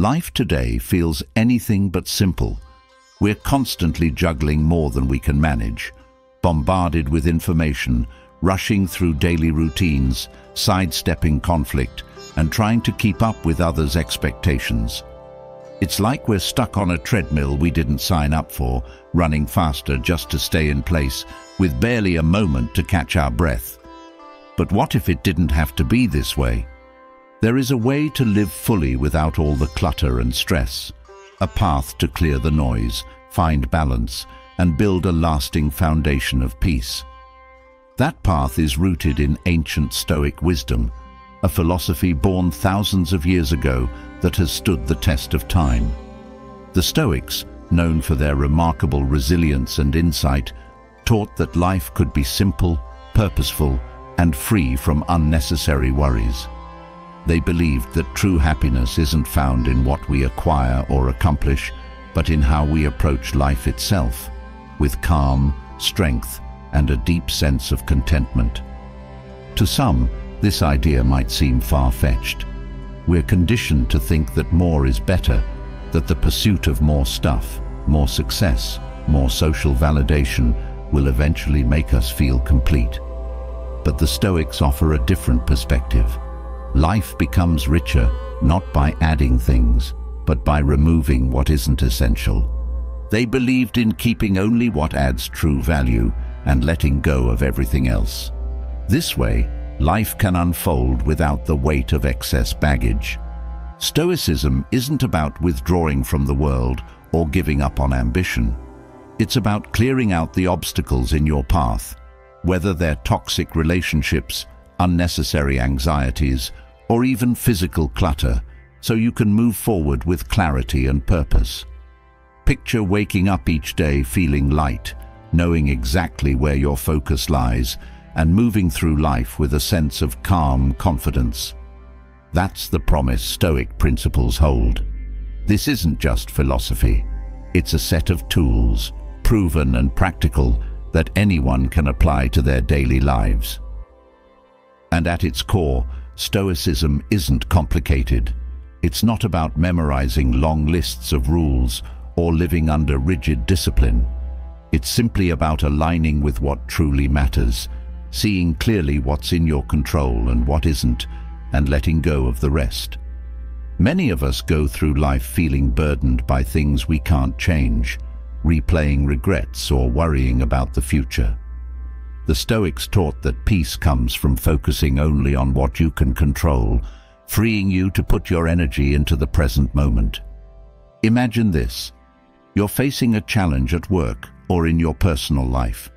Life today feels anything but simple. We're constantly juggling more than we can manage, bombarded with information, rushing through daily routines, sidestepping conflict, and trying to keep up with others' expectations. It's like we're stuck on a treadmill we didn't sign up for, running faster just to stay in place, with barely a moment to catch our breath. But what if it didn't have to be this way? There is a way to live fully without all the clutter and stress, a path to clear the noise, find balance, and build a lasting foundation of peace. That path is rooted in ancient Stoic wisdom, a philosophy born thousands of years ago that has stood the test of time. The Stoics, known for their remarkable resilience and insight, taught that life could be simple, purposeful, and free from unnecessary worries. They believed that true happiness isn't found in what we acquire or accomplish, but in how we approach life itself, with calm, strength, and a deep sense of contentment. To some, this idea might seem far-fetched. We're conditioned to think that more is better, that the pursuit of more stuff, more success, more social validation will eventually make us feel complete. But the Stoics offer a different perspective. Life becomes richer not by adding things, but by removing what isn't essential. They believed in keeping only what adds true value and letting go of everything else. This way, life can unfold without the weight of excess baggage. Stoicism isn't about withdrawing from the world or giving up on ambition. It's about clearing out the obstacles in your path, whether they're toxic relationships, unnecessary anxieties, or even physical clutter, so you can move forward with clarity and purpose. Picture waking up each day feeling light, knowing exactly where your focus lies, and moving through life with a sense of calm confidence. That's the promise Stoic principles hold. This isn't just philosophy. It's a set of tools, proven and practical, that anyone can apply to their daily lives. And at its core, Stoicism isn't complicated. It's not about memorizing long lists of rules or living under rigid discipline. It's simply about aligning with what truly matters, seeing clearly what's in your control and what isn't, and letting go of the rest. Many of us go through life feeling burdened by things we can't change, replaying regrets or worrying about the future. The Stoics taught that peace comes from focusing only on what you can control, freeing you to put your energy into the present moment. Imagine this. You're facing a challenge at work or in your personal life.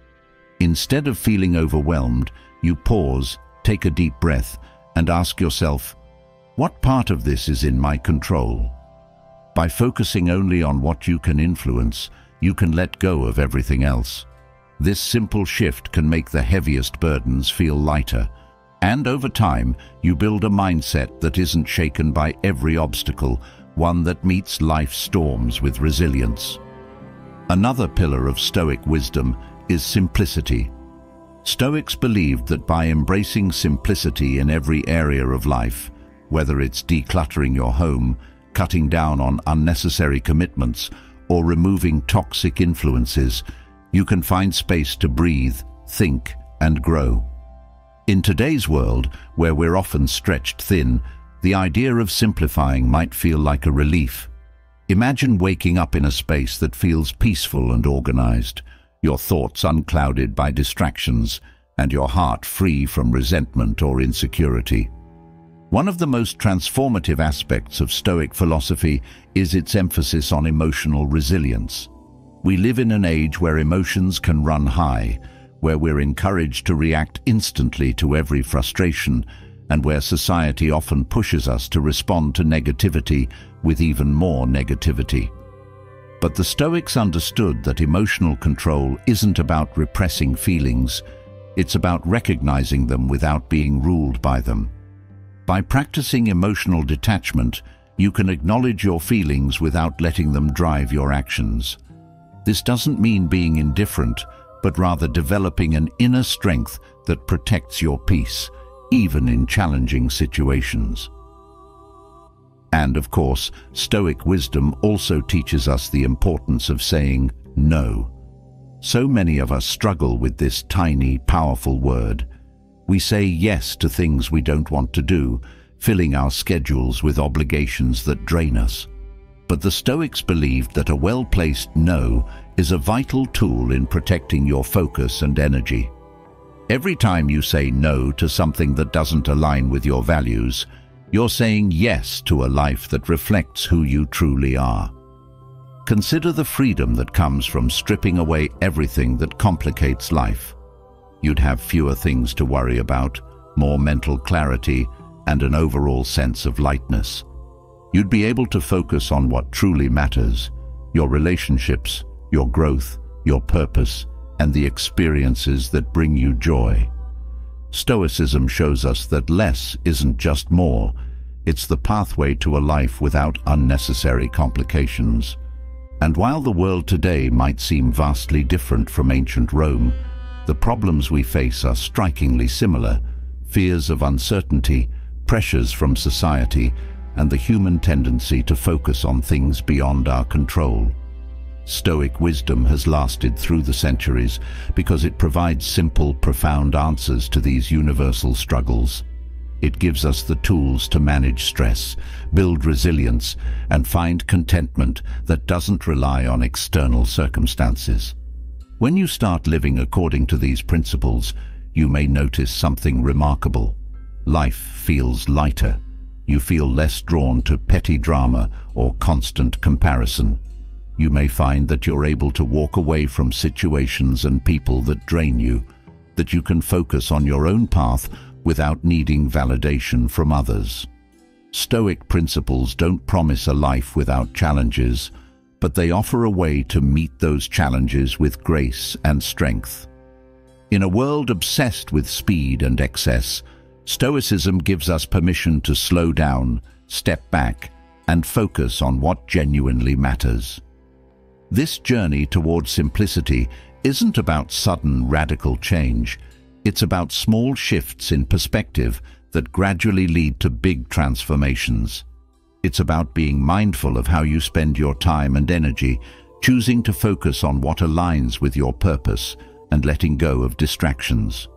Instead of feeling overwhelmed, you pause, take a deep breath, and ask yourself, what part of this is in my control? By focusing only on what you can influence, you can let go of everything else. This simple shift can make the heaviest burdens feel lighter, and over time, you build a mindset that isn't shaken by every obstacle, one that meets life's storms with resilience. Another pillar of Stoic wisdom is simplicity. Stoics believed that by embracing simplicity in every area of life, whether it's decluttering your home, cutting down on unnecessary commitments, or removing toxic influences, you can find space to breathe, think, and grow. In today's world, where we're often stretched thin, the idea of simplifying might feel like a relief. Imagine waking up in a space that feels peaceful and organized, your thoughts unclouded by distractions, and your heart free from resentment or insecurity. One of the most transformative aspects of Stoic philosophy is its emphasis on emotional resilience. We live in an age where emotions can run high, where we're encouraged to react instantly to every frustration, and where society often pushes us to respond to negativity with even more negativity. But the Stoics understood that emotional control isn't about repressing feelings, it's about recognizing them without being ruled by them. By practicing emotional detachment, you can acknowledge your feelings without letting them drive your actions. This doesn't mean being indifferent, but rather developing an inner strength that protects your peace, even in challenging situations. And, of course, Stoic wisdom also teaches us the importance of saying no. So many of us struggle with this tiny, powerful word. We say yes to things we don't want to do, filling our schedules with obligations that drain us. But the Stoics believed that a well-placed no is a vital tool in protecting your focus and energy. Every time you say no to something that doesn't align with your values, you're saying yes to a life that reflects who you truly are. Consider the freedom that comes from stripping away everything that complicates life. You'd have fewer things to worry about, more mental clarity, and an overall sense of lightness. You'd be able to focus on what truly matters, your relationships, your growth, your purpose, and the experiences that bring you joy. Stoicism shows us that less isn't just more, it's the pathway to a life without unnecessary complications. And while the world today might seem vastly different from ancient Rome, the problems we face are strikingly similar. Fears of uncertainty, pressures from society, and the human tendency to focus on things beyond our control. Stoic wisdom has lasted through the centuries because it provides simple, profound answers to these universal struggles. It gives us the tools to manage stress, build resilience, and find contentment that doesn't rely on external circumstances. When you start living according to these principles, you may notice something remarkable. Life feels lighter. You feel less drawn to petty drama or constant comparison you may find that you're able to walk away from situations and people that drain you, that you can focus on your own path without needing validation from others. Stoic principles don't promise a life without challenges, but they offer a way to meet those challenges with grace and strength. In a world obsessed with speed and excess, Stoicism gives us permission to slow down, step back, and focus on what genuinely matters. This journey towards simplicity isn't about sudden radical change. It's about small shifts in perspective that gradually lead to big transformations. It's about being mindful of how you spend your time and energy, choosing to focus on what aligns with your purpose and letting go of distractions.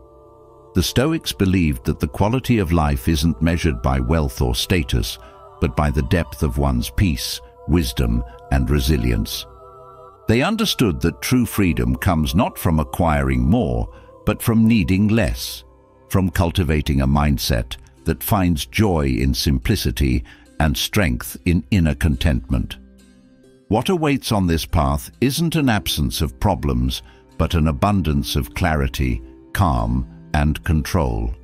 The Stoics believed that the quality of life isn't measured by wealth or status, but by the depth of one's peace, wisdom and resilience. They understood that true freedom comes not from acquiring more, but from needing less, from cultivating a mindset that finds joy in simplicity and strength in inner contentment. What awaits on this path isn't an absence of problems, but an abundance of clarity, calm, and control.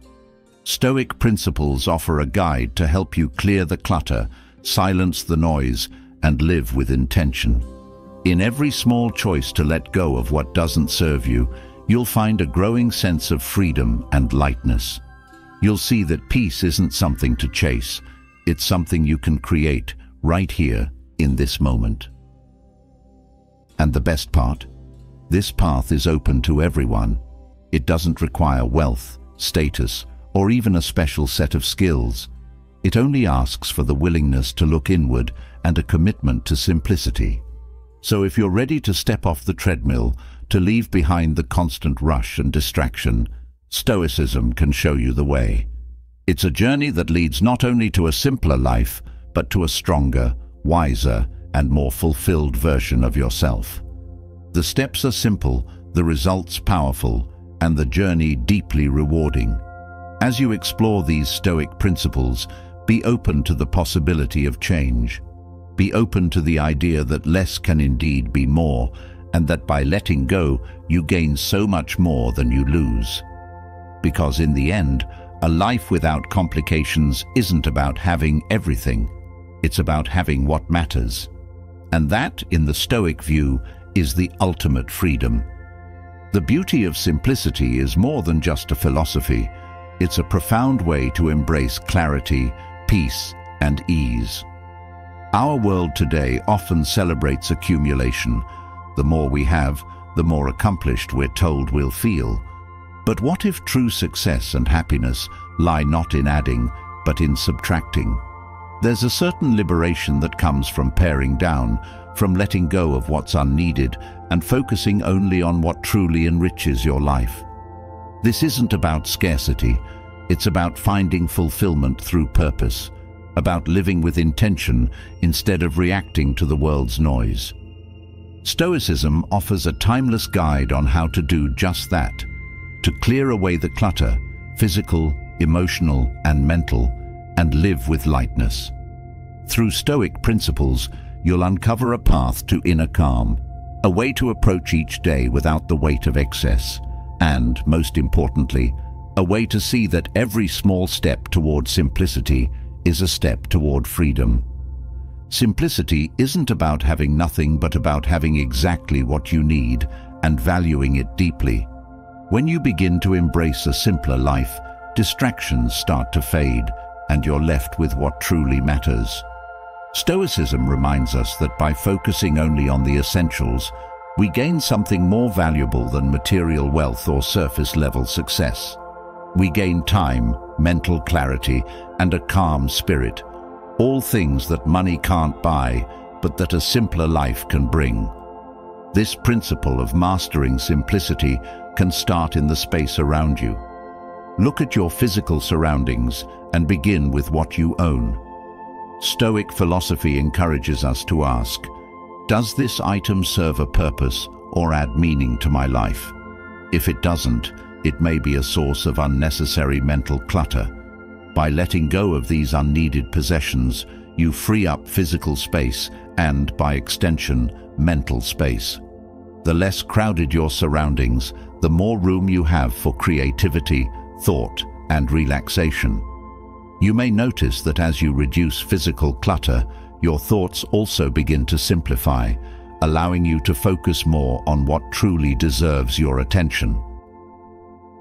Stoic principles offer a guide to help you clear the clutter, silence the noise, and live with intention. In every small choice to let go of what doesn't serve you, you'll find a growing sense of freedom and lightness. You'll see that peace isn't something to chase, it's something you can create right here in this moment. And the best part? This path is open to everyone. It doesn't require wealth, status, or even a special set of skills. It only asks for the willingness to look inward and a commitment to simplicity. So if you're ready to step off the treadmill, to leave behind the constant rush and distraction, Stoicism can show you the way. It's a journey that leads not only to a simpler life, but to a stronger, wiser, and more fulfilled version of yourself. The steps are simple, the results powerful, and the journey deeply rewarding. As you explore these Stoic principles, be open to the possibility of change. Be open to the idea that less can indeed be more, and that by letting go, you gain so much more than you lose. Because in the end, a life without complications isn't about having everything. It's about having what matters. And that, in the Stoic view, is the ultimate freedom. The beauty of simplicity is more than just a philosophy. It's a profound way to embrace clarity, peace, and ease. Our world today often celebrates accumulation. The more we have, the more accomplished we're told we'll feel. But what if true success and happiness lie not in adding, but in subtracting? There's a certain liberation that comes from paring down, from letting go of what's unneeded and focusing only on what truly enriches your life. This isn't about scarcity, it's about finding fulfillment through purpose, about living with intention instead of reacting to the world's noise. Stoicism offers a timeless guide on how to do just that, to clear away the clutter, physical, emotional and mental, and live with lightness. Through Stoic principles, you'll uncover a path to inner calm, a way to approach each day without the weight of excess, and, most importantly, a way to see that every small step toward simplicity is a step toward freedom. Simplicity isn't about having nothing but about having exactly what you need and valuing it deeply. When you begin to embrace a simpler life, distractions start to fade and you're left with what truly matters. Stoicism reminds us that by focusing only on the essentials, we gain something more valuable than material wealth or surface-level success. We gain time, mental clarity, and a calm spirit, all things that money can't buy, but that a simpler life can bring. This principle of mastering simplicity can start in the space around you. Look at your physical surroundings and begin with what you own. Stoic philosophy encourages us to ask, does this item serve a purpose or add meaning to my life? If it doesn't, it may be a source of unnecessary mental clutter by letting go of these unneeded possessions, you free up physical space and, by extension, mental space. The less crowded your surroundings, the more room you have for creativity, thought, and relaxation. You may notice that as you reduce physical clutter, your thoughts also begin to simplify, allowing you to focus more on what truly deserves your attention.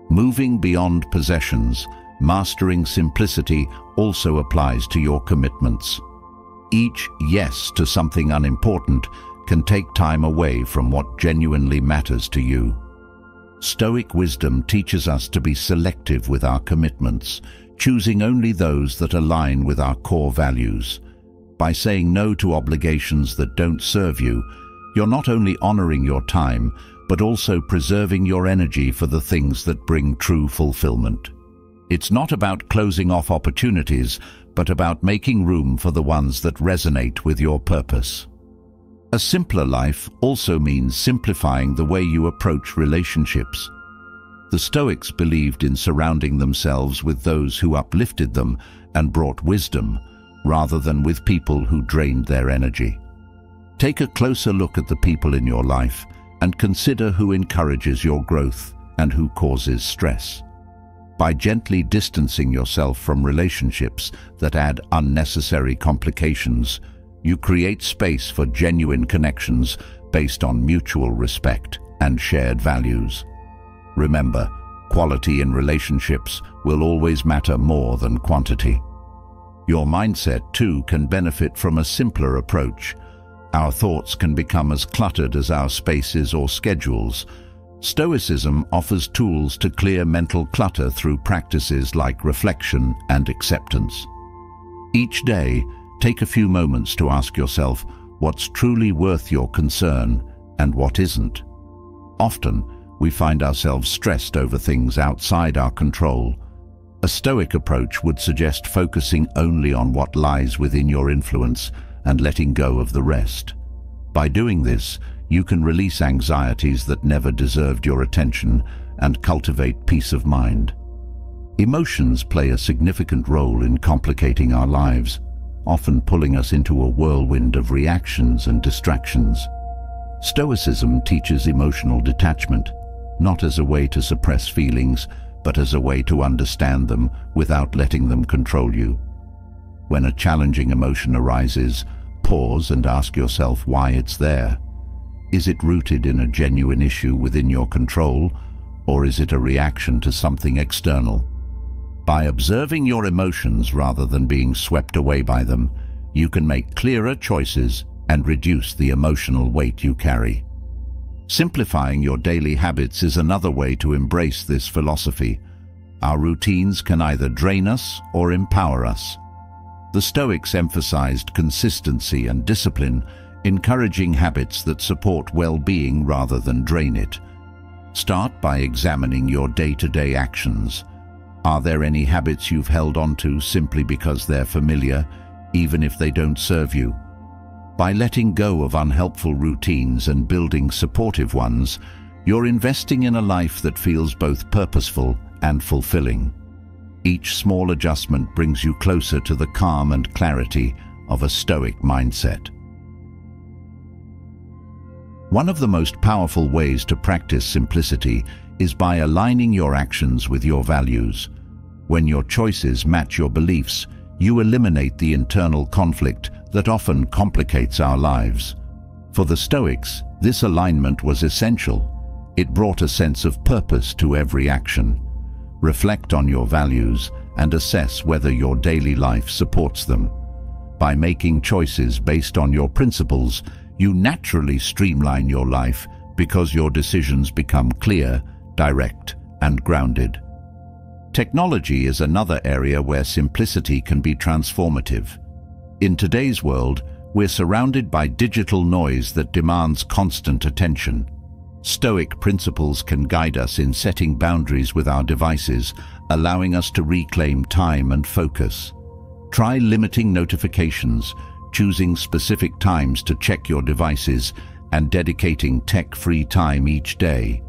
Moving beyond possessions, Mastering simplicity also applies to your commitments. Each yes to something unimportant can take time away from what genuinely matters to you. Stoic wisdom teaches us to be selective with our commitments, choosing only those that align with our core values. By saying no to obligations that don't serve you, you're not only honoring your time, but also preserving your energy for the things that bring true fulfillment. It's not about closing off opportunities, but about making room for the ones that resonate with your purpose. A simpler life also means simplifying the way you approach relationships. The Stoics believed in surrounding themselves with those who uplifted them and brought wisdom, rather than with people who drained their energy. Take a closer look at the people in your life and consider who encourages your growth and who causes stress by gently distancing yourself from relationships that add unnecessary complications, you create space for genuine connections based on mutual respect and shared values. Remember, quality in relationships will always matter more than quantity. Your mindset, too, can benefit from a simpler approach. Our thoughts can become as cluttered as our spaces or schedules, Stoicism offers tools to clear mental clutter through practices like reflection and acceptance. Each day, take a few moments to ask yourself what's truly worth your concern and what isn't. Often, we find ourselves stressed over things outside our control. A Stoic approach would suggest focusing only on what lies within your influence and letting go of the rest. By doing this, you can release anxieties that never deserved your attention and cultivate peace of mind. Emotions play a significant role in complicating our lives, often pulling us into a whirlwind of reactions and distractions. Stoicism teaches emotional detachment, not as a way to suppress feelings, but as a way to understand them without letting them control you. When a challenging emotion arises, pause and ask yourself why it's there. Is it rooted in a genuine issue within your control, or is it a reaction to something external? By observing your emotions rather than being swept away by them, you can make clearer choices and reduce the emotional weight you carry. Simplifying your daily habits is another way to embrace this philosophy. Our routines can either drain us or empower us. The Stoics emphasized consistency and discipline, encouraging habits that support well-being rather than drain it. Start by examining your day-to-day -day actions. Are there any habits you've held onto simply because they're familiar, even if they don't serve you? By letting go of unhelpful routines and building supportive ones, you're investing in a life that feels both purposeful and fulfilling. Each small adjustment brings you closer to the calm and clarity of a stoic mindset. One of the most powerful ways to practice simplicity is by aligning your actions with your values. When your choices match your beliefs, you eliminate the internal conflict that often complicates our lives. For the Stoics, this alignment was essential. It brought a sense of purpose to every action. Reflect on your values and assess whether your daily life supports them. By making choices based on your principles, you naturally streamline your life because your decisions become clear, direct, and grounded. Technology is another area where simplicity can be transformative. In today's world, we're surrounded by digital noise that demands constant attention. Stoic principles can guide us in setting boundaries with our devices, allowing us to reclaim time and focus. Try limiting notifications, choosing specific times to check your devices, and dedicating tech-free time each day.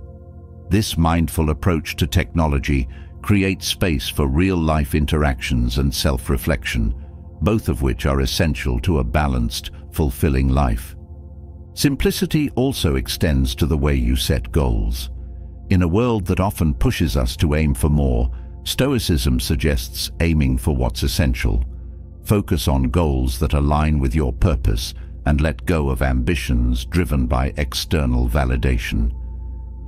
This mindful approach to technology creates space for real-life interactions and self-reflection, both of which are essential to a balanced, fulfilling life. Simplicity also extends to the way you set goals. In a world that often pushes us to aim for more, Stoicism suggests aiming for what's essential. Focus on goals that align with your purpose and let go of ambitions driven by external validation.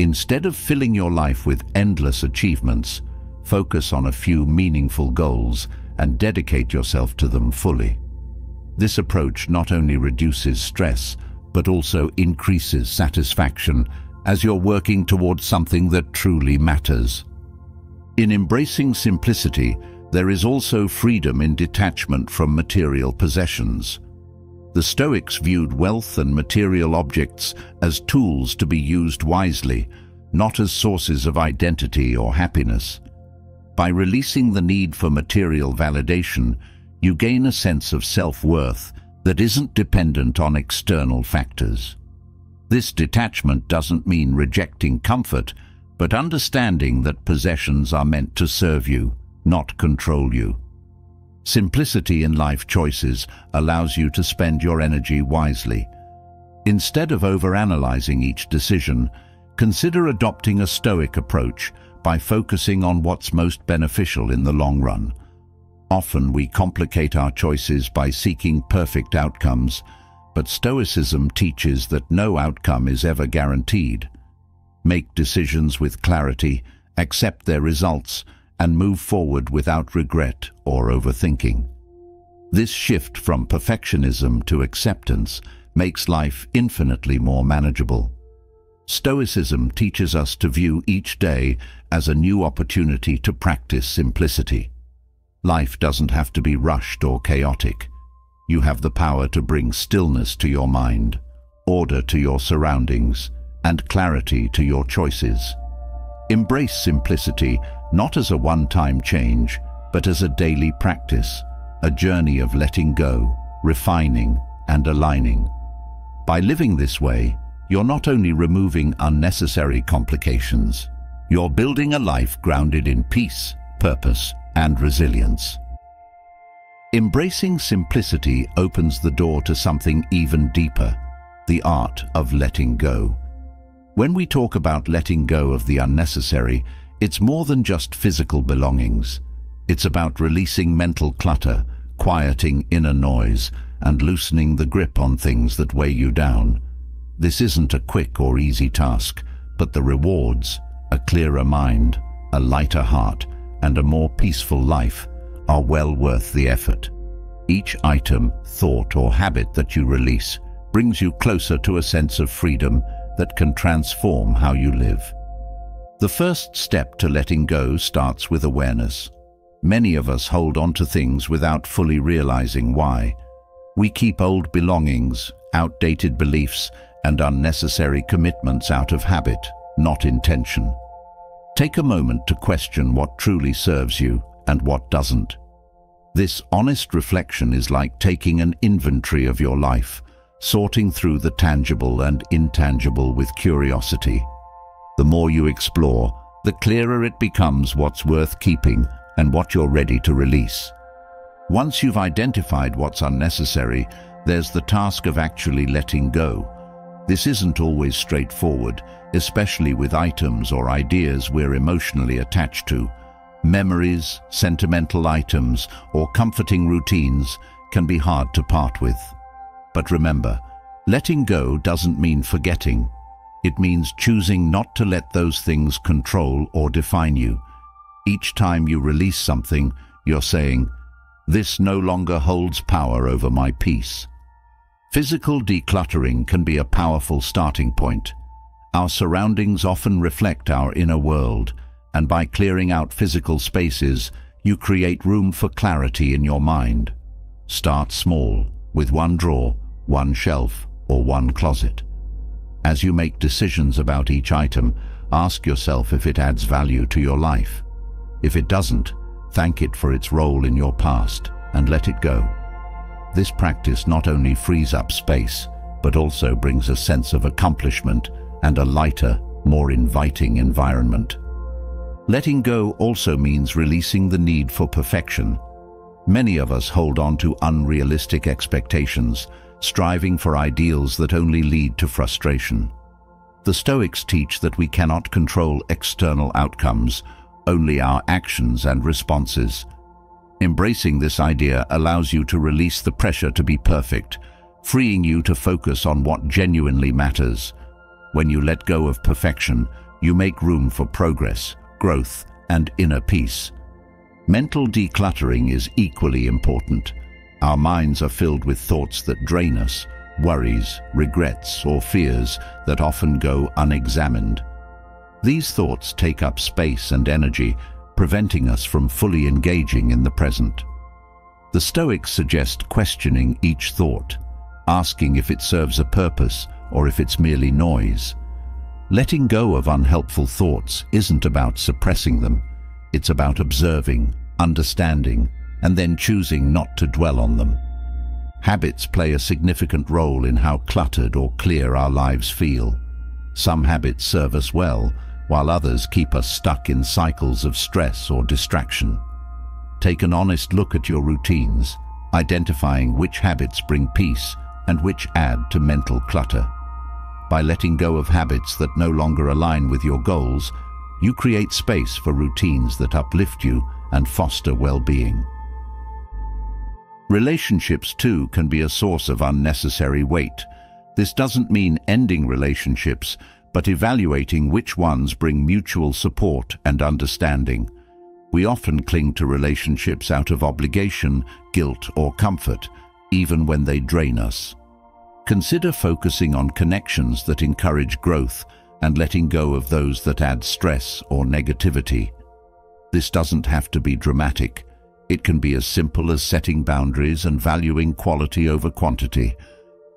Instead of filling your life with endless achievements, focus on a few meaningful goals and dedicate yourself to them fully. This approach not only reduces stress, but also increases satisfaction as you're working towards something that truly matters. In embracing simplicity, there is also freedom in detachment from material possessions. The Stoics viewed wealth and material objects as tools to be used wisely, not as sources of identity or happiness. By releasing the need for material validation, you gain a sense of self-worth that isn't dependent on external factors. This detachment doesn't mean rejecting comfort, but understanding that possessions are meant to serve you, not control you. Simplicity in life choices allows you to spend your energy wisely. Instead of overanalyzing each decision, consider adopting a stoic approach by focusing on what's most beneficial in the long run. Often we complicate our choices by seeking perfect outcomes, but Stoicism teaches that no outcome is ever guaranteed. Make decisions with clarity, accept their results, and move forward without regret or overthinking. This shift from perfectionism to acceptance makes life infinitely more manageable. Stoicism teaches us to view each day as a new opportunity to practice simplicity. Life doesn't have to be rushed or chaotic. You have the power to bring stillness to your mind, order to your surroundings, and clarity to your choices. Embrace simplicity not as a one-time change, but as a daily practice, a journey of letting go, refining, and aligning. By living this way, you're not only removing unnecessary complications, you're building a life grounded in peace, purpose, and resilience. Embracing simplicity opens the door to something even deeper, the art of letting go. When we talk about letting go of the unnecessary, it's more than just physical belongings. It's about releasing mental clutter, quieting inner noise, and loosening the grip on things that weigh you down. This isn't a quick or easy task, but the rewards, a clearer mind, a lighter heart, and a more peaceful life are well worth the effort. Each item, thought or habit that you release brings you closer to a sense of freedom that can transform how you live. The first step to letting go starts with awareness. Many of us hold on to things without fully realizing why. We keep old belongings, outdated beliefs, and unnecessary commitments out of habit, not intention. Take a moment to question what truly serves you and what doesn't. This honest reflection is like taking an inventory of your life, sorting through the tangible and intangible with curiosity. The more you explore, the clearer it becomes what's worth keeping and what you're ready to release. Once you've identified what's unnecessary, there's the task of actually letting go. This isn't always straightforward, especially with items or ideas we're emotionally attached to. Memories, sentimental items, or comforting routines can be hard to part with. But remember, letting go doesn't mean forgetting. It means choosing not to let those things control or define you. Each time you release something, you're saying, this no longer holds power over my peace. Physical decluttering can be a powerful starting point. Our surroundings often reflect our inner world, and by clearing out physical spaces, you create room for clarity in your mind. Start small, with one drawer, one shelf, or one closet. As you make decisions about each item, ask yourself if it adds value to your life. If it doesn't, Thank it for its role in your past and let it go. This practice not only frees up space, but also brings a sense of accomplishment and a lighter, more inviting environment. Letting go also means releasing the need for perfection. Many of us hold on to unrealistic expectations, striving for ideals that only lead to frustration. The Stoics teach that we cannot control external outcomes, only our actions and responses. Embracing this idea allows you to release the pressure to be perfect, freeing you to focus on what genuinely matters. When you let go of perfection, you make room for progress, growth, and inner peace. Mental decluttering is equally important. Our minds are filled with thoughts that drain us, worries, regrets, or fears that often go unexamined. These thoughts take up space and energy, preventing us from fully engaging in the present. The Stoics suggest questioning each thought, asking if it serves a purpose or if it's merely noise. Letting go of unhelpful thoughts isn't about suppressing them. It's about observing, understanding, and then choosing not to dwell on them. Habits play a significant role in how cluttered or clear our lives feel. Some habits serve us well, while others keep us stuck in cycles of stress or distraction. Take an honest look at your routines, identifying which habits bring peace and which add to mental clutter. By letting go of habits that no longer align with your goals, you create space for routines that uplift you and foster well-being. Relationships, too, can be a source of unnecessary weight. This doesn't mean ending relationships, but evaluating which ones bring mutual support and understanding. We often cling to relationships out of obligation, guilt or comfort, even when they drain us. Consider focusing on connections that encourage growth and letting go of those that add stress or negativity. This doesn't have to be dramatic. It can be as simple as setting boundaries and valuing quality over quantity,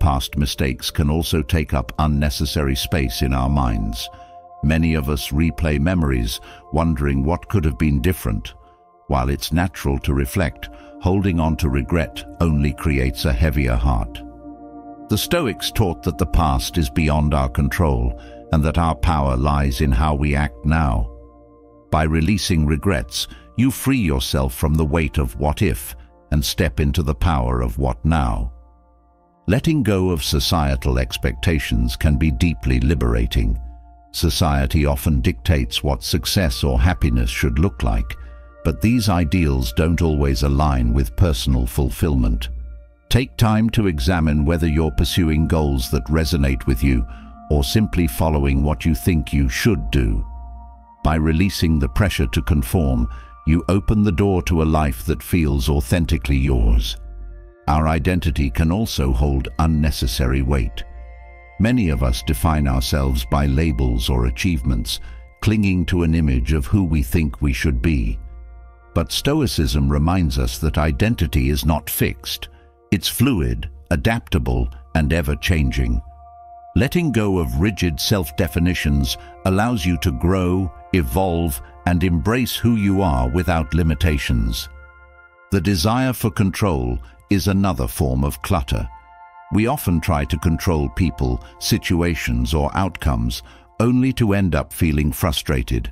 Past mistakes can also take up unnecessary space in our minds. Many of us replay memories, wondering what could have been different. While it's natural to reflect, holding on to regret only creates a heavier heart. The Stoics taught that the past is beyond our control and that our power lies in how we act now. By releasing regrets, you free yourself from the weight of what if and step into the power of what now. Letting go of societal expectations can be deeply liberating. Society often dictates what success or happiness should look like, but these ideals don't always align with personal fulfillment. Take time to examine whether you're pursuing goals that resonate with you or simply following what you think you should do. By releasing the pressure to conform, you open the door to a life that feels authentically yours. Our identity can also hold unnecessary weight. Many of us define ourselves by labels or achievements, clinging to an image of who we think we should be. But Stoicism reminds us that identity is not fixed. It's fluid, adaptable, and ever-changing. Letting go of rigid self-definitions allows you to grow, evolve, and embrace who you are without limitations. The desire for control is another form of clutter. We often try to control people, situations, or outcomes only to end up feeling frustrated.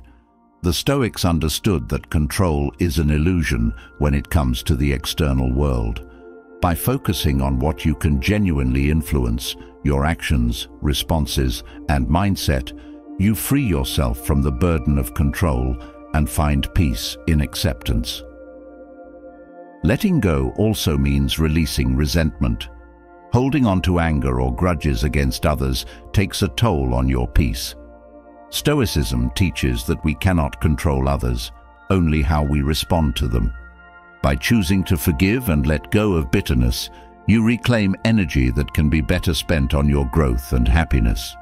The Stoics understood that control is an illusion when it comes to the external world. By focusing on what you can genuinely influence, your actions, responses, and mindset, you free yourself from the burden of control and find peace in acceptance. Letting go also means releasing resentment. Holding on to anger or grudges against others takes a toll on your peace. Stoicism teaches that we cannot control others, only how we respond to them. By choosing to forgive and let go of bitterness, you reclaim energy that can be better spent on your growth and happiness.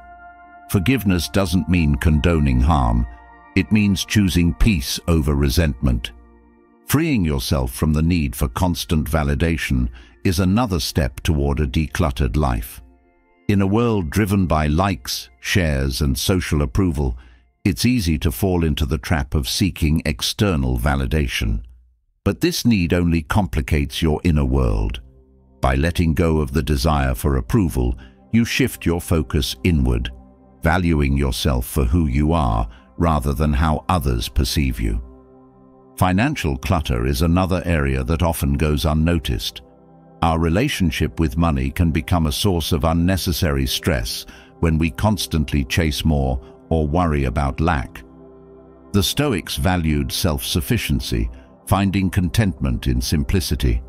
Forgiveness doesn't mean condoning harm, it means choosing peace over resentment. Freeing yourself from the need for constant validation is another step toward a decluttered life. In a world driven by likes, shares and social approval, it's easy to fall into the trap of seeking external validation. But this need only complicates your inner world. By letting go of the desire for approval, you shift your focus inward, valuing yourself for who you are rather than how others perceive you. Financial clutter is another area that often goes unnoticed. Our relationship with money can become a source of unnecessary stress when we constantly chase more or worry about lack. The Stoics valued self-sufficiency, finding contentment in simplicity.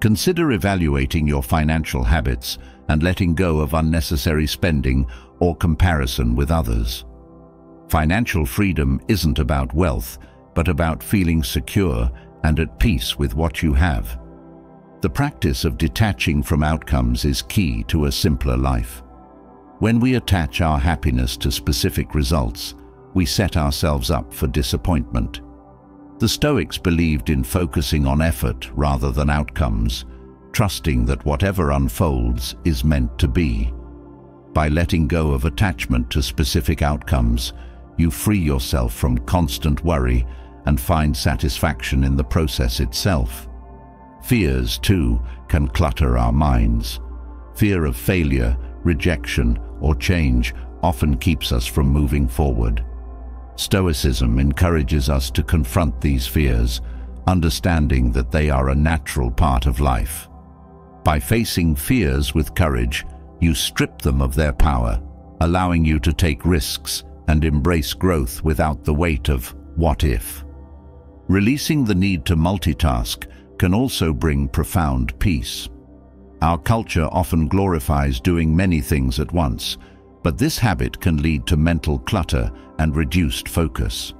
Consider evaluating your financial habits and letting go of unnecessary spending or comparison with others. Financial freedom isn't about wealth, but about feeling secure and at peace with what you have. The practice of detaching from outcomes is key to a simpler life. When we attach our happiness to specific results, we set ourselves up for disappointment. The Stoics believed in focusing on effort rather than outcomes, trusting that whatever unfolds is meant to be. By letting go of attachment to specific outcomes, you free yourself from constant worry and find satisfaction in the process itself. Fears, too, can clutter our minds. Fear of failure, rejection, or change often keeps us from moving forward. Stoicism encourages us to confront these fears, understanding that they are a natural part of life. By facing fears with courage, you strip them of their power, allowing you to take risks and embrace growth without the weight of what if. Releasing the need to multitask can also bring profound peace. Our culture often glorifies doing many things at once, but this habit can lead to mental clutter and reduced focus.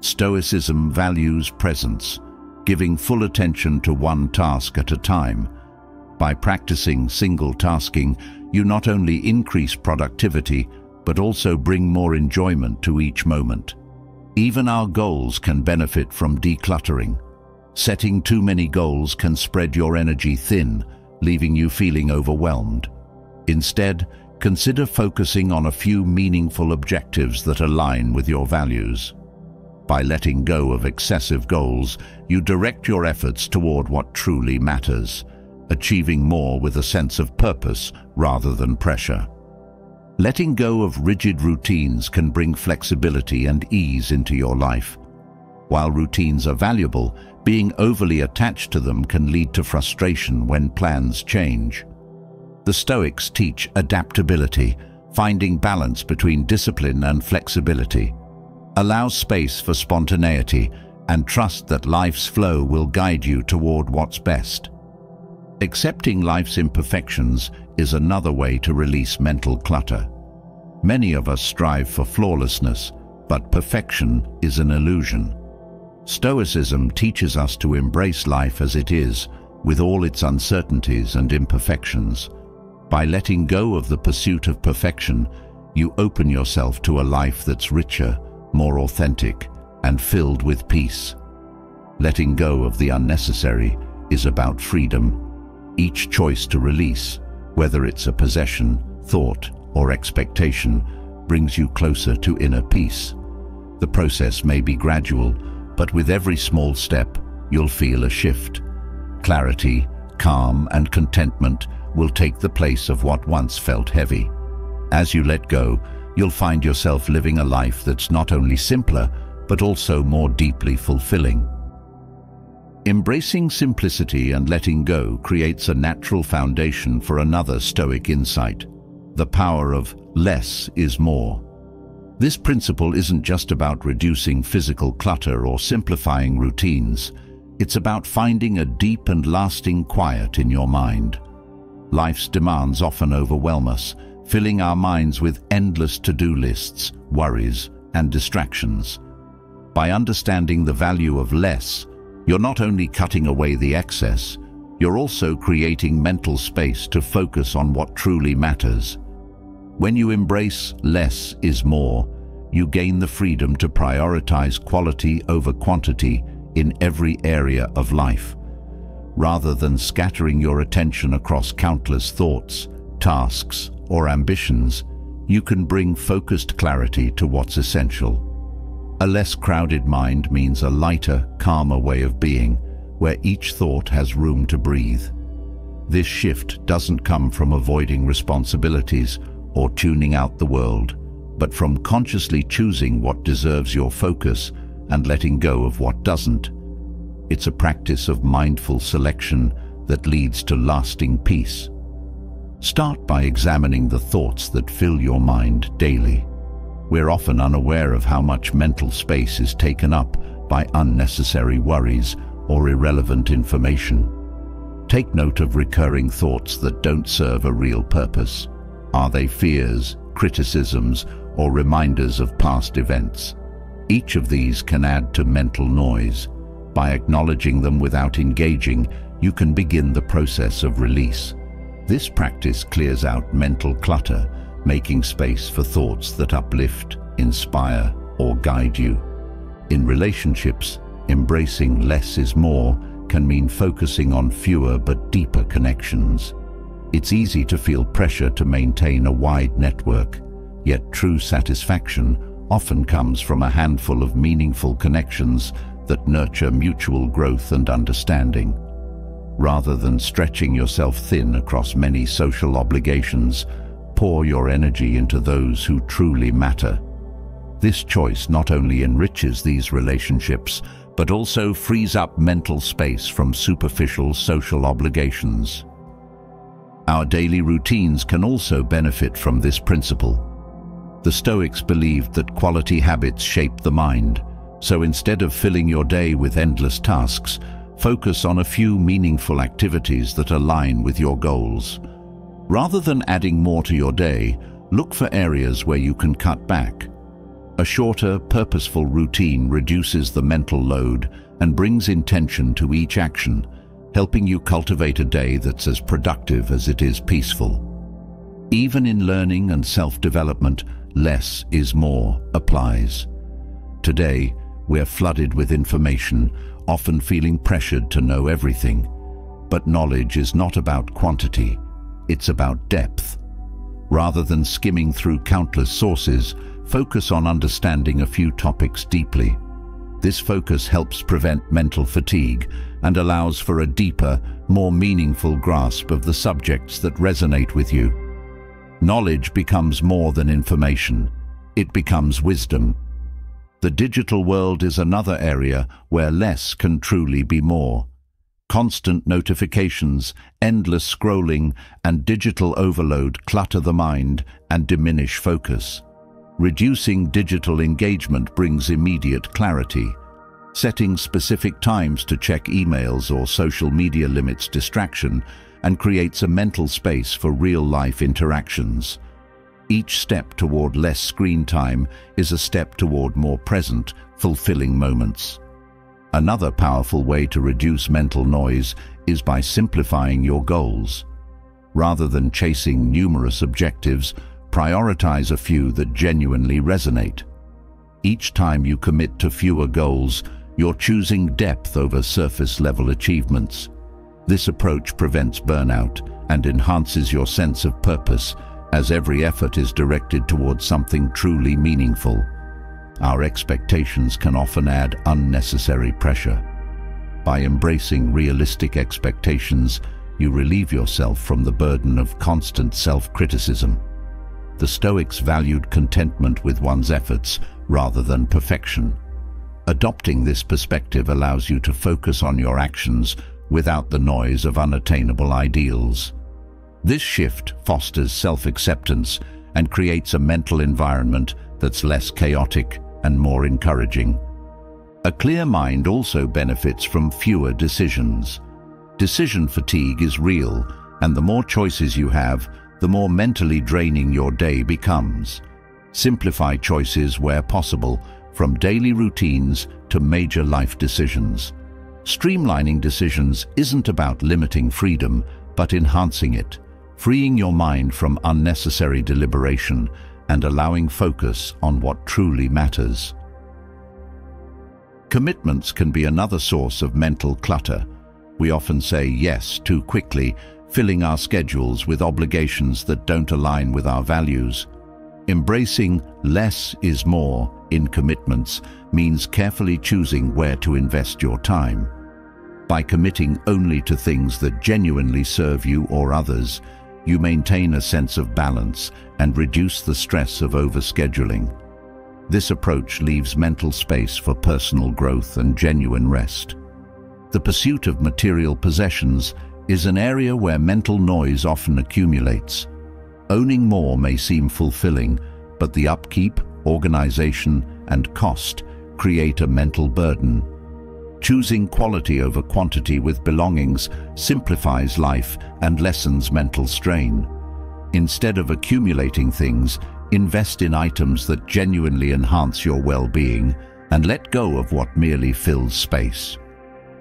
Stoicism values presence, giving full attention to one task at a time. By practicing single tasking, you not only increase productivity, but also bring more enjoyment to each moment. Even our goals can benefit from decluttering. Setting too many goals can spread your energy thin, leaving you feeling overwhelmed. Instead, consider focusing on a few meaningful objectives that align with your values. By letting go of excessive goals, you direct your efforts toward what truly matters, achieving more with a sense of purpose rather than pressure. Letting go of rigid routines can bring flexibility and ease into your life. While routines are valuable, being overly attached to them can lead to frustration when plans change. The Stoics teach adaptability, finding balance between discipline and flexibility. Allow space for spontaneity and trust that life's flow will guide you toward what's best. Accepting life's imperfections is another way to release mental clutter. Many of us strive for flawlessness, but perfection is an illusion. Stoicism teaches us to embrace life as it is, with all its uncertainties and imperfections. By letting go of the pursuit of perfection, you open yourself to a life that's richer, more authentic, and filled with peace. Letting go of the unnecessary is about freedom. Each choice to release, whether it's a possession, thought, or expectation, brings you closer to inner peace. The process may be gradual, but with every small step, you'll feel a shift. Clarity, calm, and contentment will take the place of what once felt heavy. As you let go, you'll find yourself living a life that's not only simpler, but also more deeply fulfilling. Embracing simplicity and letting go creates a natural foundation for another Stoic insight, the power of less is more. This principle isn't just about reducing physical clutter or simplifying routines. It's about finding a deep and lasting quiet in your mind. Life's demands often overwhelm us, filling our minds with endless to-do lists, worries, and distractions. By understanding the value of less, you're not only cutting away the excess, you're also creating mental space to focus on what truly matters. When you embrace less is more, you gain the freedom to prioritize quality over quantity in every area of life. Rather than scattering your attention across countless thoughts, tasks, or ambitions, you can bring focused clarity to what's essential. A less crowded mind means a lighter, calmer way of being, where each thought has room to breathe. This shift doesn't come from avoiding responsibilities or tuning out the world, but from consciously choosing what deserves your focus and letting go of what doesn't. It's a practice of mindful selection that leads to lasting peace. Start by examining the thoughts that fill your mind daily. We're often unaware of how much mental space is taken up by unnecessary worries or irrelevant information. Take note of recurring thoughts that don't serve a real purpose. Are they fears, criticisms, or reminders of past events? Each of these can add to mental noise. By acknowledging them without engaging, you can begin the process of release. This practice clears out mental clutter, making space for thoughts that uplift, inspire, or guide you. In relationships, embracing less is more can mean focusing on fewer but deeper connections. It's easy to feel pressure to maintain a wide network, yet true satisfaction often comes from a handful of meaningful connections that nurture mutual growth and understanding. Rather than stretching yourself thin across many social obligations, pour your energy into those who truly matter. This choice not only enriches these relationships, but also frees up mental space from superficial social obligations. Our daily routines can also benefit from this principle. The Stoics believed that quality habits shape the mind, so instead of filling your day with endless tasks, focus on a few meaningful activities that align with your goals. Rather than adding more to your day, look for areas where you can cut back. A shorter, purposeful routine reduces the mental load and brings intention to each action, helping you cultivate a day that's as productive as it is peaceful. Even in learning and self-development, less is more applies. Today, we're flooded with information, often feeling pressured to know everything. But knowledge is not about quantity, it's about depth. Rather than skimming through countless sources, focus on understanding a few topics deeply. This focus helps prevent mental fatigue and allows for a deeper, more meaningful grasp of the subjects that resonate with you. Knowledge becomes more than information. It becomes wisdom. The digital world is another area where less can truly be more. Constant notifications, endless scrolling, and digital overload clutter the mind and diminish focus. Reducing digital engagement brings immediate clarity. Setting specific times to check emails or social media limits distraction and creates a mental space for real-life interactions. Each step toward less screen time is a step toward more present, fulfilling moments. Another powerful way to reduce mental noise is by simplifying your goals. Rather than chasing numerous objectives, prioritize a few that genuinely resonate. Each time you commit to fewer goals, you're choosing depth over surface-level achievements. This approach prevents burnout and enhances your sense of purpose as every effort is directed towards something truly meaningful. Our expectations can often add unnecessary pressure. By embracing realistic expectations, you relieve yourself from the burden of constant self-criticism. The Stoics valued contentment with one's efforts rather than perfection. Adopting this perspective allows you to focus on your actions without the noise of unattainable ideals. This shift fosters self-acceptance and creates a mental environment that's less chaotic and more encouraging. A clear mind also benefits from fewer decisions. Decision fatigue is real, and the more choices you have, the more mentally draining your day becomes. Simplify choices where possible, from daily routines to major life decisions. Streamlining decisions isn't about limiting freedom, but enhancing it, freeing your mind from unnecessary deliberation and allowing focus on what truly matters. Commitments can be another source of mental clutter. We often say yes too quickly, filling our schedules with obligations that don't align with our values. Embracing less is more in commitments means carefully choosing where to invest your time. By committing only to things that genuinely serve you or others, you maintain a sense of balance and reduce the stress of overscheduling. This approach leaves mental space for personal growth and genuine rest. The pursuit of material possessions is an area where mental noise often accumulates. Owning more may seem fulfilling, but the upkeep, organization, and cost create a mental burden. Choosing quality over quantity with belongings simplifies life and lessens mental strain. Instead of accumulating things, Invest in items that genuinely enhance your well-being and let go of what merely fills space.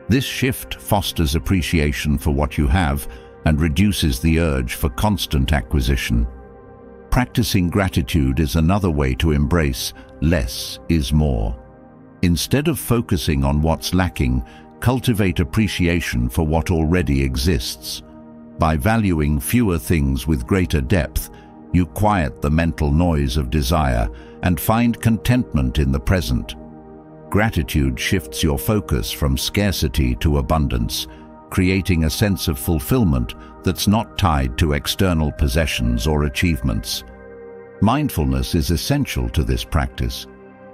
This shift fosters appreciation for what you have and reduces the urge for constant acquisition. Practicing gratitude is another way to embrace less is more. Instead of focusing on what's lacking, cultivate appreciation for what already exists. By valuing fewer things with greater depth, you quiet the mental noise of desire and find contentment in the present. Gratitude shifts your focus from scarcity to abundance, creating a sense of fulfillment that's not tied to external possessions or achievements. Mindfulness is essential to this practice.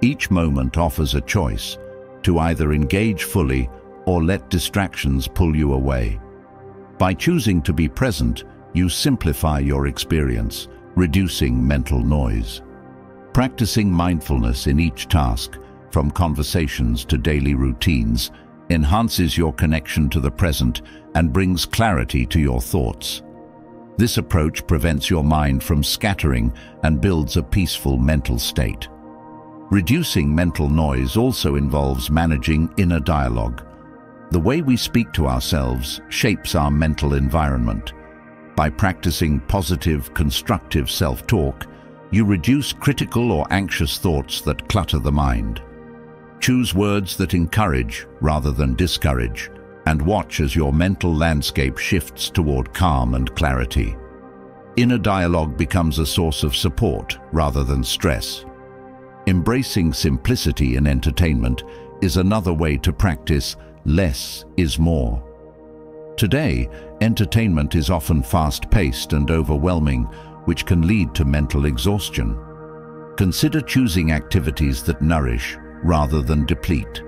Each moment offers a choice to either engage fully or let distractions pull you away. By choosing to be present, you simplify your experience, reducing mental noise. Practicing mindfulness in each task, from conversations to daily routines, enhances your connection to the present and brings clarity to your thoughts. This approach prevents your mind from scattering and builds a peaceful mental state. Reducing mental noise also involves managing inner dialogue. The way we speak to ourselves shapes our mental environment. By practicing positive, constructive self-talk, you reduce critical or anxious thoughts that clutter the mind. Choose words that encourage rather than discourage, and watch as your mental landscape shifts toward calm and clarity. Inner dialogue becomes a source of support rather than stress. Embracing simplicity in entertainment is another way to practice less is more. Today, entertainment is often fast-paced and overwhelming, which can lead to mental exhaustion. Consider choosing activities that nourish rather than deplete.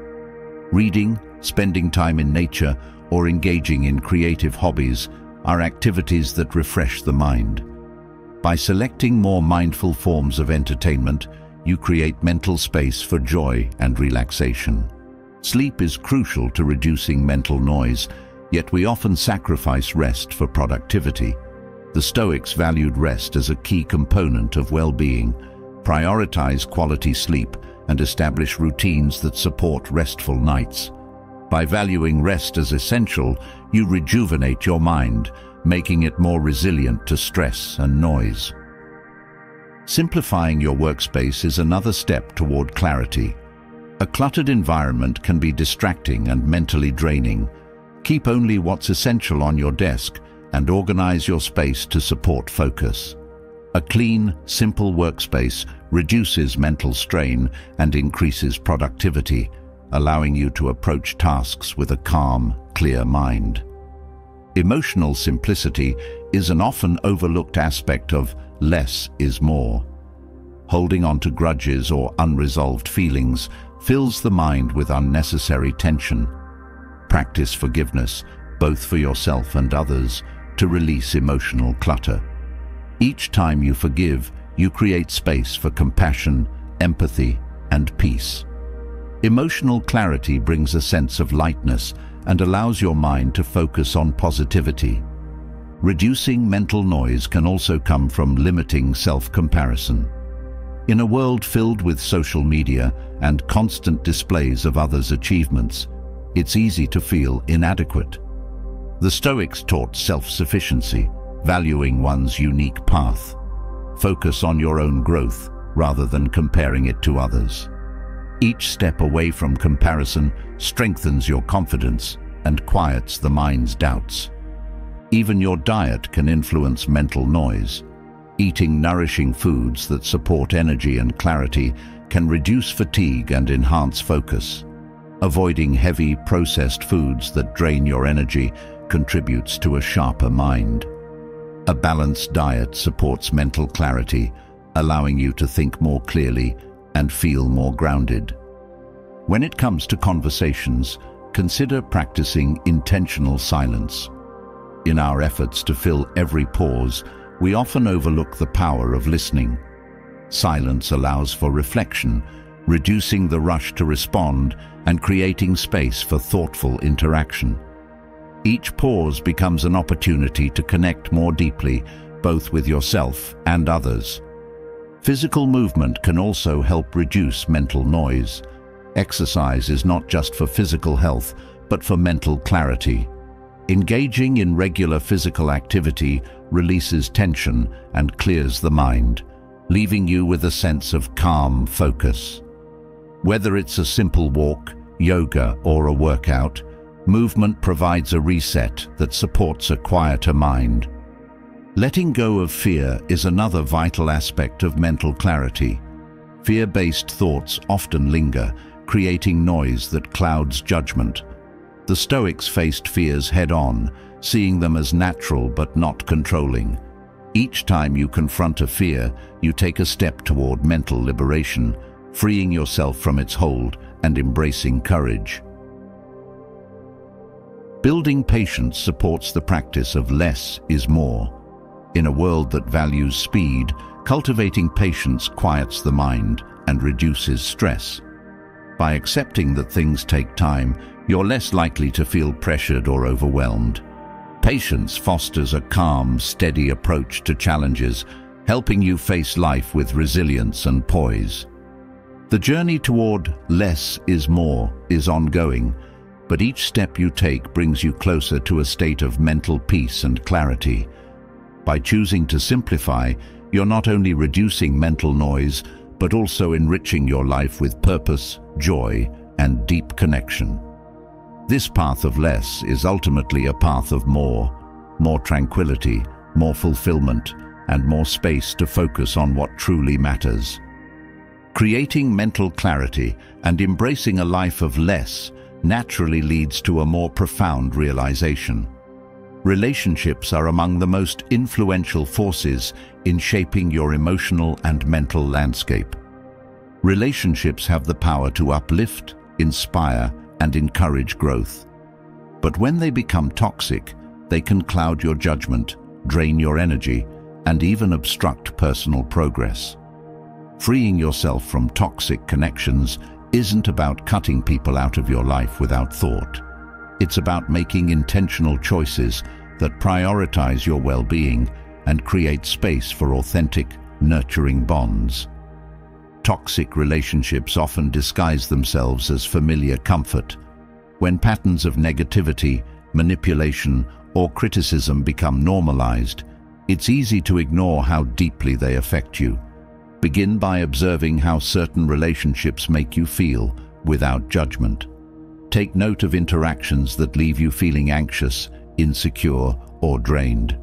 Reading, spending time in nature, or engaging in creative hobbies are activities that refresh the mind. By selecting more mindful forms of entertainment, you create mental space for joy and relaxation. Sleep is crucial to reducing mental noise Yet we often sacrifice rest for productivity. The Stoics valued rest as a key component of well-being, prioritize quality sleep, and establish routines that support restful nights. By valuing rest as essential, you rejuvenate your mind, making it more resilient to stress and noise. Simplifying your workspace is another step toward clarity. A cluttered environment can be distracting and mentally draining. Keep only what's essential on your desk and organize your space to support focus. A clean, simple workspace reduces mental strain and increases productivity, allowing you to approach tasks with a calm, clear mind. Emotional simplicity is an often overlooked aspect of less is more. Holding on to grudges or unresolved feelings fills the mind with unnecessary tension. Practice forgiveness, both for yourself and others, to release emotional clutter. Each time you forgive, you create space for compassion, empathy, and peace. Emotional clarity brings a sense of lightness and allows your mind to focus on positivity. Reducing mental noise can also come from limiting self-comparison. In a world filled with social media and constant displays of others' achievements, it's easy to feel inadequate. The Stoics taught self-sufficiency, valuing one's unique path. Focus on your own growth rather than comparing it to others. Each step away from comparison strengthens your confidence and quiets the mind's doubts. Even your diet can influence mental noise. Eating nourishing foods that support energy and clarity can reduce fatigue and enhance focus. Avoiding heavy, processed foods that drain your energy contributes to a sharper mind. A balanced diet supports mental clarity, allowing you to think more clearly and feel more grounded. When it comes to conversations, consider practicing intentional silence. In our efforts to fill every pause, we often overlook the power of listening. Silence allows for reflection, reducing the rush to respond and creating space for thoughtful interaction. Each pause becomes an opportunity to connect more deeply, both with yourself and others. Physical movement can also help reduce mental noise. Exercise is not just for physical health, but for mental clarity. Engaging in regular physical activity releases tension and clears the mind, leaving you with a sense of calm focus. Whether it's a simple walk, yoga or a workout, movement provides a reset that supports a quieter mind. Letting go of fear is another vital aspect of mental clarity. Fear-based thoughts often linger, creating noise that clouds judgment. The Stoics faced fears head-on, seeing them as natural but not controlling. Each time you confront a fear, you take a step toward mental liberation, freeing yourself from its hold and embracing courage. Building patience supports the practice of less is more. In a world that values speed, cultivating patience quiets the mind and reduces stress. By accepting that things take time, you're less likely to feel pressured or overwhelmed. Patience fosters a calm, steady approach to challenges, helping you face life with resilience and poise. The journey toward less is more is ongoing, but each step you take brings you closer to a state of mental peace and clarity. By choosing to simplify, you're not only reducing mental noise, but also enriching your life with purpose, joy, and deep connection. This path of less is ultimately a path of more, more tranquility, more fulfillment, and more space to focus on what truly matters. Creating mental clarity and embracing a life of less naturally leads to a more profound realization. Relationships are among the most influential forces in shaping your emotional and mental landscape. Relationships have the power to uplift, inspire, and encourage growth. But when they become toxic, they can cloud your judgment, drain your energy, and even obstruct personal progress. Freeing yourself from toxic connections isn't about cutting people out of your life without thought. It's about making intentional choices that prioritize your well-being and create space for authentic, nurturing bonds. Toxic relationships often disguise themselves as familiar comfort. When patterns of negativity, manipulation, or criticism become normalized, it's easy to ignore how deeply they affect you. Begin by observing how certain relationships make you feel, without judgment. Take note of interactions that leave you feeling anxious, insecure, or drained.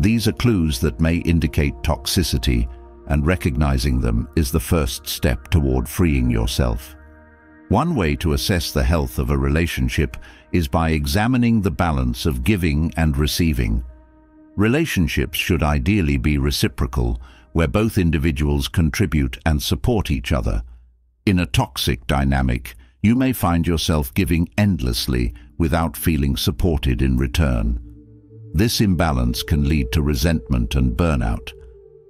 These are clues that may indicate toxicity, and recognizing them is the first step toward freeing yourself. One way to assess the health of a relationship is by examining the balance of giving and receiving. Relationships should ideally be reciprocal, where both individuals contribute and support each other. In a toxic dynamic, you may find yourself giving endlessly without feeling supported in return. This imbalance can lead to resentment and burnout.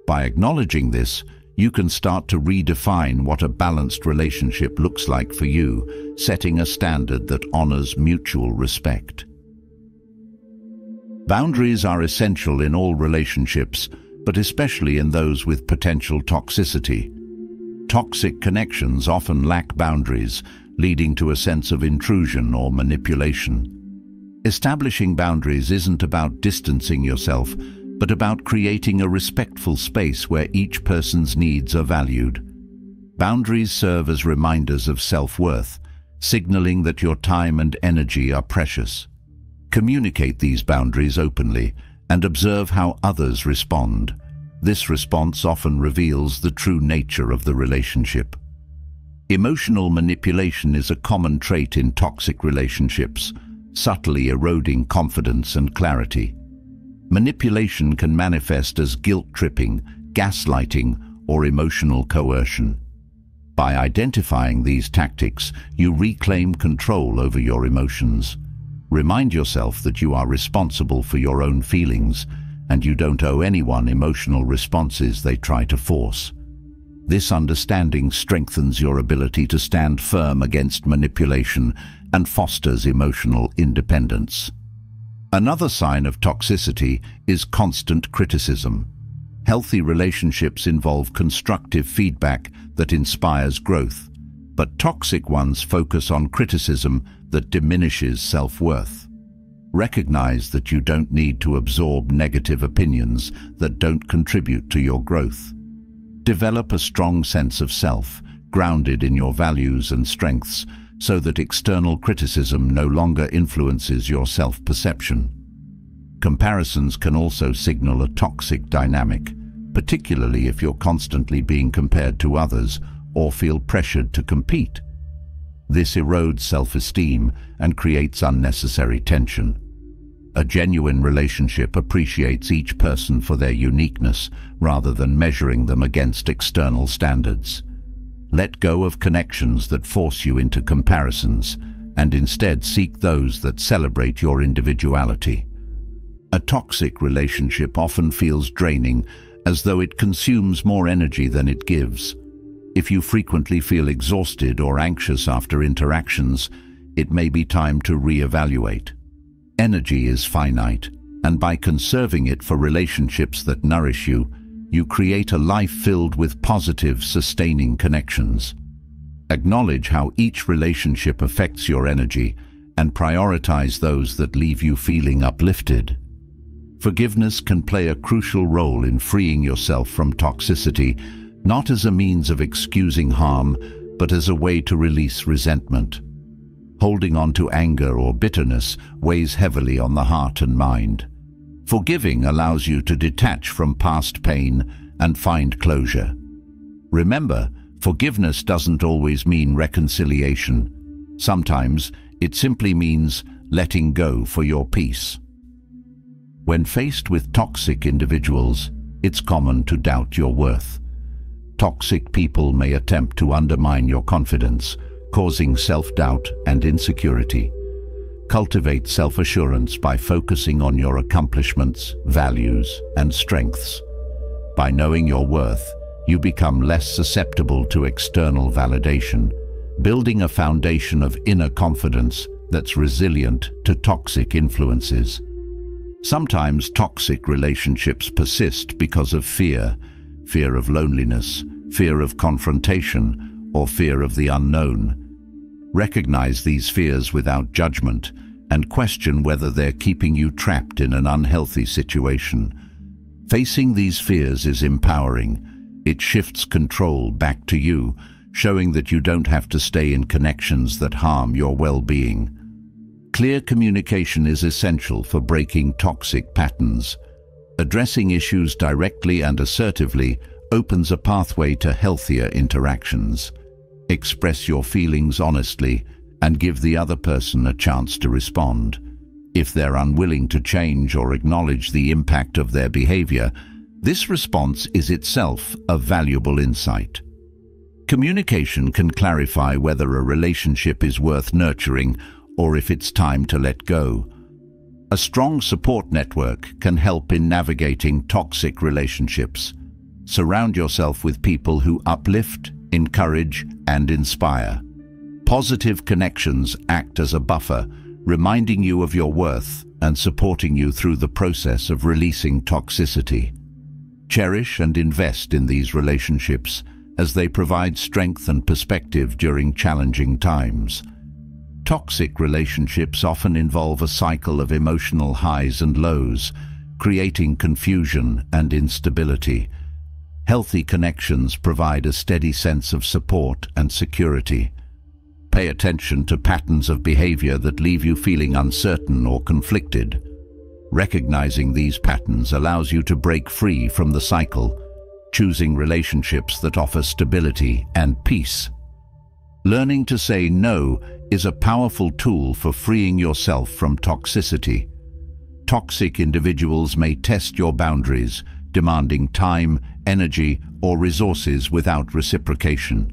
By acknowledging this, you can start to redefine what a balanced relationship looks like for you, setting a standard that honors mutual respect. Boundaries are essential in all relationships, but especially in those with potential toxicity. Toxic connections often lack boundaries, leading to a sense of intrusion or manipulation. Establishing boundaries isn't about distancing yourself, but about creating a respectful space where each person's needs are valued. Boundaries serve as reminders of self-worth, signaling that your time and energy are precious. Communicate these boundaries openly and observe how others respond. This response often reveals the true nature of the relationship. Emotional manipulation is a common trait in toxic relationships, subtly eroding confidence and clarity. Manipulation can manifest as guilt-tripping, gaslighting, or emotional coercion. By identifying these tactics, you reclaim control over your emotions. Remind yourself that you are responsible for your own feelings and you don't owe anyone emotional responses they try to force. This understanding strengthens your ability to stand firm against manipulation and fosters emotional independence. Another sign of toxicity is constant criticism. Healthy relationships involve constructive feedback that inspires growth, but toxic ones focus on criticism that diminishes self-worth. Recognize that you don't need to absorb negative opinions that don't contribute to your growth. Develop a strong sense of self, grounded in your values and strengths, so that external criticism no longer influences your self-perception. Comparisons can also signal a toxic dynamic, particularly if you're constantly being compared to others or feel pressured to compete. This erodes self-esteem and creates unnecessary tension. A genuine relationship appreciates each person for their uniqueness rather than measuring them against external standards. Let go of connections that force you into comparisons and instead seek those that celebrate your individuality. A toxic relationship often feels draining as though it consumes more energy than it gives. If you frequently feel exhausted or anxious after interactions, it may be time to re-evaluate. Energy is finite, and by conserving it for relationships that nourish you, you create a life filled with positive, sustaining connections. Acknowledge how each relationship affects your energy and prioritize those that leave you feeling uplifted. Forgiveness can play a crucial role in freeing yourself from toxicity, not as a means of excusing harm, but as a way to release resentment. Holding on to anger or bitterness weighs heavily on the heart and mind. Forgiving allows you to detach from past pain and find closure. Remember, forgiveness doesn't always mean reconciliation. Sometimes it simply means letting go for your peace. When faced with toxic individuals, it's common to doubt your worth. Toxic people may attempt to undermine your confidence, causing self-doubt and insecurity. Cultivate self-assurance by focusing on your accomplishments, values, and strengths. By knowing your worth, you become less susceptible to external validation, building a foundation of inner confidence that's resilient to toxic influences. Sometimes toxic relationships persist because of fear, fear of loneliness, fear of confrontation, or fear of the unknown. Recognize these fears without judgment and question whether they're keeping you trapped in an unhealthy situation. Facing these fears is empowering. It shifts control back to you, showing that you don't have to stay in connections that harm your well-being. Clear communication is essential for breaking toxic patterns. Addressing issues directly and assertively opens a pathway to healthier interactions. Express your feelings honestly and give the other person a chance to respond. If they're unwilling to change or acknowledge the impact of their behavior, this response is itself a valuable insight. Communication can clarify whether a relationship is worth nurturing or if it's time to let go. A strong support network can help in navigating toxic relationships. Surround yourself with people who uplift, encourage, and inspire. Positive connections act as a buffer, reminding you of your worth and supporting you through the process of releasing toxicity. Cherish and invest in these relationships as they provide strength and perspective during challenging times. Toxic relationships often involve a cycle of emotional highs and lows, creating confusion and instability. Healthy connections provide a steady sense of support and security. Pay attention to patterns of behavior that leave you feeling uncertain or conflicted. Recognizing these patterns allows you to break free from the cycle, choosing relationships that offer stability and peace. Learning to say no is a powerful tool for freeing yourself from toxicity. Toxic individuals may test your boundaries, demanding time, energy, or resources without reciprocation.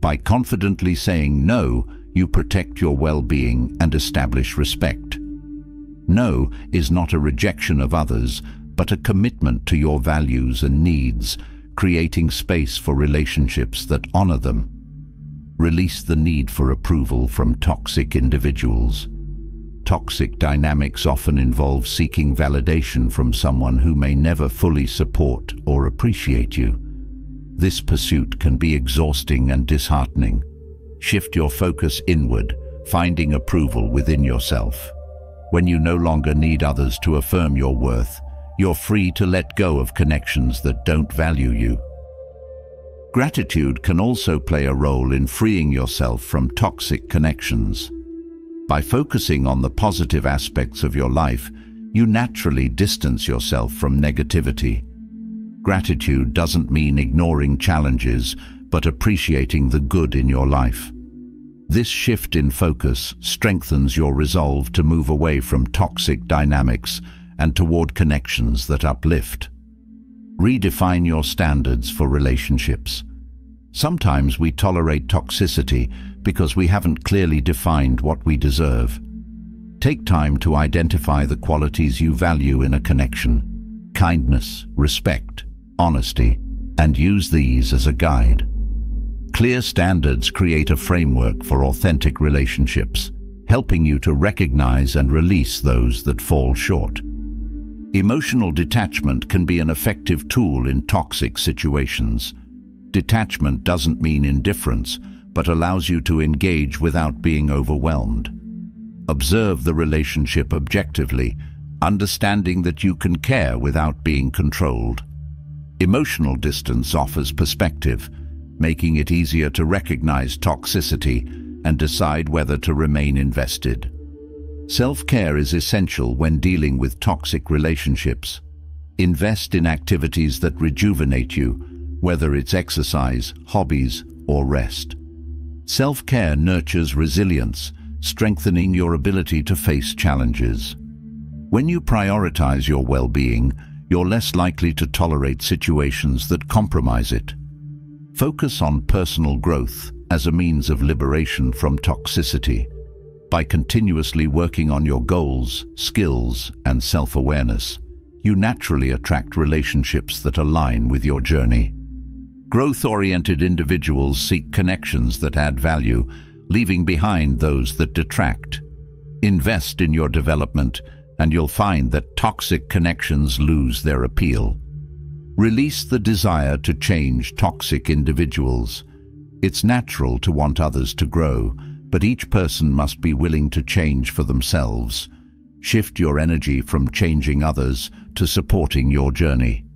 By confidently saying no, you protect your well-being and establish respect. No is not a rejection of others, but a commitment to your values and needs, creating space for relationships that honor them. Release the need for approval from toxic individuals. Toxic dynamics often involve seeking validation from someone who may never fully support or appreciate you. This pursuit can be exhausting and disheartening. Shift your focus inward, finding approval within yourself. When you no longer need others to affirm your worth, you're free to let go of connections that don't value you. Gratitude can also play a role in freeing yourself from toxic connections. By focusing on the positive aspects of your life, you naturally distance yourself from negativity. Gratitude doesn't mean ignoring challenges, but appreciating the good in your life. This shift in focus strengthens your resolve to move away from toxic dynamics and toward connections that uplift. Redefine your standards for relationships. Sometimes we tolerate toxicity because we haven't clearly defined what we deserve. Take time to identify the qualities you value in a connection. Kindness, respect, honesty, and use these as a guide. Clear standards create a framework for authentic relationships, helping you to recognize and release those that fall short. Emotional detachment can be an effective tool in toxic situations. Detachment doesn't mean indifference, but allows you to engage without being overwhelmed. Observe the relationship objectively, understanding that you can care without being controlled. Emotional distance offers perspective, making it easier to recognize toxicity and decide whether to remain invested. Self-care is essential when dealing with toxic relationships. Invest in activities that rejuvenate you, whether it's exercise, hobbies, or rest. Self-care nurtures resilience, strengthening your ability to face challenges. When you prioritize your well-being, you're less likely to tolerate situations that compromise it. Focus on personal growth as a means of liberation from toxicity by continuously working on your goals, skills, and self-awareness, you naturally attract relationships that align with your journey. Growth-oriented individuals seek connections that add value, leaving behind those that detract. Invest in your development, and you'll find that toxic connections lose their appeal. Release the desire to change toxic individuals. It's natural to want others to grow, but each person must be willing to change for themselves. Shift your energy from changing others to supporting your journey.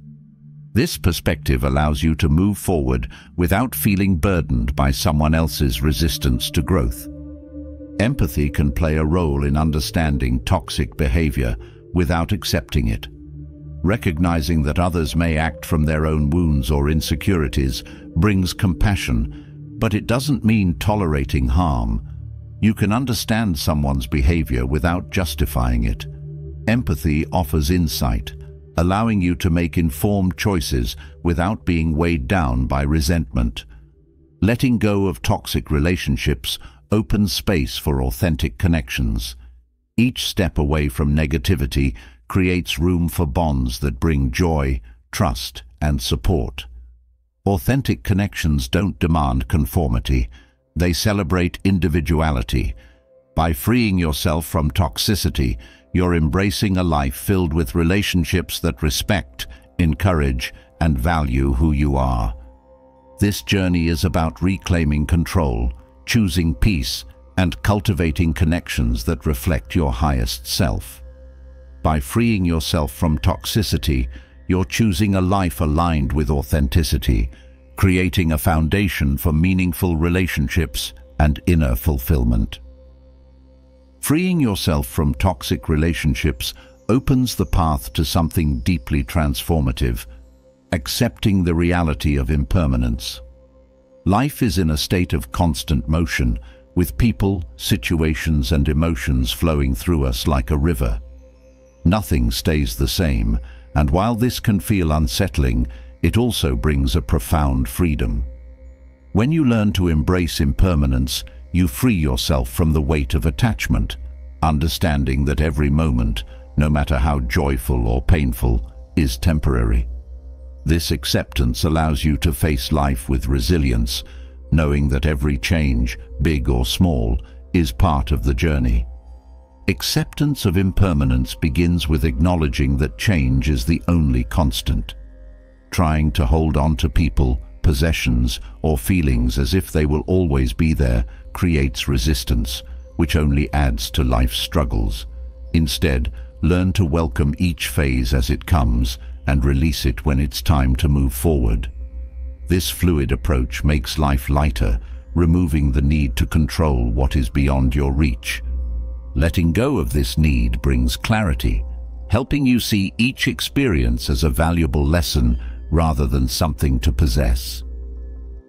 This perspective allows you to move forward without feeling burdened by someone else's resistance to growth. Empathy can play a role in understanding toxic behavior without accepting it. Recognizing that others may act from their own wounds or insecurities brings compassion, but it doesn't mean tolerating harm. You can understand someone's behavior without justifying it. Empathy offers insight, allowing you to make informed choices without being weighed down by resentment. Letting go of toxic relationships opens space for authentic connections. Each step away from negativity creates room for bonds that bring joy, trust and support. Authentic connections don't demand conformity. They celebrate individuality. By freeing yourself from toxicity, you're embracing a life filled with relationships that respect, encourage, and value who you are. This journey is about reclaiming control, choosing peace, and cultivating connections that reflect your highest self. By freeing yourself from toxicity, you're choosing a life aligned with authenticity, creating a foundation for meaningful relationships and inner fulfillment. Freeing yourself from toxic relationships opens the path to something deeply transformative, accepting the reality of impermanence. Life is in a state of constant motion, with people, situations and emotions flowing through us like a river. Nothing stays the same, and while this can feel unsettling, it also brings a profound freedom. When you learn to embrace impermanence, you free yourself from the weight of attachment, understanding that every moment, no matter how joyful or painful, is temporary. This acceptance allows you to face life with resilience, knowing that every change, big or small, is part of the journey. Acceptance of impermanence begins with acknowledging that change is the only constant. Trying to hold on to people, possessions or feelings as if they will always be there creates resistance, which only adds to life's struggles. Instead, learn to welcome each phase as it comes and release it when it's time to move forward. This fluid approach makes life lighter, removing the need to control what is beyond your reach. Letting go of this need brings clarity, helping you see each experience as a valuable lesson rather than something to possess.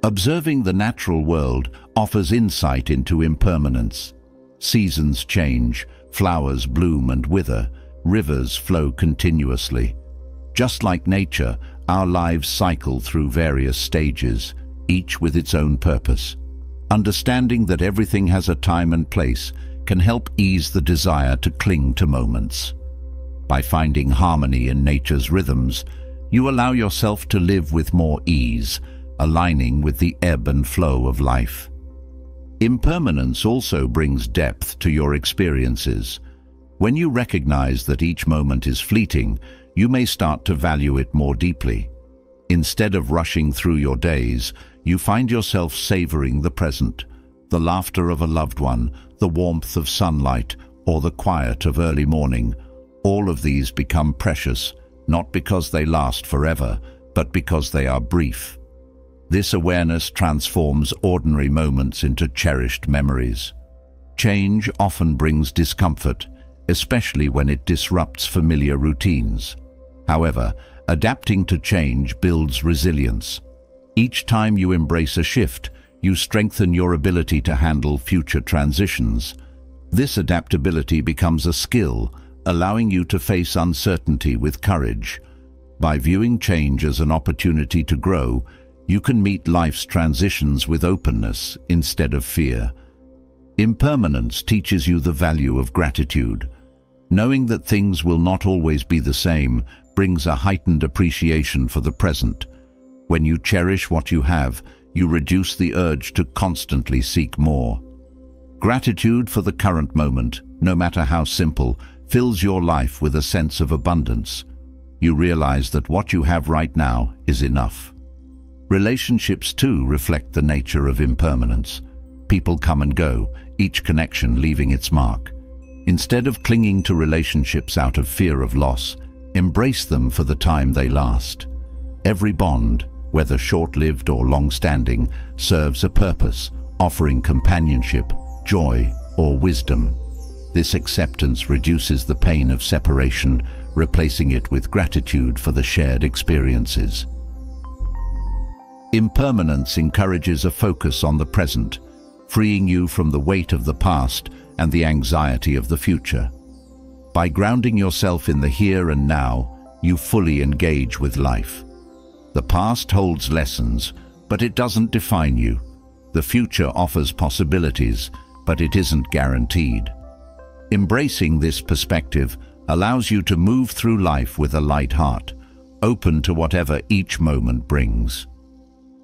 Observing the natural world offers insight into impermanence. Seasons change, flowers bloom and wither, rivers flow continuously. Just like nature, our lives cycle through various stages, each with its own purpose. Understanding that everything has a time and place can help ease the desire to cling to moments. By finding harmony in nature's rhythms, you allow yourself to live with more ease, aligning with the ebb and flow of life. Impermanence also brings depth to your experiences. When you recognize that each moment is fleeting, you may start to value it more deeply. Instead of rushing through your days, you find yourself savoring the present, the laughter of a loved one, the warmth of sunlight, or the quiet of early morning. All of these become precious, not because they last forever, but because they are brief. This awareness transforms ordinary moments into cherished memories. Change often brings discomfort, especially when it disrupts familiar routines. However, adapting to change builds resilience. Each time you embrace a shift, you strengthen your ability to handle future transitions. This adaptability becomes a skill, allowing you to face uncertainty with courage. By viewing change as an opportunity to grow, you can meet life's transitions with openness instead of fear. Impermanence teaches you the value of gratitude. Knowing that things will not always be the same brings a heightened appreciation for the present. When you cherish what you have, you reduce the urge to constantly seek more. Gratitude for the current moment, no matter how simple, fills your life with a sense of abundance. You realize that what you have right now is enough. Relationships too reflect the nature of impermanence. People come and go, each connection leaving its mark. Instead of clinging to relationships out of fear of loss, embrace them for the time they last. Every bond, whether short-lived or long-standing, serves a purpose, offering companionship, joy, or wisdom. This acceptance reduces the pain of separation, replacing it with gratitude for the shared experiences. Impermanence encourages a focus on the present, freeing you from the weight of the past and the anxiety of the future. By grounding yourself in the here and now, you fully engage with life. The past holds lessons, but it doesn't define you. The future offers possibilities, but it isn't guaranteed. Embracing this perspective allows you to move through life with a light heart, open to whatever each moment brings.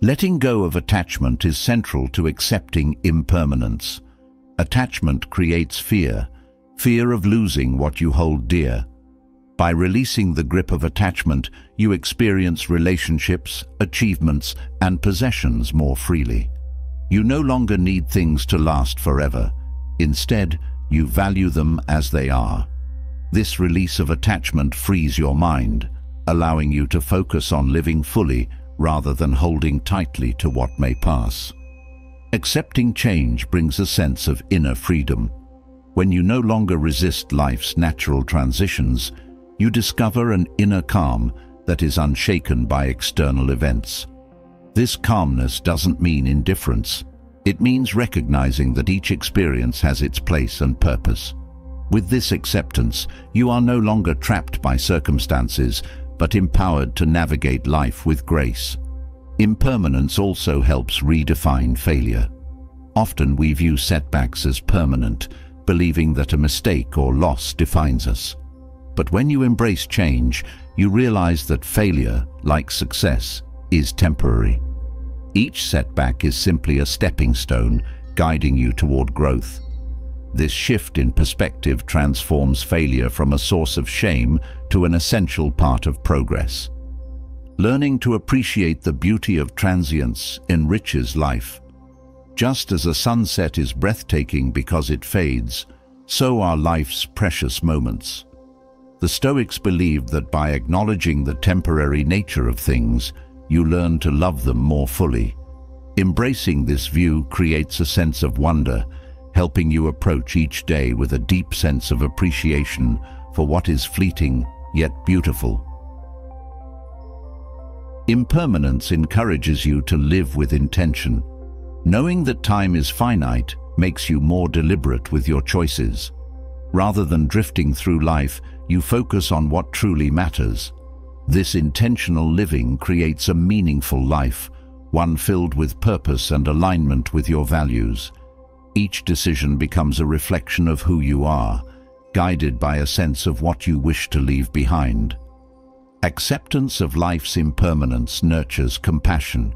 Letting go of attachment is central to accepting impermanence. Attachment creates fear, fear of losing what you hold dear. By releasing the grip of attachment, you experience relationships, achievements, and possessions more freely. You no longer need things to last forever. Instead, you value them as they are. This release of attachment frees your mind, allowing you to focus on living fully rather than holding tightly to what may pass. Accepting change brings a sense of inner freedom. When you no longer resist life's natural transitions, you discover an inner calm that is unshaken by external events. This calmness doesn't mean indifference. It means recognizing that each experience has its place and purpose. With this acceptance, you are no longer trapped by circumstances but empowered to navigate life with grace. Impermanence also helps redefine failure. Often we view setbacks as permanent, believing that a mistake or loss defines us. But when you embrace change, you realize that failure, like success, is temporary. Each setback is simply a stepping stone guiding you toward growth. This shift in perspective transforms failure from a source of shame to an essential part of progress. Learning to appreciate the beauty of transience enriches life. Just as a sunset is breathtaking because it fades, so are life's precious moments. The Stoics believed that by acknowledging the temporary nature of things, you learn to love them more fully. Embracing this view creates a sense of wonder helping you approach each day with a deep sense of appreciation for what is fleeting yet beautiful. Impermanence encourages you to live with intention. Knowing that time is finite makes you more deliberate with your choices. Rather than drifting through life, you focus on what truly matters. This intentional living creates a meaningful life, one filled with purpose and alignment with your values. Each decision becomes a reflection of who you are, guided by a sense of what you wish to leave behind. Acceptance of life's impermanence nurtures compassion.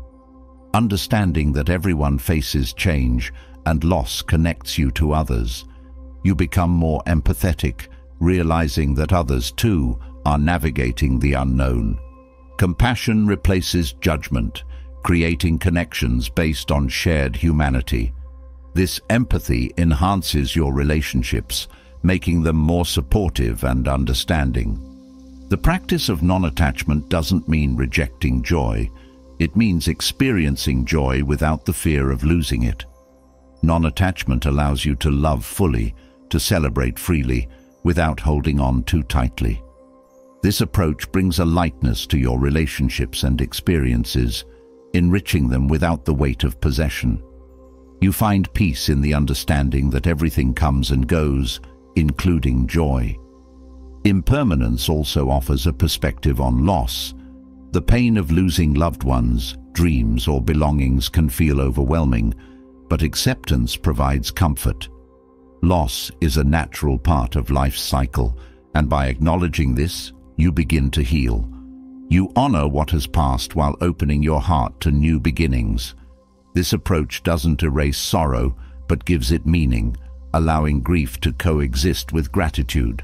Understanding that everyone faces change and loss connects you to others. You become more empathetic, realizing that others too are navigating the unknown. Compassion replaces judgment, creating connections based on shared humanity. This empathy enhances your relationships, making them more supportive and understanding. The practice of non-attachment doesn't mean rejecting joy. It means experiencing joy without the fear of losing it. Non-attachment allows you to love fully, to celebrate freely, without holding on too tightly. This approach brings a lightness to your relationships and experiences, enriching them without the weight of possession. You find peace in the understanding that everything comes and goes, including joy. Impermanence also offers a perspective on loss. The pain of losing loved ones, dreams or belongings can feel overwhelming, but acceptance provides comfort. Loss is a natural part of life's cycle, and by acknowledging this, you begin to heal. You honor what has passed while opening your heart to new beginnings. This approach doesn't erase sorrow, but gives it meaning, allowing grief to coexist with gratitude.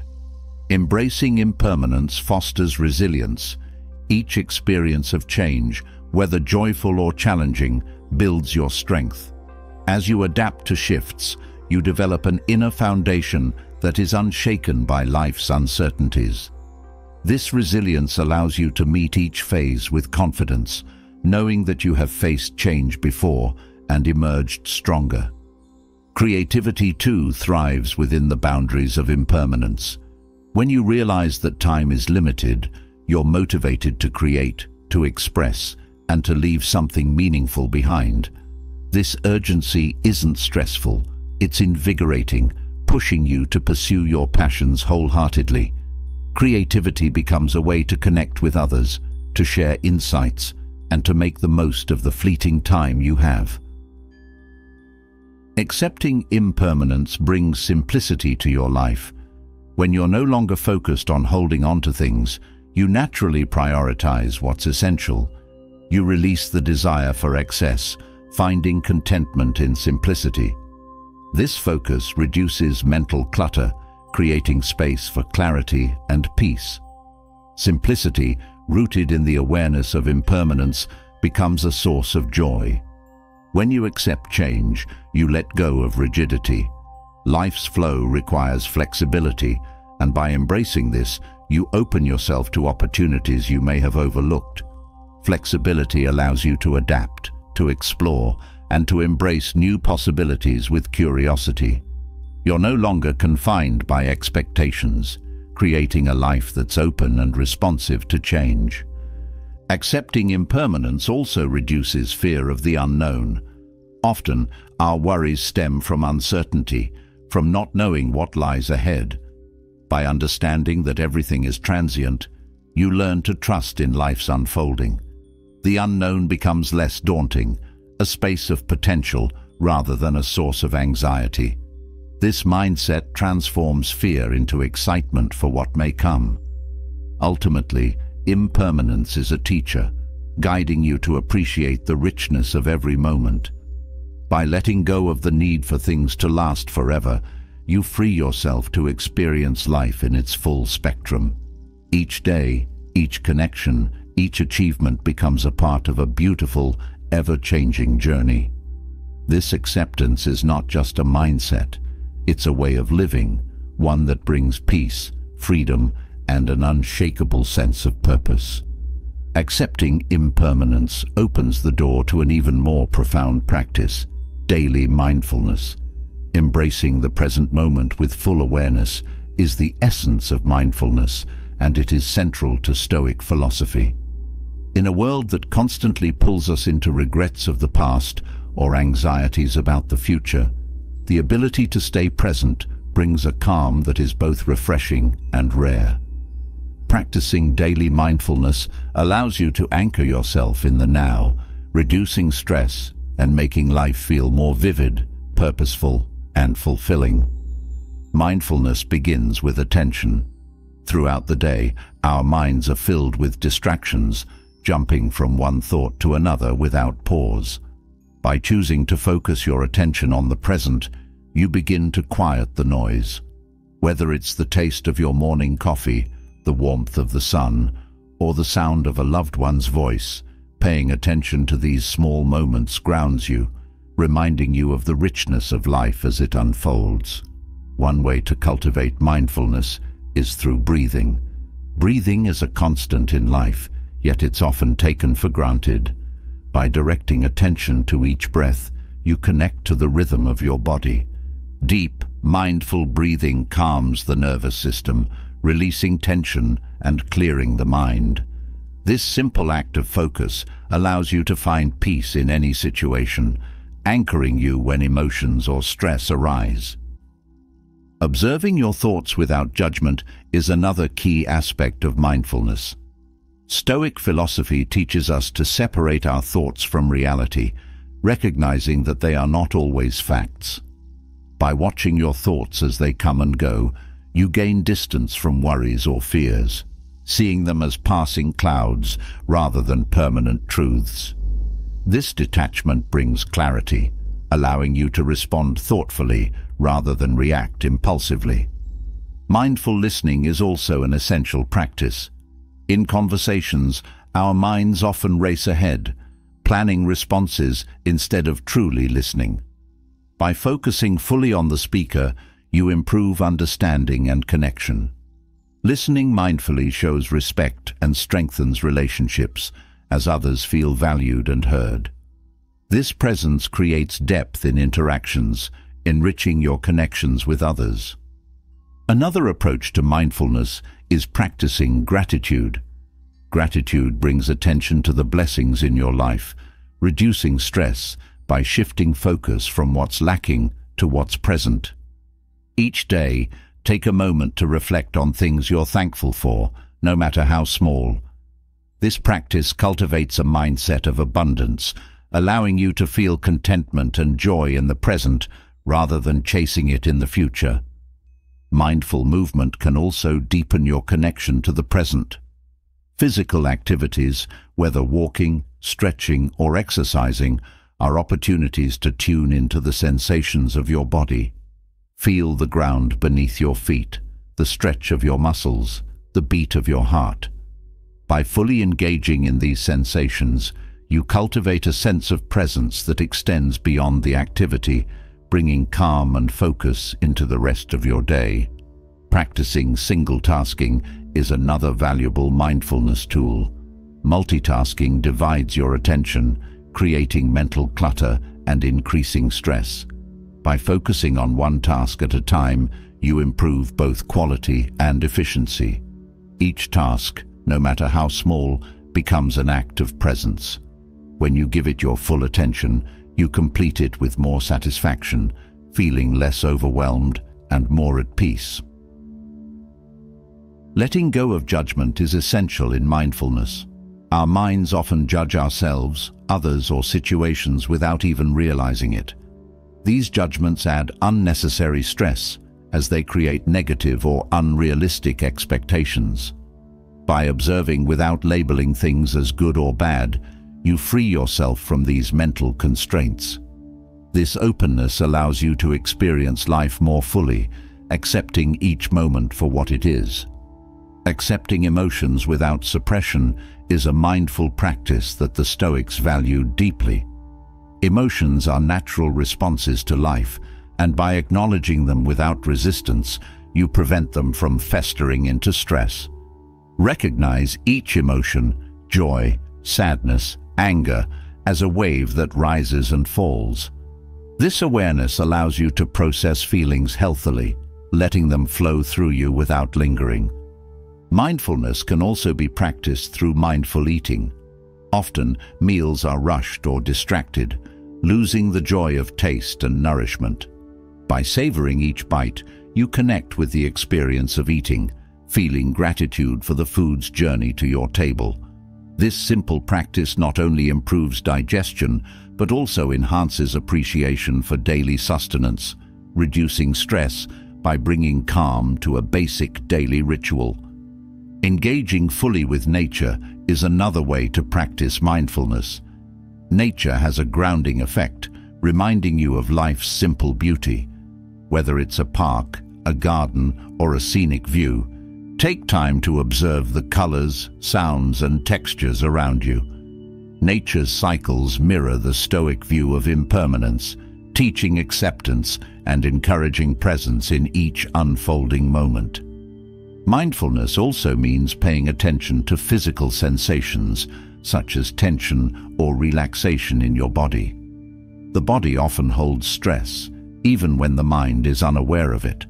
Embracing impermanence fosters resilience. Each experience of change, whether joyful or challenging, builds your strength. As you adapt to shifts, you develop an inner foundation that is unshaken by life's uncertainties. This resilience allows you to meet each phase with confidence, knowing that you have faced change before and emerged stronger. Creativity too thrives within the boundaries of impermanence. When you realize that time is limited, you're motivated to create, to express, and to leave something meaningful behind. This urgency isn't stressful, it's invigorating, pushing you to pursue your passions wholeheartedly. Creativity becomes a way to connect with others, to share insights, and to make the most of the fleeting time you have. Accepting impermanence brings simplicity to your life. When you're no longer focused on holding on to things, you naturally prioritize what's essential. You release the desire for excess, finding contentment in simplicity. This focus reduces mental clutter, creating space for clarity and peace. Simplicity, rooted in the awareness of impermanence, becomes a source of joy. When you accept change, you let go of rigidity. Life's flow requires flexibility, and by embracing this, you open yourself to opportunities you may have overlooked. Flexibility allows you to adapt, to explore, and to embrace new possibilities with curiosity. You're no longer confined by expectations, creating a life that's open and responsive to change. Accepting impermanence also reduces fear of the unknown. Often, our worries stem from uncertainty, from not knowing what lies ahead. By understanding that everything is transient, you learn to trust in life's unfolding. The unknown becomes less daunting, a space of potential rather than a source of anxiety. This mindset transforms fear into excitement for what may come. Ultimately, impermanence is a teacher, guiding you to appreciate the richness of every moment. By letting go of the need for things to last forever, you free yourself to experience life in its full spectrum. Each day, each connection, each achievement becomes a part of a beautiful ever-changing journey. This acceptance is not just a mindset, it's a way of living, one that brings peace, freedom, and an unshakable sense of purpose. Accepting impermanence opens the door to an even more profound practice, daily mindfulness. Embracing the present moment with full awareness is the essence of mindfulness, and it is central to Stoic philosophy. In a world that constantly pulls us into regrets of the past or anxieties about the future, the ability to stay present brings a calm that is both refreshing and rare. Practicing daily mindfulness allows you to anchor yourself in the now, reducing stress and making life feel more vivid, purposeful, and fulfilling. Mindfulness begins with attention. Throughout the day, our minds are filled with distractions, jumping from one thought to another without pause. By choosing to focus your attention on the present, you begin to quiet the noise. Whether it's the taste of your morning coffee, the warmth of the sun, or the sound of a loved one's voice, paying attention to these small moments grounds you, reminding you of the richness of life as it unfolds. One way to cultivate mindfulness is through breathing. Breathing is a constant in life, yet it's often taken for granted. By directing attention to each breath, you connect to the rhythm of your body. Deep, mindful breathing calms the nervous system, releasing tension and clearing the mind. This simple act of focus allows you to find peace in any situation, anchoring you when emotions or stress arise. Observing your thoughts without judgment is another key aspect of mindfulness. Stoic philosophy teaches us to separate our thoughts from reality, recognizing that they are not always facts. By watching your thoughts as they come and go, you gain distance from worries or fears, seeing them as passing clouds rather than permanent truths. This detachment brings clarity, allowing you to respond thoughtfully rather than react impulsively. Mindful listening is also an essential practice, in conversations, our minds often race ahead, planning responses instead of truly listening. By focusing fully on the speaker, you improve understanding and connection. Listening mindfully shows respect and strengthens relationships as others feel valued and heard. This presence creates depth in interactions, enriching your connections with others. Another approach to mindfulness is practicing gratitude. Gratitude brings attention to the blessings in your life, reducing stress by shifting focus from what's lacking to what's present. Each day, take a moment to reflect on things you're thankful for, no matter how small. This practice cultivates a mindset of abundance, allowing you to feel contentment and joy in the present rather than chasing it in the future. Mindful movement can also deepen your connection to the present. Physical activities, whether walking, stretching or exercising, are opportunities to tune into the sensations of your body. Feel the ground beneath your feet, the stretch of your muscles, the beat of your heart. By fully engaging in these sensations, you cultivate a sense of presence that extends beyond the activity, bringing calm and focus into the rest of your day. Practicing single tasking is another valuable mindfulness tool. Multitasking divides your attention, creating mental clutter and increasing stress. By focusing on one task at a time, you improve both quality and efficiency. Each task, no matter how small, becomes an act of presence. When you give it your full attention, you complete it with more satisfaction, feeling less overwhelmed and more at peace. Letting go of judgment is essential in mindfulness. Our minds often judge ourselves, others or situations without even realizing it. These judgments add unnecessary stress as they create negative or unrealistic expectations. By observing without labeling things as good or bad, you free yourself from these mental constraints. This openness allows you to experience life more fully, accepting each moment for what it is. Accepting emotions without suppression is a mindful practice that the Stoics valued deeply. Emotions are natural responses to life, and by acknowledging them without resistance, you prevent them from festering into stress. Recognize each emotion, joy, sadness, anger, as a wave that rises and falls. This awareness allows you to process feelings healthily, letting them flow through you without lingering. Mindfulness can also be practiced through mindful eating. Often, meals are rushed or distracted, losing the joy of taste and nourishment. By savoring each bite, you connect with the experience of eating, feeling gratitude for the food's journey to your table. This simple practice not only improves digestion, but also enhances appreciation for daily sustenance, reducing stress by bringing calm to a basic daily ritual. Engaging fully with nature is another way to practice mindfulness. Nature has a grounding effect, reminding you of life's simple beauty. Whether it's a park, a garden, or a scenic view, Take time to observe the colors, sounds and textures around you. Nature's cycles mirror the Stoic view of impermanence, teaching acceptance and encouraging presence in each unfolding moment. Mindfulness also means paying attention to physical sensations, such as tension or relaxation in your body. The body often holds stress, even when the mind is unaware of it.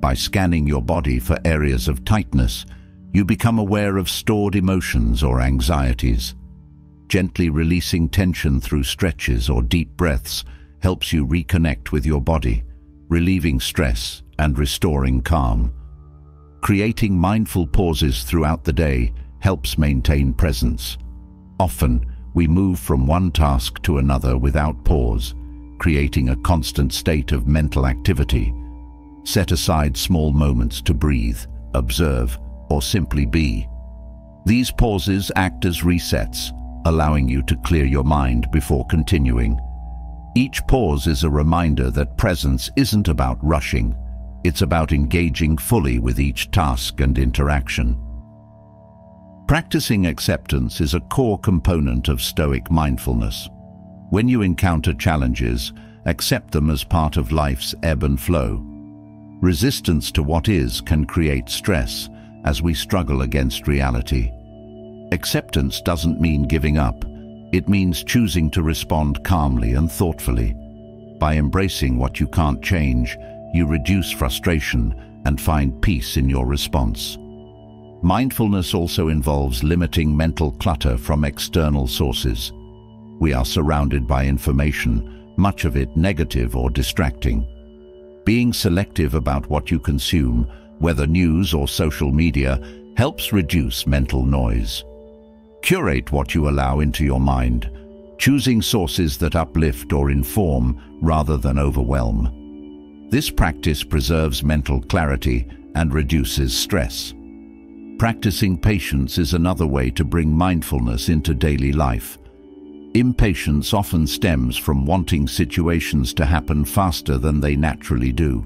By scanning your body for areas of tightness, you become aware of stored emotions or anxieties. Gently releasing tension through stretches or deep breaths helps you reconnect with your body, relieving stress and restoring calm. Creating mindful pauses throughout the day helps maintain presence. Often, we move from one task to another without pause, creating a constant state of mental activity. Set aside small moments to breathe, observe, or simply be. These pauses act as resets, allowing you to clear your mind before continuing. Each pause is a reminder that presence isn't about rushing, it's about engaging fully with each task and interaction. Practicing acceptance is a core component of Stoic mindfulness. When you encounter challenges, accept them as part of life's ebb and flow. Resistance to what is can create stress, as we struggle against reality. Acceptance doesn't mean giving up. It means choosing to respond calmly and thoughtfully. By embracing what you can't change, you reduce frustration and find peace in your response. Mindfulness also involves limiting mental clutter from external sources. We are surrounded by information, much of it negative or distracting. Being selective about what you consume, whether news or social media, helps reduce mental noise. Curate what you allow into your mind, choosing sources that uplift or inform rather than overwhelm. This practice preserves mental clarity and reduces stress. Practicing patience is another way to bring mindfulness into daily life. Impatience often stems from wanting situations to happen faster than they naturally do.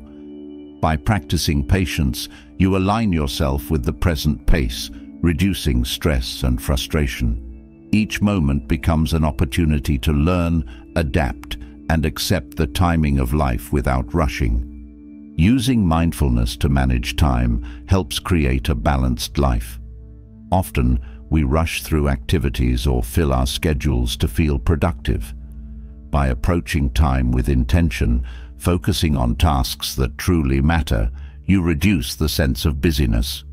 By practicing patience, you align yourself with the present pace, reducing stress and frustration. Each moment becomes an opportunity to learn, adapt, and accept the timing of life without rushing. Using mindfulness to manage time helps create a balanced life. Often, we rush through activities or fill our schedules to feel productive. By approaching time with intention, focusing on tasks that truly matter, you reduce the sense of busyness.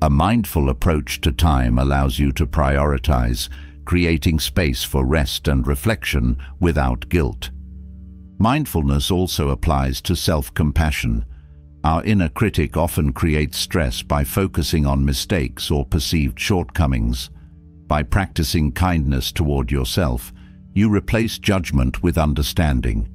A mindful approach to time allows you to prioritize, creating space for rest and reflection without guilt. Mindfulness also applies to self-compassion. Our inner critic often creates stress by focusing on mistakes or perceived shortcomings. By practicing kindness toward yourself, you replace judgment with understanding.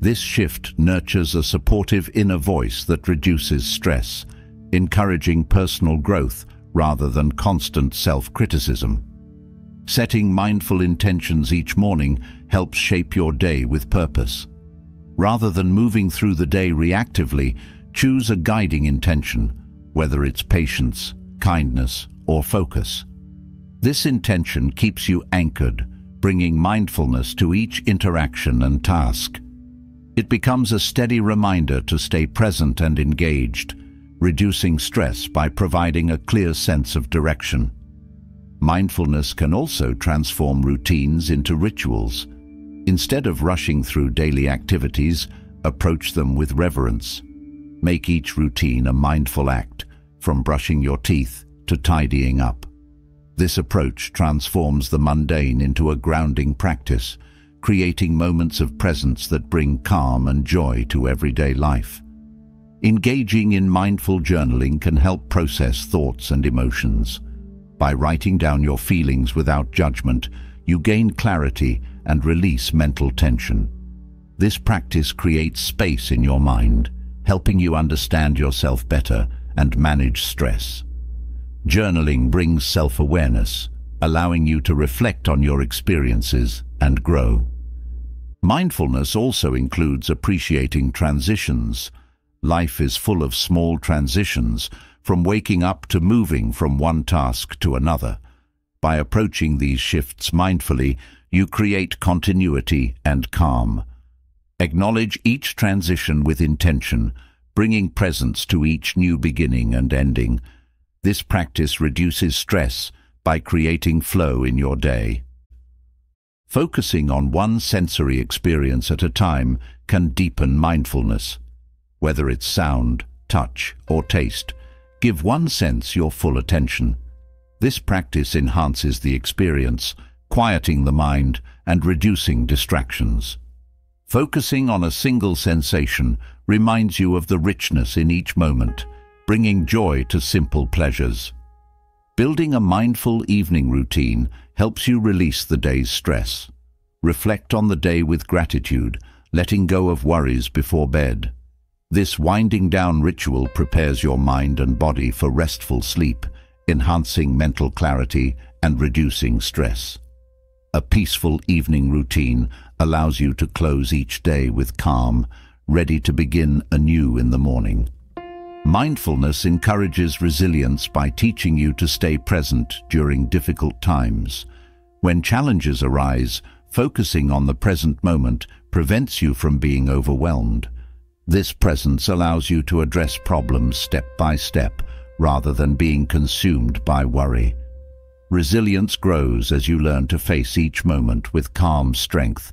This shift nurtures a supportive inner voice that reduces stress, encouraging personal growth rather than constant self-criticism. Setting mindful intentions each morning helps shape your day with purpose. Rather than moving through the day reactively, Choose a guiding intention, whether it's patience, kindness, or focus. This intention keeps you anchored, bringing mindfulness to each interaction and task. It becomes a steady reminder to stay present and engaged, reducing stress by providing a clear sense of direction. Mindfulness can also transform routines into rituals. Instead of rushing through daily activities, approach them with reverence. Make each routine a mindful act, from brushing your teeth to tidying up. This approach transforms the mundane into a grounding practice, creating moments of presence that bring calm and joy to everyday life. Engaging in mindful journaling can help process thoughts and emotions. By writing down your feelings without judgment, you gain clarity and release mental tension. This practice creates space in your mind, helping you understand yourself better and manage stress. Journaling brings self-awareness, allowing you to reflect on your experiences and grow. Mindfulness also includes appreciating transitions. Life is full of small transitions, from waking up to moving from one task to another. By approaching these shifts mindfully, you create continuity and calm. Acknowledge each transition with intention, bringing presence to each new beginning and ending. This practice reduces stress by creating flow in your day. Focusing on one sensory experience at a time can deepen mindfulness. Whether it's sound, touch, or taste, give one sense your full attention. This practice enhances the experience, quieting the mind and reducing distractions. Focusing on a single sensation reminds you of the richness in each moment, bringing joy to simple pleasures. Building a mindful evening routine helps you release the day's stress. Reflect on the day with gratitude, letting go of worries before bed. This winding down ritual prepares your mind and body for restful sleep, enhancing mental clarity and reducing stress. A peaceful evening routine allows you to close each day with calm, ready to begin anew in the morning. Mindfulness encourages resilience by teaching you to stay present during difficult times. When challenges arise, focusing on the present moment prevents you from being overwhelmed. This presence allows you to address problems step by step, rather than being consumed by worry. Resilience grows as you learn to face each moment with calm strength.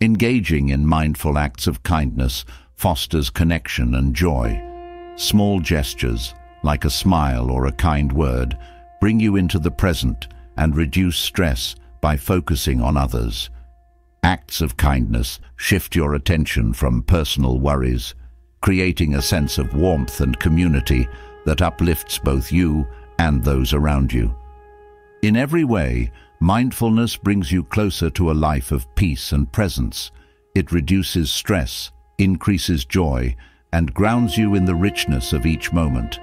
Engaging in mindful acts of kindness fosters connection and joy. Small gestures, like a smile or a kind word, bring you into the present and reduce stress by focusing on others. Acts of kindness shift your attention from personal worries, creating a sense of warmth and community that uplifts both you and those around you. In every way, mindfulness brings you closer to a life of peace and presence. It reduces stress, increases joy, and grounds you in the richness of each moment.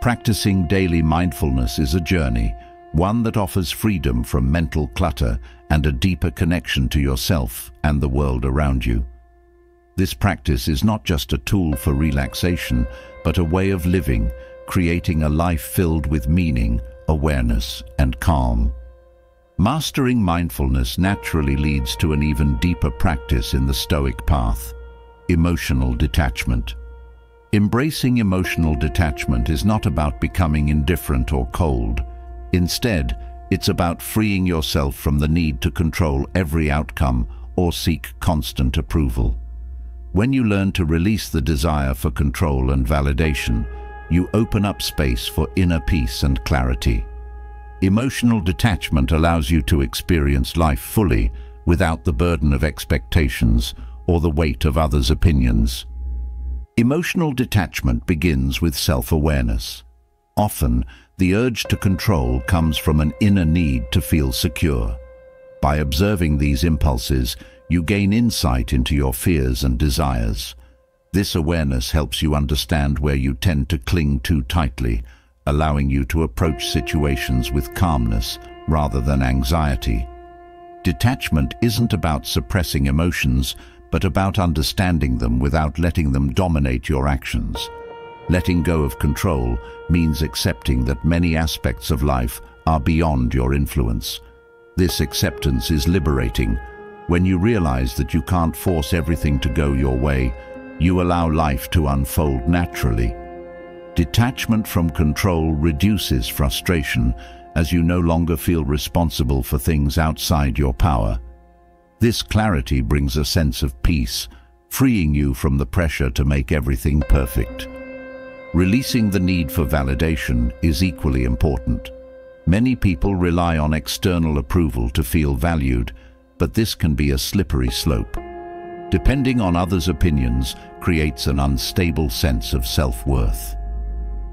Practicing daily mindfulness is a journey, one that offers freedom from mental clutter and a deeper connection to yourself and the world around you. This practice is not just a tool for relaxation, but a way of living, creating a life filled with meaning, awareness, and calm. Mastering mindfulness naturally leads to an even deeper practice in the Stoic path, emotional detachment. Embracing emotional detachment is not about becoming indifferent or cold. Instead, it's about freeing yourself from the need to control every outcome or seek constant approval. When you learn to release the desire for control and validation, you open up space for inner peace and clarity. Emotional detachment allows you to experience life fully without the burden of expectations or the weight of others' opinions. Emotional detachment begins with self-awareness. Often, the urge to control comes from an inner need to feel secure. By observing these impulses, you gain insight into your fears and desires. This awareness helps you understand where you tend to cling too tightly, allowing you to approach situations with calmness rather than anxiety. Detachment isn't about suppressing emotions, but about understanding them without letting them dominate your actions. Letting go of control means accepting that many aspects of life are beyond your influence. This acceptance is liberating. When you realize that you can't force everything to go your way, you allow life to unfold naturally. Detachment from control reduces frustration as you no longer feel responsible for things outside your power. This clarity brings a sense of peace, freeing you from the pressure to make everything perfect. Releasing the need for validation is equally important. Many people rely on external approval to feel valued, but this can be a slippery slope. Depending on others' opinions creates an unstable sense of self-worth.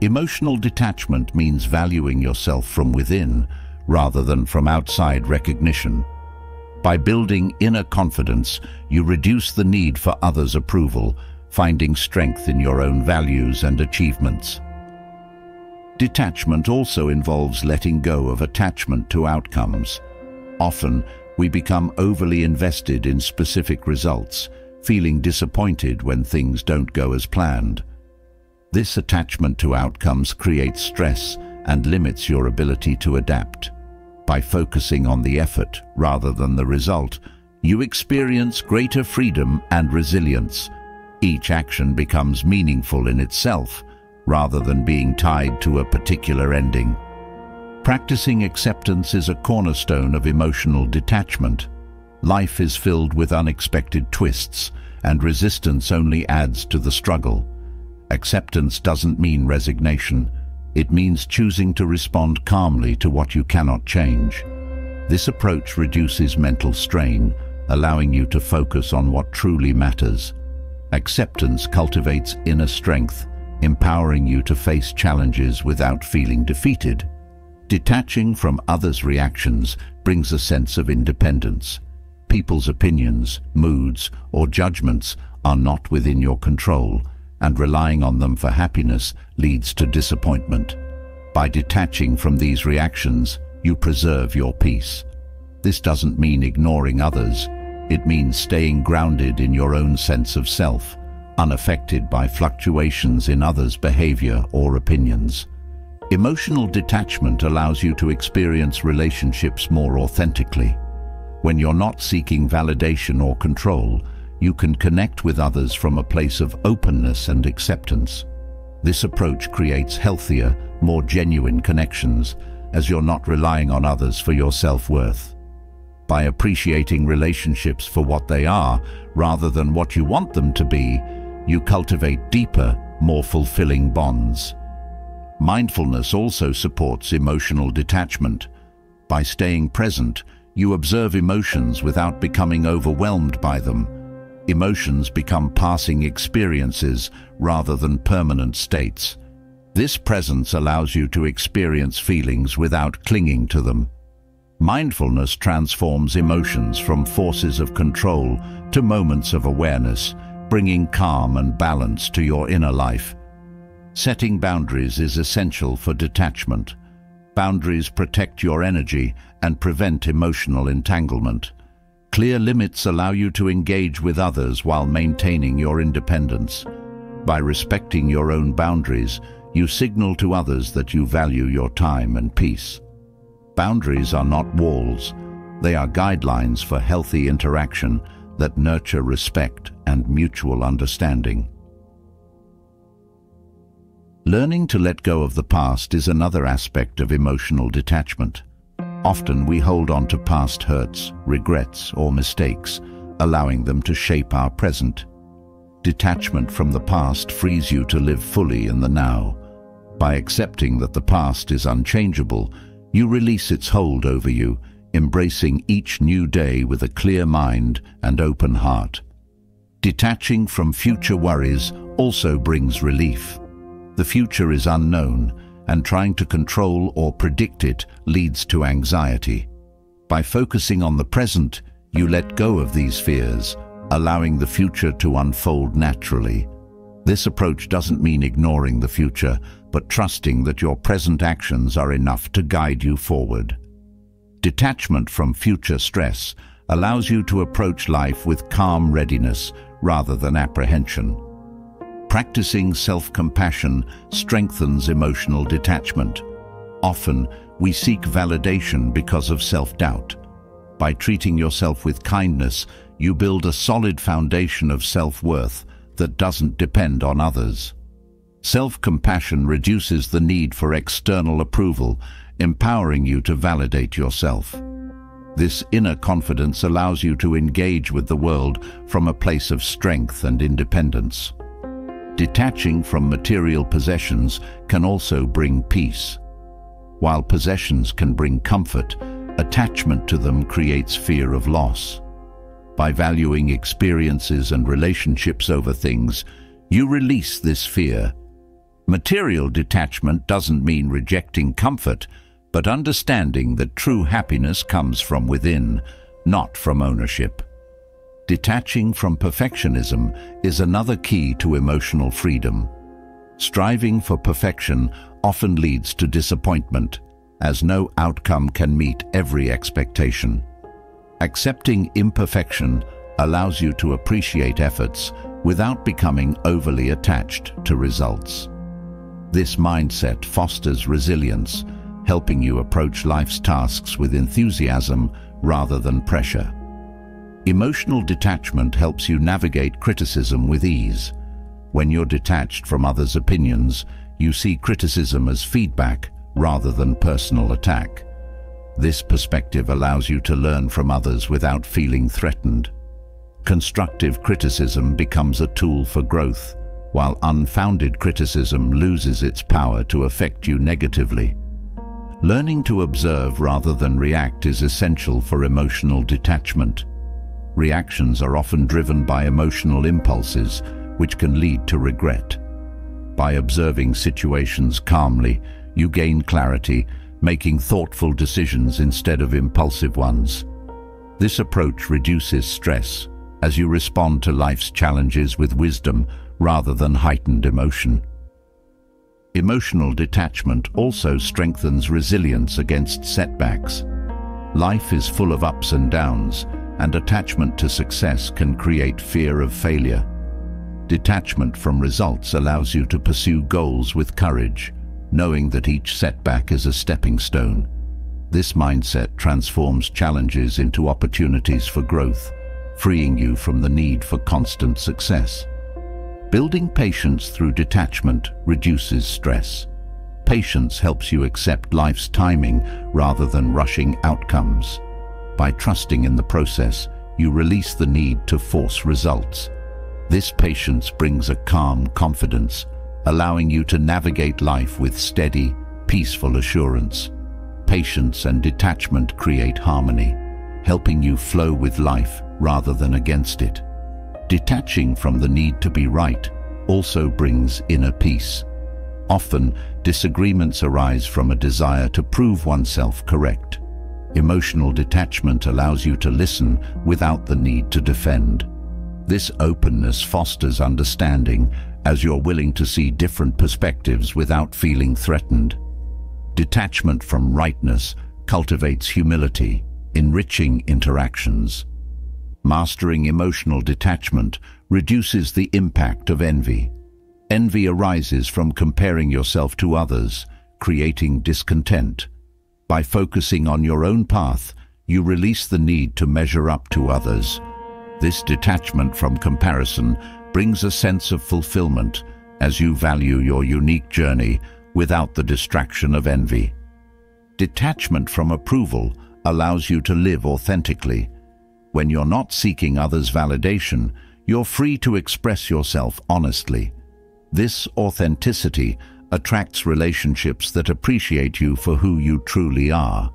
Emotional detachment means valuing yourself from within rather than from outside recognition. By building inner confidence, you reduce the need for others' approval, finding strength in your own values and achievements. Detachment also involves letting go of attachment to outcomes. Often, we become overly invested in specific results, feeling disappointed when things don't go as planned. This attachment to outcomes creates stress and limits your ability to adapt. By focusing on the effort rather than the result, you experience greater freedom and resilience. Each action becomes meaningful in itself, rather than being tied to a particular ending. Practicing acceptance is a cornerstone of emotional detachment. Life is filled with unexpected twists, and resistance only adds to the struggle. Acceptance doesn't mean resignation. It means choosing to respond calmly to what you cannot change. This approach reduces mental strain, allowing you to focus on what truly matters. Acceptance cultivates inner strength, empowering you to face challenges without feeling defeated. Detaching from others' reactions brings a sense of independence. People's opinions, moods, or judgments are not within your control, and relying on them for happiness leads to disappointment. By detaching from these reactions, you preserve your peace. This doesn't mean ignoring others. It means staying grounded in your own sense of self, unaffected by fluctuations in others' behavior or opinions. Emotional detachment allows you to experience relationships more authentically. When you're not seeking validation or control, you can connect with others from a place of openness and acceptance. This approach creates healthier, more genuine connections, as you're not relying on others for your self-worth. By appreciating relationships for what they are, rather than what you want them to be, you cultivate deeper, more fulfilling bonds. Mindfulness also supports emotional detachment. By staying present, you observe emotions without becoming overwhelmed by them. Emotions become passing experiences rather than permanent states. This presence allows you to experience feelings without clinging to them. Mindfulness transforms emotions from forces of control to moments of awareness, bringing calm and balance to your inner life. Setting boundaries is essential for detachment. Boundaries protect your energy and prevent emotional entanglement. Clear limits allow you to engage with others while maintaining your independence. By respecting your own boundaries, you signal to others that you value your time and peace. Boundaries are not walls. They are guidelines for healthy interaction that nurture respect and mutual understanding. Learning to let go of the past is another aspect of emotional detachment. Often we hold on to past hurts, regrets or mistakes, allowing them to shape our present. Detachment from the past frees you to live fully in the now. By accepting that the past is unchangeable, you release its hold over you, embracing each new day with a clear mind and open heart. Detaching from future worries also brings relief. The future is unknown, and trying to control or predict it leads to anxiety. By focusing on the present, you let go of these fears, allowing the future to unfold naturally. This approach doesn't mean ignoring the future, but trusting that your present actions are enough to guide you forward. Detachment from future stress allows you to approach life with calm readiness rather than apprehension. Practicing self-compassion strengthens emotional detachment. Often, we seek validation because of self-doubt. By treating yourself with kindness, you build a solid foundation of self-worth that doesn't depend on others. Self-compassion reduces the need for external approval, empowering you to validate yourself. This inner confidence allows you to engage with the world from a place of strength and independence. Detaching from material possessions can also bring peace. While possessions can bring comfort, attachment to them creates fear of loss. By valuing experiences and relationships over things, you release this fear Material detachment doesn't mean rejecting comfort, but understanding that true happiness comes from within, not from ownership. Detaching from perfectionism is another key to emotional freedom. Striving for perfection often leads to disappointment, as no outcome can meet every expectation. Accepting imperfection allows you to appreciate efforts without becoming overly attached to results. This mindset fosters resilience, helping you approach life's tasks with enthusiasm rather than pressure. Emotional detachment helps you navigate criticism with ease. When you're detached from others' opinions, you see criticism as feedback rather than personal attack. This perspective allows you to learn from others without feeling threatened. Constructive criticism becomes a tool for growth, while unfounded criticism loses its power to affect you negatively. Learning to observe rather than react is essential for emotional detachment. Reactions are often driven by emotional impulses, which can lead to regret. By observing situations calmly, you gain clarity, making thoughtful decisions instead of impulsive ones. This approach reduces stress as you respond to life's challenges with wisdom rather than heightened emotion. Emotional detachment also strengthens resilience against setbacks. Life is full of ups and downs, and attachment to success can create fear of failure. Detachment from results allows you to pursue goals with courage, knowing that each setback is a stepping stone. This mindset transforms challenges into opportunities for growth, freeing you from the need for constant success. Building patience through detachment reduces stress. Patience helps you accept life's timing rather than rushing outcomes. By trusting in the process, you release the need to force results. This patience brings a calm confidence, allowing you to navigate life with steady, peaceful assurance. Patience and detachment create harmony, helping you flow with life rather than against it. Detaching from the need to be right also brings inner peace. Often, disagreements arise from a desire to prove oneself correct. Emotional detachment allows you to listen without the need to defend. This openness fosters understanding as you're willing to see different perspectives without feeling threatened. Detachment from rightness cultivates humility, enriching interactions. Mastering emotional detachment reduces the impact of envy. Envy arises from comparing yourself to others, creating discontent. By focusing on your own path, you release the need to measure up to others. This detachment from comparison brings a sense of fulfillment as you value your unique journey without the distraction of envy. Detachment from approval allows you to live authentically. When you're not seeking others' validation, you're free to express yourself honestly. This authenticity attracts relationships that appreciate you for who you truly are.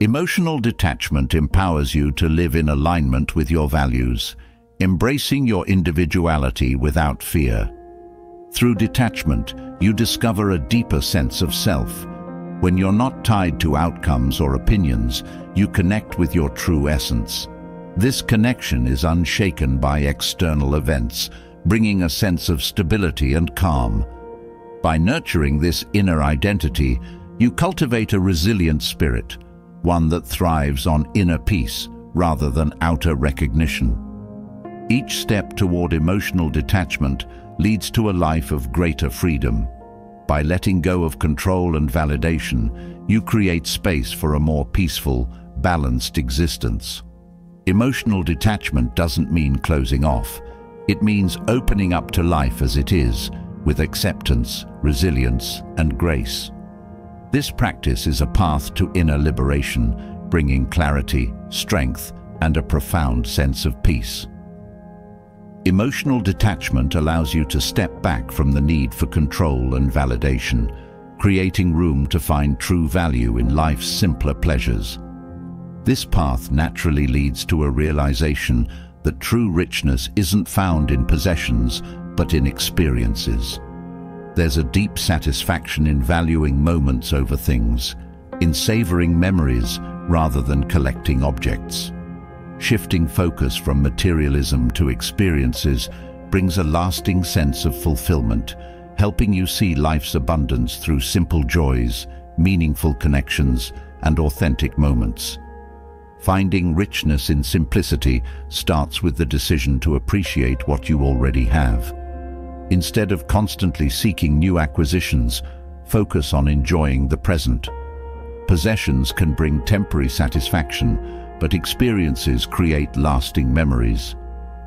Emotional detachment empowers you to live in alignment with your values, embracing your individuality without fear. Through detachment, you discover a deeper sense of self. When you're not tied to outcomes or opinions, you connect with your true essence. This connection is unshaken by external events, bringing a sense of stability and calm. By nurturing this inner identity, you cultivate a resilient spirit, one that thrives on inner peace rather than outer recognition. Each step toward emotional detachment leads to a life of greater freedom. By letting go of control and validation, you create space for a more peaceful, balanced existence. Emotional detachment doesn't mean closing off. It means opening up to life as it is, with acceptance, resilience, and grace. This practice is a path to inner liberation, bringing clarity, strength, and a profound sense of peace. Emotional detachment allows you to step back from the need for control and validation, creating room to find true value in life's simpler pleasures. This path naturally leads to a realization that true richness isn't found in possessions, but in experiences. There's a deep satisfaction in valuing moments over things, in savoring memories rather than collecting objects. Shifting focus from materialism to experiences brings a lasting sense of fulfillment, helping you see life's abundance through simple joys, meaningful connections, and authentic moments. Finding richness in simplicity starts with the decision to appreciate what you already have. Instead of constantly seeking new acquisitions, focus on enjoying the present. Possessions can bring temporary satisfaction, but experiences create lasting memories.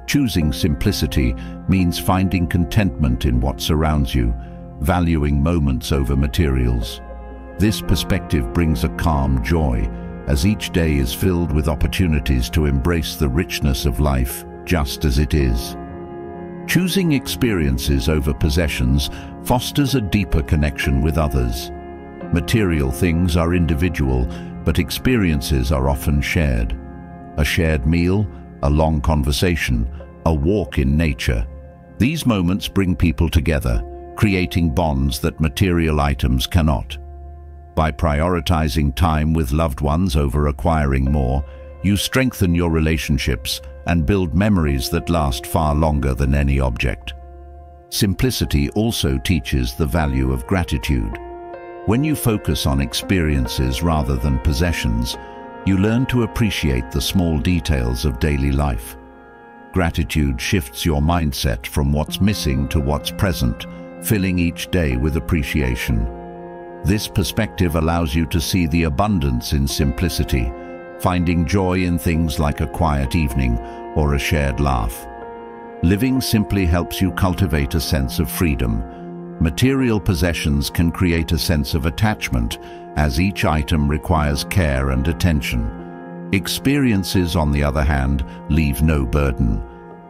Choosing simplicity means finding contentment in what surrounds you, valuing moments over materials. This perspective brings a calm joy, as each day is filled with opportunities to embrace the richness of life just as it is. Choosing experiences over possessions fosters a deeper connection with others. Material things are individual, but experiences are often shared. A shared meal, a long conversation, a walk in nature. These moments bring people together, creating bonds that material items cannot. By prioritizing time with loved ones over acquiring more, you strengthen your relationships and build memories that last far longer than any object. Simplicity also teaches the value of gratitude. When you focus on experiences rather than possessions, you learn to appreciate the small details of daily life. Gratitude shifts your mindset from what's missing to what's present, filling each day with appreciation. This perspective allows you to see the abundance in simplicity, finding joy in things like a quiet evening or a shared laugh. Living simply helps you cultivate a sense of freedom. Material possessions can create a sense of attachment, as each item requires care and attention. Experiences, on the other hand, leave no burden.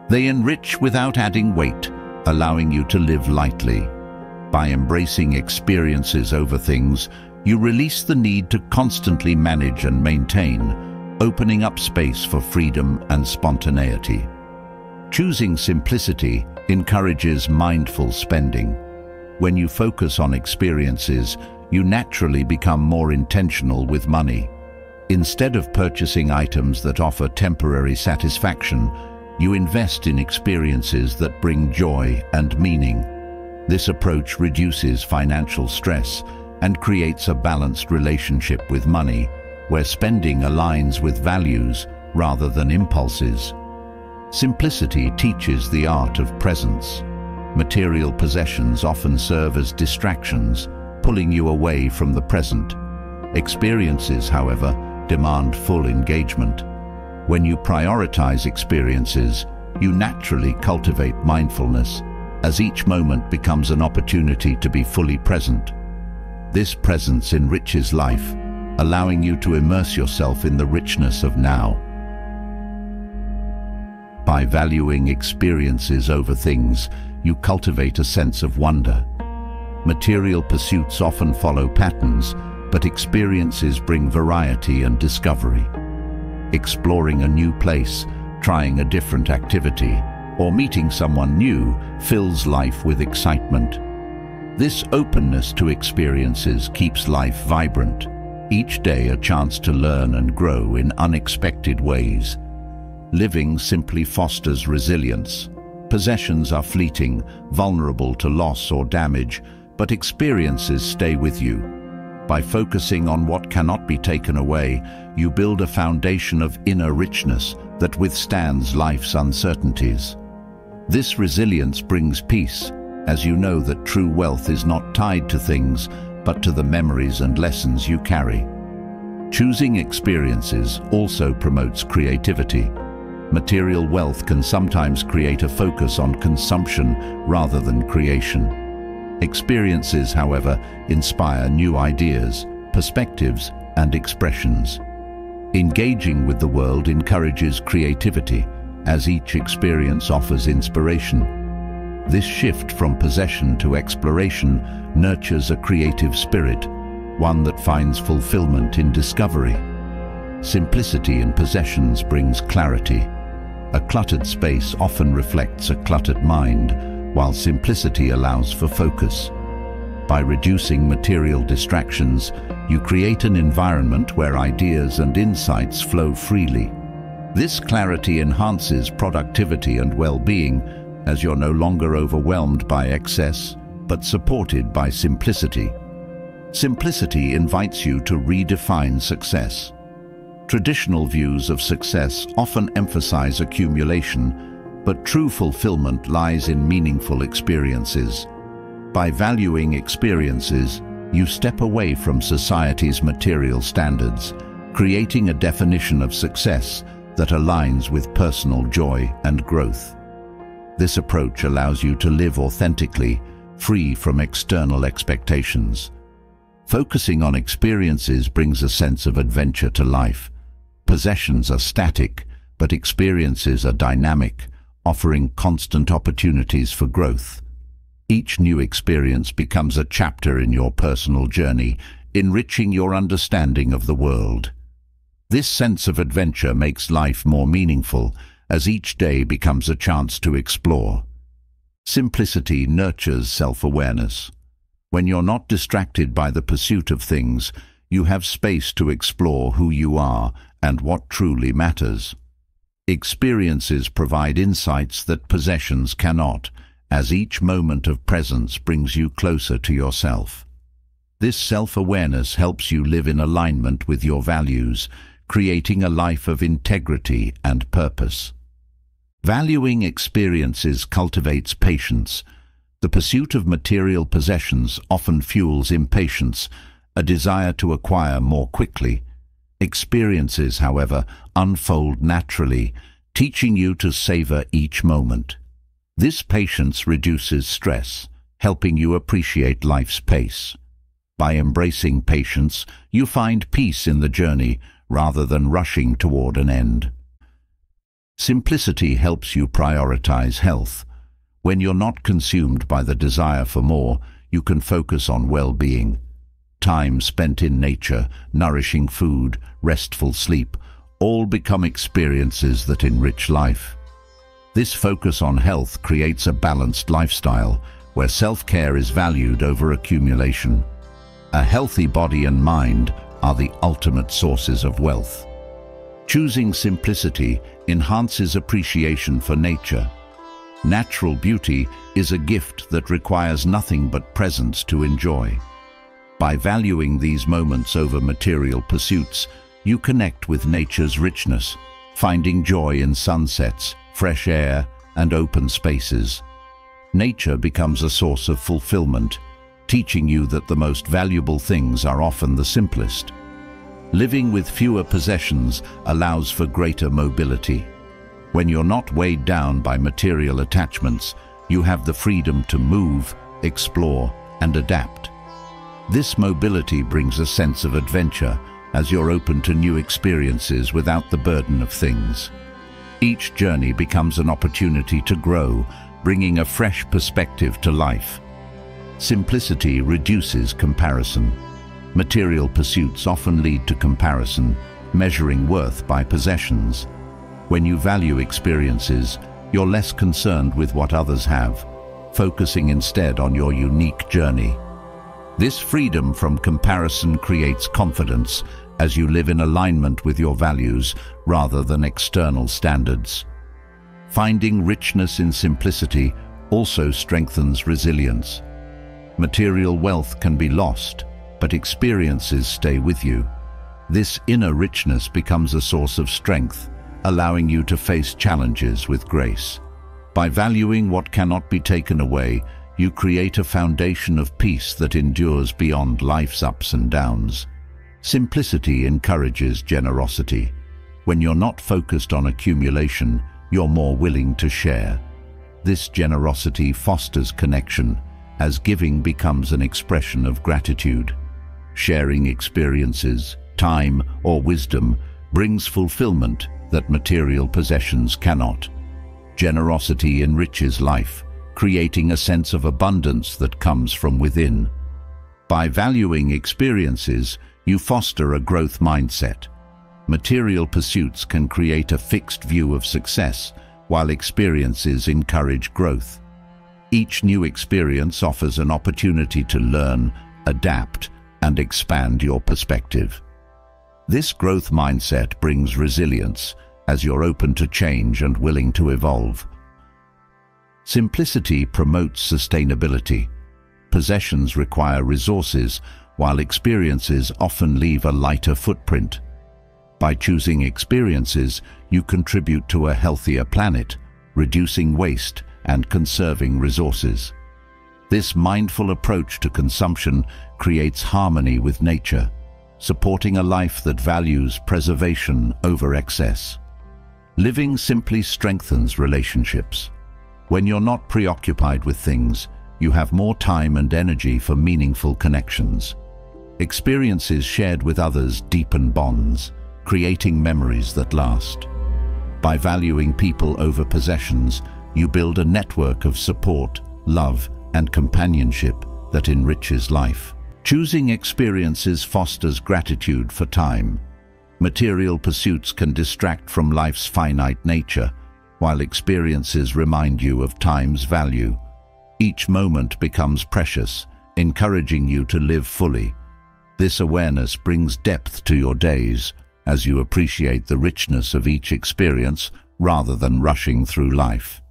They enrich without adding weight, allowing you to live lightly. By embracing experiences over things, you release the need to constantly manage and maintain, opening up space for freedom and spontaneity. Choosing simplicity encourages mindful spending. When you focus on experiences, you naturally become more intentional with money. Instead of purchasing items that offer temporary satisfaction, you invest in experiences that bring joy and meaning. This approach reduces financial stress and creates a balanced relationship with money, where spending aligns with values rather than impulses. Simplicity teaches the art of presence. Material possessions often serve as distractions, pulling you away from the present. Experiences, however, demand full engagement. When you prioritize experiences, you naturally cultivate mindfulness, as each moment becomes an opportunity to be fully present. This presence enriches life, allowing you to immerse yourself in the richness of now. By valuing experiences over things, you cultivate a sense of wonder. Material pursuits often follow patterns, but experiences bring variety and discovery. Exploring a new place, trying a different activity, or meeting someone new fills life with excitement. This openness to experiences keeps life vibrant, each day a chance to learn and grow in unexpected ways. Living simply fosters resilience. Possessions are fleeting, vulnerable to loss or damage, but experiences stay with you. By focusing on what cannot be taken away, you build a foundation of inner richness that withstands life's uncertainties. This resilience brings peace, as you know that true wealth is not tied to things, but to the memories and lessons you carry. Choosing experiences also promotes creativity. Material wealth can sometimes create a focus on consumption rather than creation. Experiences, however, inspire new ideas, perspectives and expressions. Engaging with the world encourages creativity, as each experience offers inspiration. This shift from possession to exploration nurtures a creative spirit, one that finds fulfillment in discovery. Simplicity in possessions brings clarity, a cluttered space often reflects a cluttered mind, while simplicity allows for focus. By reducing material distractions, you create an environment where ideas and insights flow freely. This clarity enhances productivity and well-being as you're no longer overwhelmed by excess, but supported by simplicity. Simplicity invites you to redefine success. Traditional views of success often emphasize accumulation, but true fulfillment lies in meaningful experiences. By valuing experiences, you step away from society's material standards, creating a definition of success that aligns with personal joy and growth. This approach allows you to live authentically, free from external expectations. Focusing on experiences brings a sense of adventure to life, Possessions are static, but experiences are dynamic, offering constant opportunities for growth. Each new experience becomes a chapter in your personal journey, enriching your understanding of the world. This sense of adventure makes life more meaningful, as each day becomes a chance to explore. Simplicity nurtures self-awareness. When you're not distracted by the pursuit of things, you have space to explore who you are and what truly matters. Experiences provide insights that possessions cannot, as each moment of presence brings you closer to yourself. This self-awareness helps you live in alignment with your values, creating a life of integrity and purpose. Valuing experiences cultivates patience. The pursuit of material possessions often fuels impatience, a desire to acquire more quickly, Experiences, however, unfold naturally, teaching you to savor each moment. This patience reduces stress, helping you appreciate life's pace. By embracing patience, you find peace in the journey rather than rushing toward an end. Simplicity helps you prioritize health. When you're not consumed by the desire for more, you can focus on well-being. Time spent in nature, nourishing food, restful sleep, all become experiences that enrich life. This focus on health creates a balanced lifestyle where self-care is valued over accumulation. A healthy body and mind are the ultimate sources of wealth. Choosing simplicity enhances appreciation for nature. Natural beauty is a gift that requires nothing but presence to enjoy. By valuing these moments over material pursuits, you connect with nature's richness, finding joy in sunsets, fresh air, and open spaces. Nature becomes a source of fulfillment, teaching you that the most valuable things are often the simplest. Living with fewer possessions allows for greater mobility. When you're not weighed down by material attachments, you have the freedom to move, explore, and adapt. This mobility brings a sense of adventure as you're open to new experiences without the burden of things. Each journey becomes an opportunity to grow, bringing a fresh perspective to life. Simplicity reduces comparison. Material pursuits often lead to comparison, measuring worth by possessions. When you value experiences, you're less concerned with what others have, focusing instead on your unique journey. This freedom from comparison creates confidence as you live in alignment with your values rather than external standards. Finding richness in simplicity also strengthens resilience. Material wealth can be lost, but experiences stay with you. This inner richness becomes a source of strength, allowing you to face challenges with grace. By valuing what cannot be taken away, you create a foundation of peace that endures beyond life's ups and downs. Simplicity encourages generosity. When you're not focused on accumulation, you're more willing to share. This generosity fosters connection, as giving becomes an expression of gratitude. Sharing experiences, time or wisdom brings fulfillment that material possessions cannot. Generosity enriches life, creating a sense of abundance that comes from within. By valuing experiences, you foster a growth mindset. Material pursuits can create a fixed view of success, while experiences encourage growth. Each new experience offers an opportunity to learn, adapt, and expand your perspective. This growth mindset brings resilience as you're open to change and willing to evolve. Simplicity promotes sustainability. Possessions require resources, while experiences often leave a lighter footprint. By choosing experiences, you contribute to a healthier planet, reducing waste and conserving resources. This mindful approach to consumption creates harmony with nature, supporting a life that values preservation over excess. Living simply strengthens relationships. When you're not preoccupied with things, you have more time and energy for meaningful connections. Experiences shared with others deepen bonds, creating memories that last. By valuing people over possessions, you build a network of support, love, and companionship that enriches life. Choosing experiences fosters gratitude for time. Material pursuits can distract from life's finite nature, while experiences remind you of time's value. Each moment becomes precious, encouraging you to live fully. This awareness brings depth to your days as you appreciate the richness of each experience rather than rushing through life.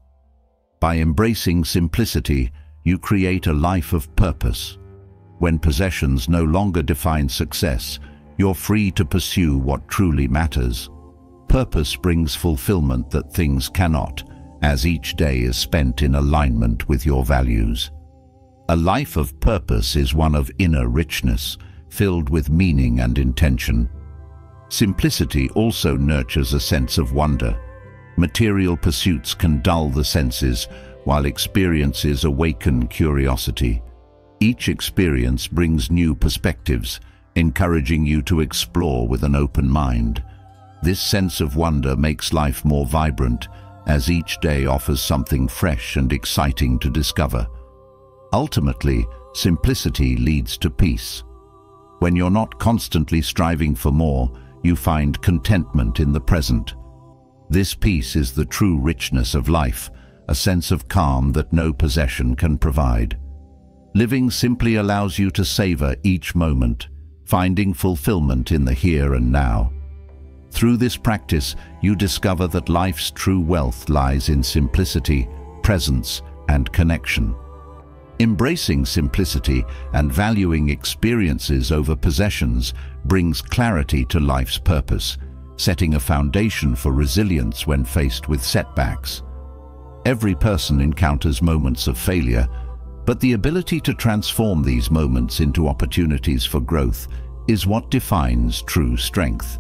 By embracing simplicity, you create a life of purpose. When possessions no longer define success, you're free to pursue what truly matters. Purpose brings fulfillment that things cannot, as each day is spent in alignment with your values. A life of purpose is one of inner richness, filled with meaning and intention. Simplicity also nurtures a sense of wonder. Material pursuits can dull the senses, while experiences awaken curiosity. Each experience brings new perspectives, encouraging you to explore with an open mind. This sense of wonder makes life more vibrant, as each day offers something fresh and exciting to discover. Ultimately, simplicity leads to peace. When you're not constantly striving for more, you find contentment in the present. This peace is the true richness of life, a sense of calm that no possession can provide. Living simply allows you to savor each moment, finding fulfillment in the here and now. Through this practice, you discover that life's true wealth lies in simplicity, presence, and connection. Embracing simplicity and valuing experiences over possessions brings clarity to life's purpose, setting a foundation for resilience when faced with setbacks. Every person encounters moments of failure, but the ability to transform these moments into opportunities for growth is what defines true strength.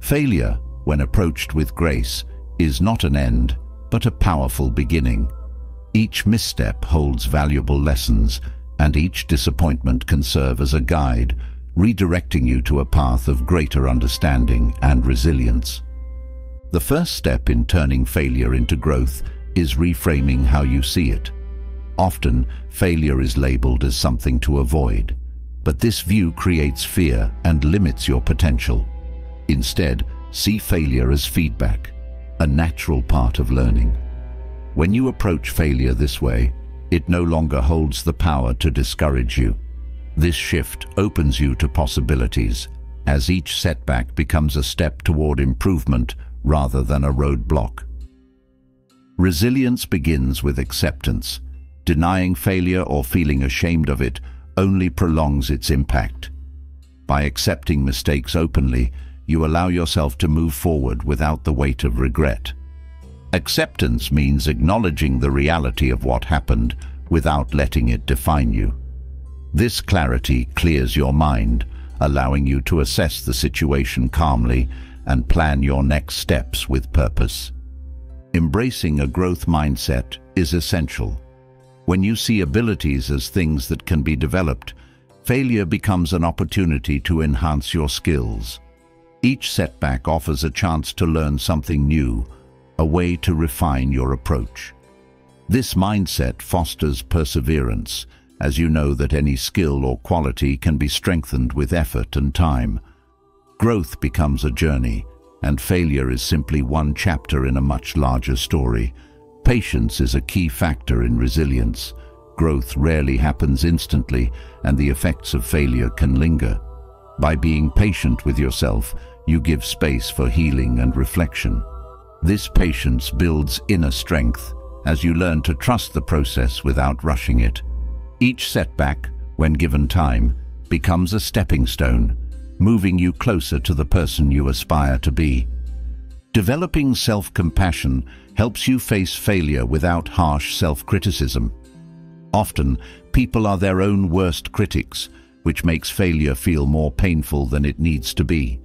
Failure, when approached with grace, is not an end, but a powerful beginning. Each misstep holds valuable lessons, and each disappointment can serve as a guide, redirecting you to a path of greater understanding and resilience. The first step in turning failure into growth is reframing how you see it. Often, failure is labeled as something to avoid, but this view creates fear and limits your potential. Instead, see failure as feedback, a natural part of learning. When you approach failure this way, it no longer holds the power to discourage you. This shift opens you to possibilities, as each setback becomes a step toward improvement rather than a roadblock. Resilience begins with acceptance. Denying failure or feeling ashamed of it only prolongs its impact. By accepting mistakes openly, you allow yourself to move forward without the weight of regret. Acceptance means acknowledging the reality of what happened without letting it define you. This clarity clears your mind, allowing you to assess the situation calmly and plan your next steps with purpose. Embracing a growth mindset is essential. When you see abilities as things that can be developed, failure becomes an opportunity to enhance your skills. Each setback offers a chance to learn something new, a way to refine your approach. This mindset fosters perseverance, as you know that any skill or quality can be strengthened with effort and time. Growth becomes a journey, and failure is simply one chapter in a much larger story. Patience is a key factor in resilience. Growth rarely happens instantly, and the effects of failure can linger. By being patient with yourself, you give space for healing and reflection. This patience builds inner strength as you learn to trust the process without rushing it. Each setback, when given time, becomes a stepping stone, moving you closer to the person you aspire to be. Developing self-compassion helps you face failure without harsh self-criticism. Often, people are their own worst critics, which makes failure feel more painful than it needs to be.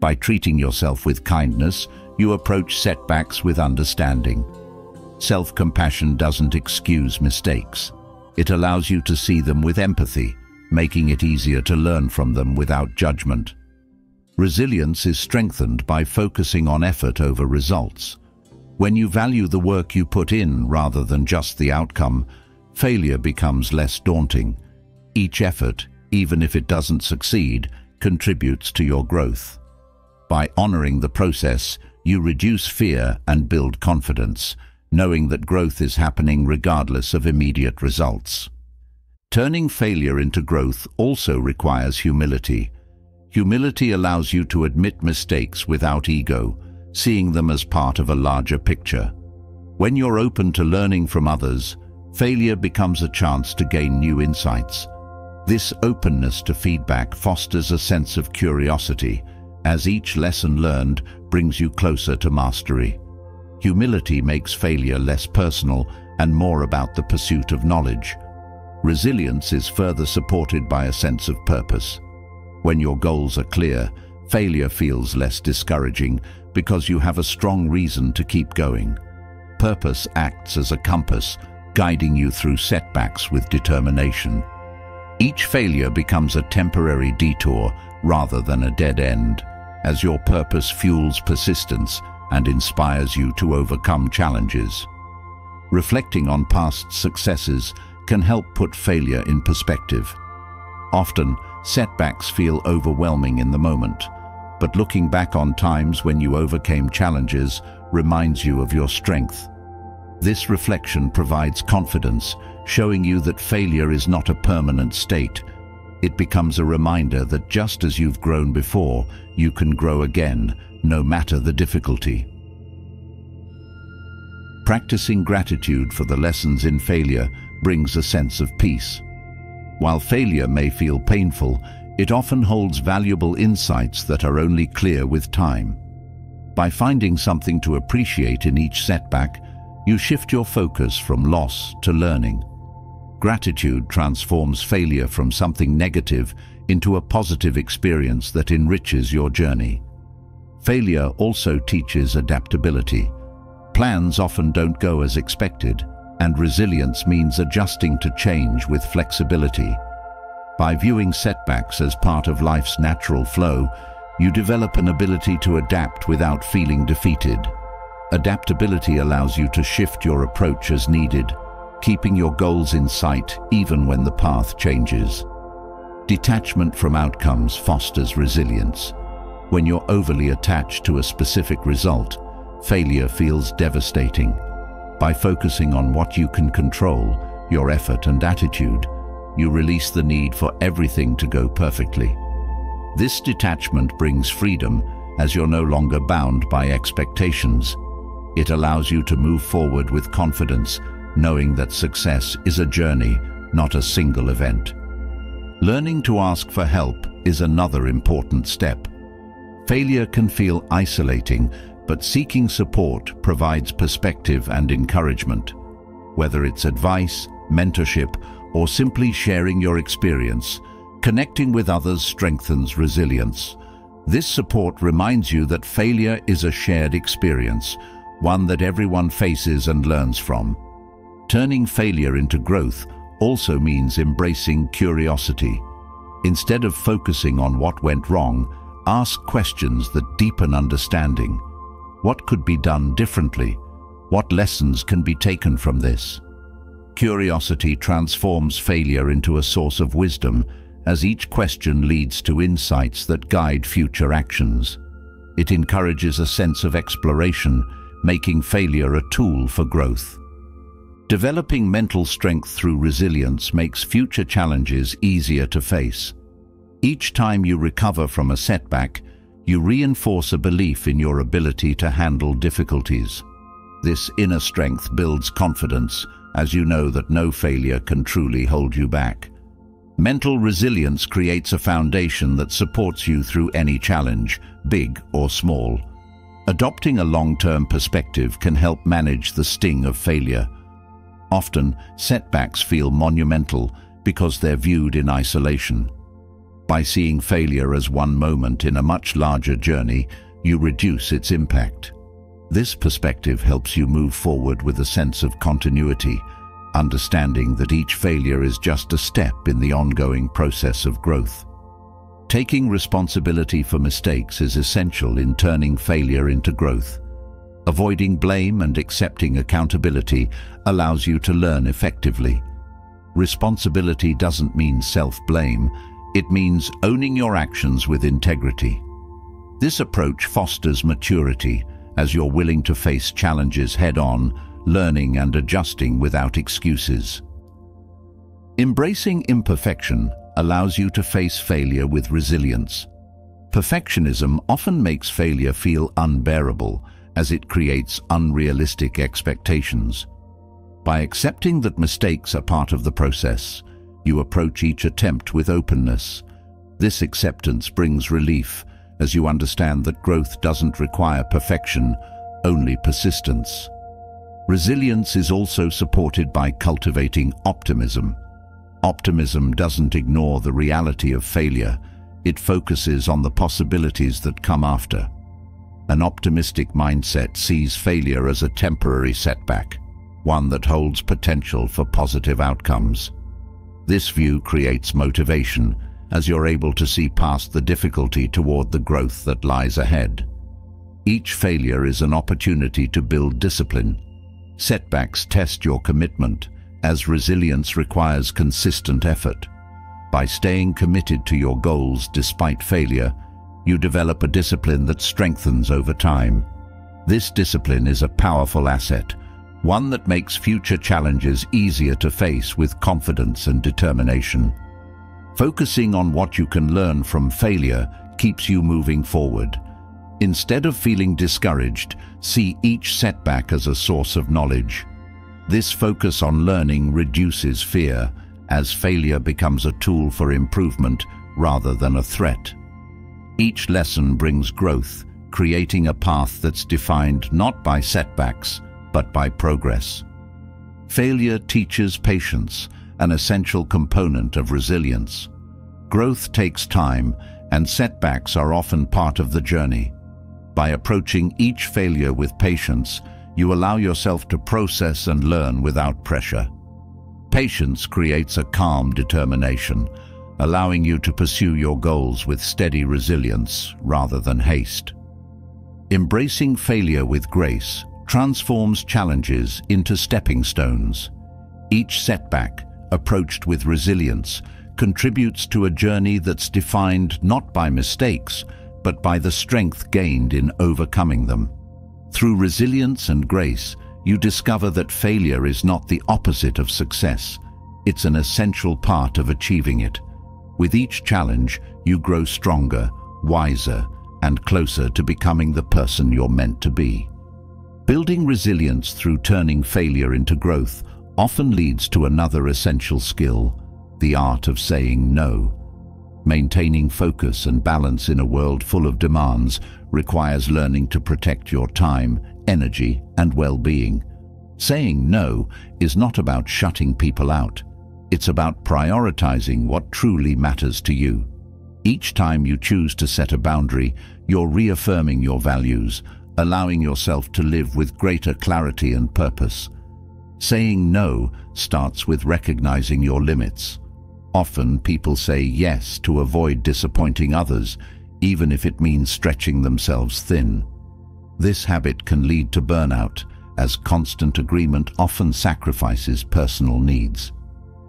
By treating yourself with kindness, you approach setbacks with understanding. Self-compassion doesn't excuse mistakes. It allows you to see them with empathy, making it easier to learn from them without judgment. Resilience is strengthened by focusing on effort over results. When you value the work you put in rather than just the outcome, failure becomes less daunting. Each effort, even if it doesn't succeed, contributes to your growth. By honoring the process, you reduce fear and build confidence, knowing that growth is happening regardless of immediate results. Turning failure into growth also requires humility. Humility allows you to admit mistakes without ego, seeing them as part of a larger picture. When you're open to learning from others, failure becomes a chance to gain new insights. This openness to feedback fosters a sense of curiosity, as each lesson learned brings you closer to mastery. Humility makes failure less personal and more about the pursuit of knowledge. Resilience is further supported by a sense of purpose. When your goals are clear, failure feels less discouraging because you have a strong reason to keep going. purpose acts as a compass, guiding you through setbacks with determination. Each failure becomes a temporary detour rather than a dead end, as your purpose fuels persistence and inspires you to overcome challenges. Reflecting on past successes can help put failure in perspective. Often, setbacks feel overwhelming in the moment, but looking back on times when you overcame challenges reminds you of your strength. This reflection provides confidence, showing you that failure is not a permanent state. It becomes a reminder that just as you've grown before, you can grow again, no matter the difficulty. Practicing gratitude for the lessons in failure brings a sense of peace. While failure may feel painful, it often holds valuable insights that are only clear with time. By finding something to appreciate in each setback, you shift your focus from loss to learning. Gratitude transforms failure from something negative into a positive experience that enriches your journey. Failure also teaches adaptability. Plans often don't go as expected, and resilience means adjusting to change with flexibility. By viewing setbacks as part of life's natural flow, you develop an ability to adapt without feeling defeated. Adaptability allows you to shift your approach as needed, keeping your goals in sight even when the path changes. Detachment from outcomes fosters resilience. When you're overly attached to a specific result, failure feels devastating. By focusing on what you can control, your effort and attitude, you release the need for everything to go perfectly. This detachment brings freedom as you're no longer bound by expectations. It allows you to move forward with confidence, knowing that success is a journey, not a single event. Learning to ask for help is another important step. Failure can feel isolating, but seeking support provides perspective and encouragement. Whether it's advice, mentorship, or simply sharing your experience, connecting with others strengthens resilience. This support reminds you that failure is a shared experience, one that everyone faces and learns from. Turning failure into growth also means embracing curiosity. Instead of focusing on what went wrong, ask questions that deepen understanding. What could be done differently? What lessons can be taken from this? Curiosity transforms failure into a source of wisdom as each question leads to insights that guide future actions. It encourages a sense of exploration, making failure a tool for growth. Developing mental strength through resilience makes future challenges easier to face. Each time you recover from a setback, you reinforce a belief in your ability to handle difficulties. This inner strength builds confidence as you know that no failure can truly hold you back. Mental resilience creates a foundation that supports you through any challenge, big or small. Adopting a long-term perspective can help manage the sting of failure. Often, setbacks feel monumental because they're viewed in isolation. By seeing failure as one moment in a much larger journey, you reduce its impact. This perspective helps you move forward with a sense of continuity, understanding that each failure is just a step in the ongoing process of growth. Taking responsibility for mistakes is essential in turning failure into growth. Avoiding blame and accepting accountability allows you to learn effectively. Responsibility doesn't mean self-blame, it means owning your actions with integrity. This approach fosters maturity, as you're willing to face challenges head-on, learning and adjusting without excuses. Embracing imperfection allows you to face failure with resilience. Perfectionism often makes failure feel unbearable as it creates unrealistic expectations. By accepting that mistakes are part of the process, you approach each attempt with openness. This acceptance brings relief as you understand that growth doesn't require perfection, only persistence. Resilience is also supported by cultivating optimism. Optimism doesn't ignore the reality of failure, it focuses on the possibilities that come after. An optimistic mindset sees failure as a temporary setback, one that holds potential for positive outcomes. This view creates motivation as you're able to see past the difficulty toward the growth that lies ahead. Each failure is an opportunity to build discipline. Setbacks test your commitment, as resilience requires consistent effort. By staying committed to your goals despite failure, you develop a discipline that strengthens over time. This discipline is a powerful asset, one that makes future challenges easier to face with confidence and determination. Focusing on what you can learn from failure keeps you moving forward. Instead of feeling discouraged, see each setback as a source of knowledge. This focus on learning reduces fear, as failure becomes a tool for improvement rather than a threat. Each lesson brings growth, creating a path that's defined not by setbacks, but by progress. Failure teaches patience, an essential component of resilience. Growth takes time, and setbacks are often part of the journey. By approaching each failure with patience, you allow yourself to process and learn without pressure. Patience creates a calm determination, allowing you to pursue your goals with steady resilience rather than haste. Embracing failure with grace transforms challenges into stepping stones. Each setback, approached with resilience, contributes to a journey that's defined not by mistakes, but by the strength gained in overcoming them. Through resilience and grace, you discover that failure is not the opposite of success. It's an essential part of achieving it. With each challenge, you grow stronger, wiser, and closer to becoming the person you're meant to be. Building resilience through turning failure into growth often leads to another essential skill, the art of saying no. Maintaining focus and balance in a world full of demands requires learning to protect your time, energy, and well-being. Saying no is not about shutting people out. It's about prioritizing what truly matters to you. Each time you choose to set a boundary, you're reaffirming your values, allowing yourself to live with greater clarity and purpose. Saying no starts with recognizing your limits. Often people say yes to avoid disappointing others, even if it means stretching themselves thin. This habit can lead to burnout, as constant agreement often sacrifices personal needs.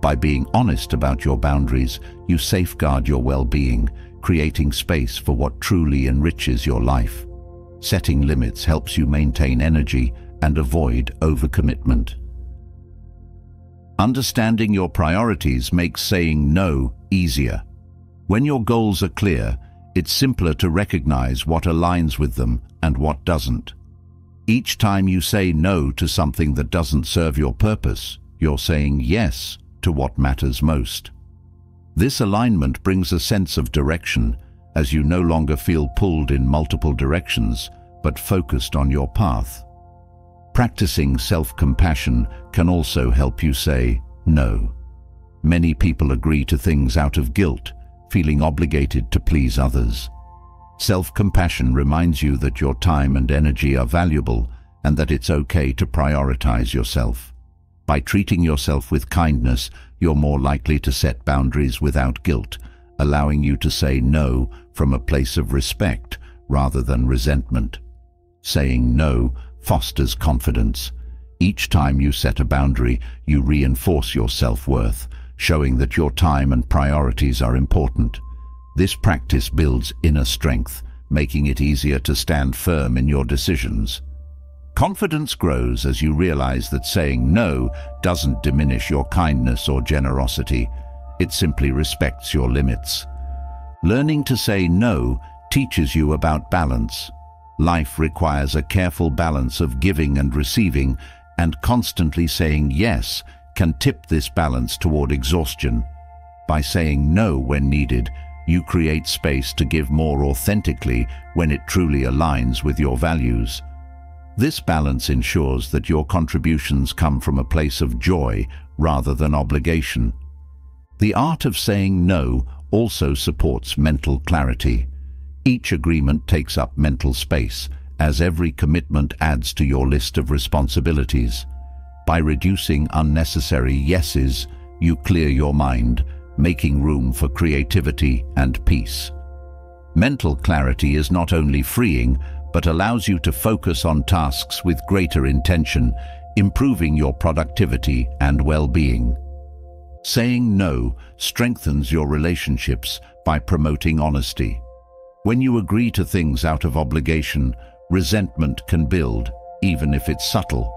By being honest about your boundaries, you safeguard your well-being, creating space for what truly enriches your life. Setting limits helps you maintain energy and avoid overcommitment. Understanding your priorities makes saying no easier. When your goals are clear, it's simpler to recognize what aligns with them and what doesn't. Each time you say no to something that doesn't serve your purpose, you're saying yes to what matters most. This alignment brings a sense of direction as you no longer feel pulled in multiple directions, but focused on your path. Practicing self-compassion can also help you say no. Many people agree to things out of guilt, feeling obligated to please others. Self-compassion reminds you that your time and energy are valuable and that it's okay to prioritize yourself. By treating yourself with kindness, you're more likely to set boundaries without guilt, allowing you to say no from a place of respect rather than resentment. Saying no fosters confidence. Each time you set a boundary, you reinforce your self-worth, showing that your time and priorities are important. This practice builds inner strength, making it easier to stand firm in your decisions. Confidence grows as you realize that saying no doesn't diminish your kindness or generosity. It simply respects your limits. Learning to say no teaches you about balance. Life requires a careful balance of giving and receiving, and constantly saying yes can tip this balance toward exhaustion. By saying no when needed, you create space to give more authentically when it truly aligns with your values. This balance ensures that your contributions come from a place of joy rather than obligation. The art of saying no also supports mental clarity. Each agreement takes up mental space, as every commitment adds to your list of responsibilities. By reducing unnecessary yeses, you clear your mind, making room for creativity and peace. Mental clarity is not only freeing, but allows you to focus on tasks with greater intention, improving your productivity and well-being. Saying no strengthens your relationships by promoting honesty. When you agree to things out of obligation, resentment can build, even if it's subtle.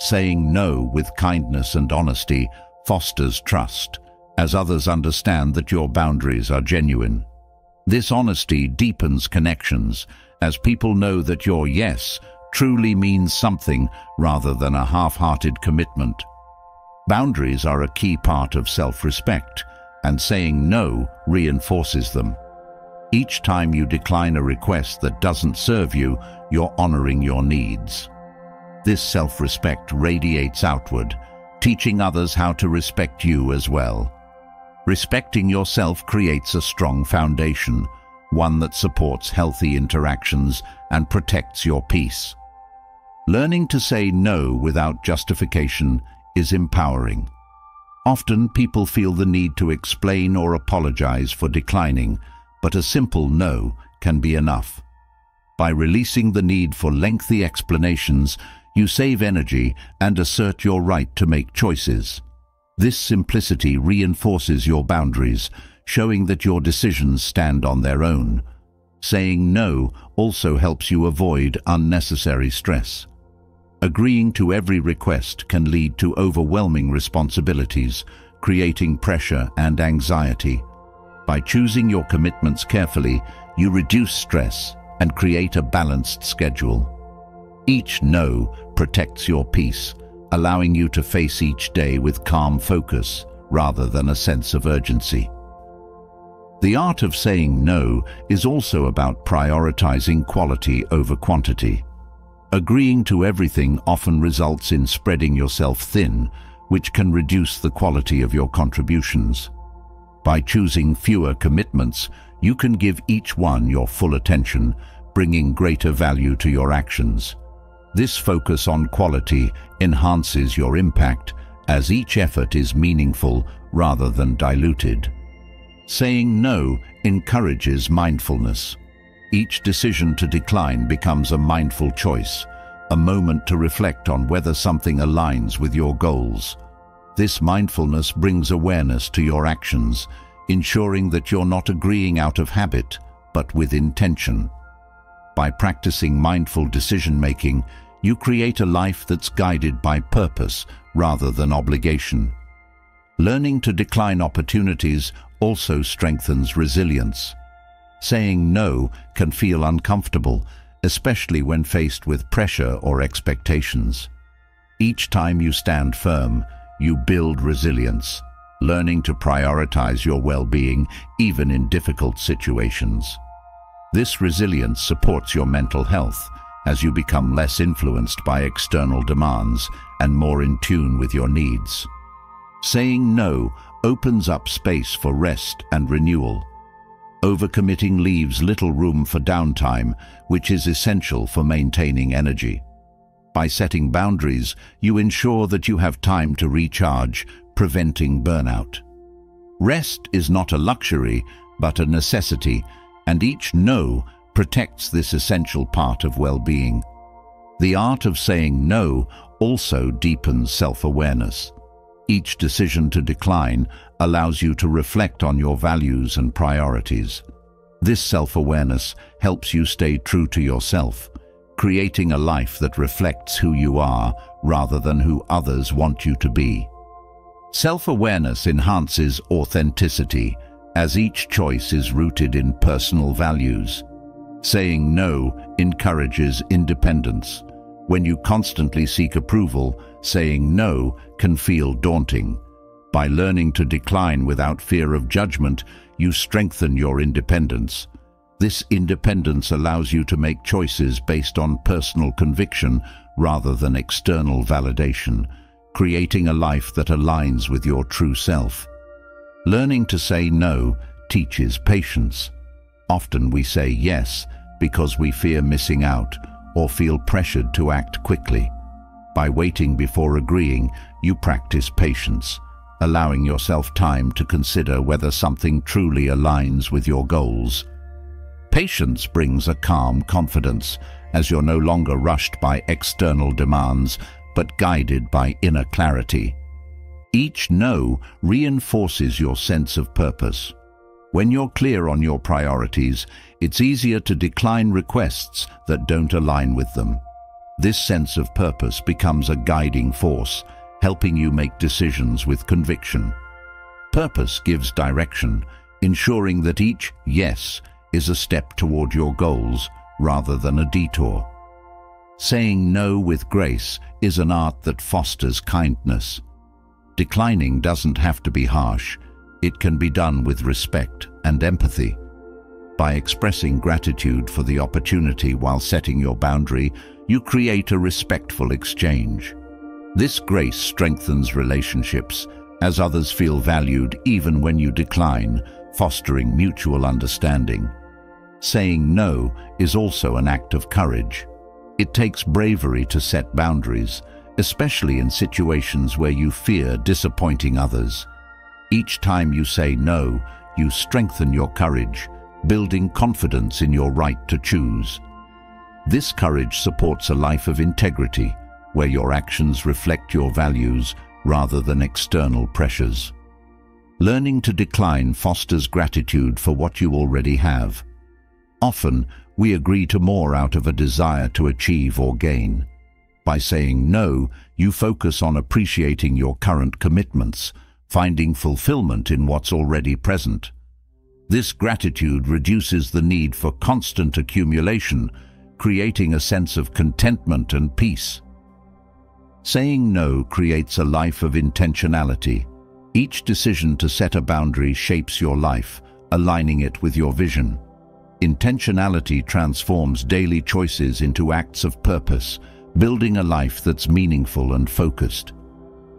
Saying no with kindness and honesty fosters trust, as others understand that your boundaries are genuine. This honesty deepens connections, as people know that your yes truly means something rather than a half-hearted commitment. Boundaries are a key part of self-respect, and saying no reinforces them. Each time you decline a request that doesn't serve you, you're honoring your needs. This self-respect radiates outward, teaching others how to respect you as well. Respecting yourself creates a strong foundation, one that supports healthy interactions and protects your peace. Learning to say no without justification is empowering. Often people feel the need to explain or apologize for declining, but a simple no can be enough. By releasing the need for lengthy explanations, you save energy and assert your right to make choices. This simplicity reinforces your boundaries, showing that your decisions stand on their own. Saying no also helps you avoid unnecessary stress. Agreeing to every request can lead to overwhelming responsibilities, creating pressure and anxiety. By choosing your commitments carefully, you reduce stress and create a balanced schedule. Each no protects your peace, allowing you to face each day with calm focus rather than a sense of urgency. The art of saying no is also about prioritizing quality over quantity. Agreeing to everything often results in spreading yourself thin, which can reduce the quality of your contributions. By choosing fewer commitments, you can give each one your full attention, bringing greater value to your actions. This focus on quality enhances your impact as each effort is meaningful rather than diluted. Saying no encourages mindfulness. Each decision to decline becomes a mindful choice, a moment to reflect on whether something aligns with your goals. This mindfulness brings awareness to your actions, ensuring that you're not agreeing out of habit, but with intention. By practicing mindful decision-making, you create a life that's guided by purpose rather than obligation. Learning to decline opportunities also strengthens resilience. Saying no can feel uncomfortable, especially when faced with pressure or expectations. Each time you stand firm, you build resilience, learning to prioritize your well-being even in difficult situations. This resilience supports your mental health, as you become less influenced by external demands and more in tune with your needs. Saying no opens up space for rest and renewal. Overcommitting leaves little room for downtime, which is essential for maintaining energy. By setting boundaries, you ensure that you have time to recharge, preventing burnout. Rest is not a luxury, but a necessity, and each no protects this essential part of well-being. The art of saying no also deepens self-awareness. Each decision to decline allows you to reflect on your values and priorities. This self-awareness helps you stay true to yourself, creating a life that reflects who you are rather than who others want you to be. Self-awareness enhances authenticity, as each choice is rooted in personal values. Saying no encourages independence. When you constantly seek approval, saying no can feel daunting. By learning to decline without fear of judgment, you strengthen your independence. This independence allows you to make choices based on personal conviction rather than external validation, creating a life that aligns with your true self. Learning to say no teaches patience. Often we say yes because we fear missing out or feel pressured to act quickly. By waiting before agreeing, you practice patience, allowing yourself time to consider whether something truly aligns with your goals. Patience brings a calm confidence, as you're no longer rushed by external demands, but guided by inner clarity. Each no reinforces your sense of purpose. When you're clear on your priorities, it's easier to decline requests that don't align with them. This sense of purpose becomes a guiding force, helping you make decisions with conviction. Purpose gives direction, ensuring that each yes is a step toward your goals rather than a detour. Saying no with grace is an art that fosters kindness. Declining doesn't have to be harsh. It can be done with respect and empathy. By expressing gratitude for the opportunity while setting your boundary, you create a respectful exchange. This grace strengthens relationships as others feel valued even when you decline, fostering mutual understanding. Saying no is also an act of courage. It takes bravery to set boundaries, especially in situations where you fear disappointing others. Each time you say no, you strengthen your courage, building confidence in your right to choose. This courage supports a life of integrity, where your actions reflect your values rather than external pressures. Learning to decline fosters gratitude for what you already have. Often, we agree to more out of a desire to achieve or gain. By saying no, you focus on appreciating your current commitments, finding fulfillment in what's already present. This gratitude reduces the need for constant accumulation, creating a sense of contentment and peace. Saying no creates a life of intentionality. Each decision to set a boundary shapes your life, aligning it with your vision. Intentionality transforms daily choices into acts of purpose, building a life that's meaningful and focused.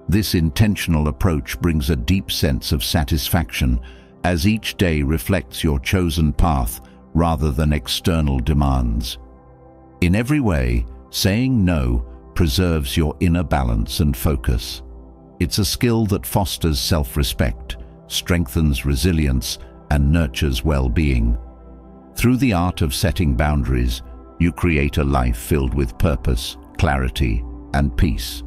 This intentional approach brings a deep sense of satisfaction as each day reflects your chosen path rather than external demands. In every way, saying no preserves your inner balance and focus. It's a skill that fosters self-respect, strengthens resilience, and nurtures well-being. Through the art of setting boundaries, you create a life filled with purpose, clarity, and peace.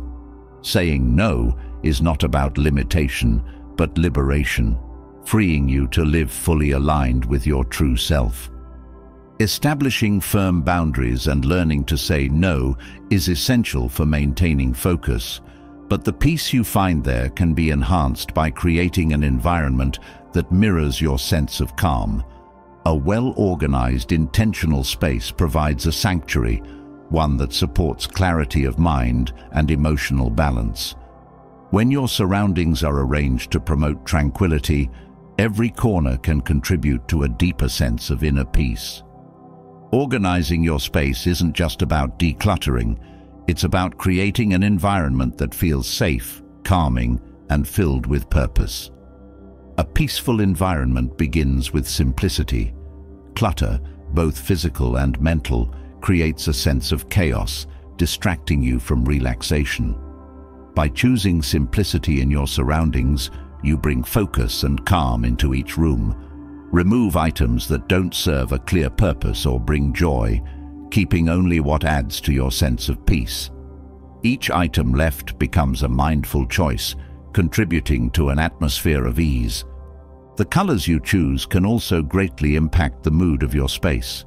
Saying no is not about limitation, but liberation, freeing you to live fully aligned with your true self. Establishing firm boundaries and learning to say no is essential for maintaining focus, but the peace you find there can be enhanced by creating an environment that mirrors your sense of calm. A well-organized, intentional space provides a sanctuary one that supports clarity of mind and emotional balance. When your surroundings are arranged to promote tranquility, every corner can contribute to a deeper sense of inner peace. Organizing your space isn't just about decluttering, it's about creating an environment that feels safe, calming, and filled with purpose. A peaceful environment begins with simplicity. Clutter, both physical and mental, creates a sense of chaos, distracting you from relaxation. By choosing simplicity in your surroundings, you bring focus and calm into each room. Remove items that don't serve a clear purpose or bring joy, keeping only what adds to your sense of peace. Each item left becomes a mindful choice, contributing to an atmosphere of ease. The colors you choose can also greatly impact the mood of your space.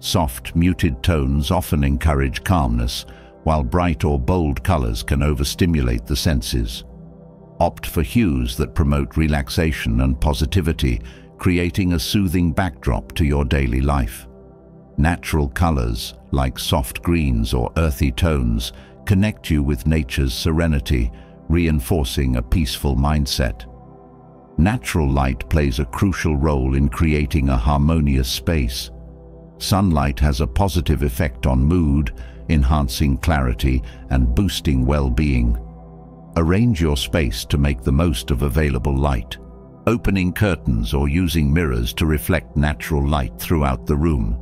Soft, muted tones often encourage calmness, while bright or bold colors can overstimulate the senses. Opt for hues that promote relaxation and positivity, creating a soothing backdrop to your daily life. Natural colors, like soft greens or earthy tones, connect you with nature's serenity, reinforcing a peaceful mindset. Natural light plays a crucial role in creating a harmonious space. Sunlight has a positive effect on mood, enhancing clarity and boosting well-being. Arrange your space to make the most of available light, opening curtains or using mirrors to reflect natural light throughout the room.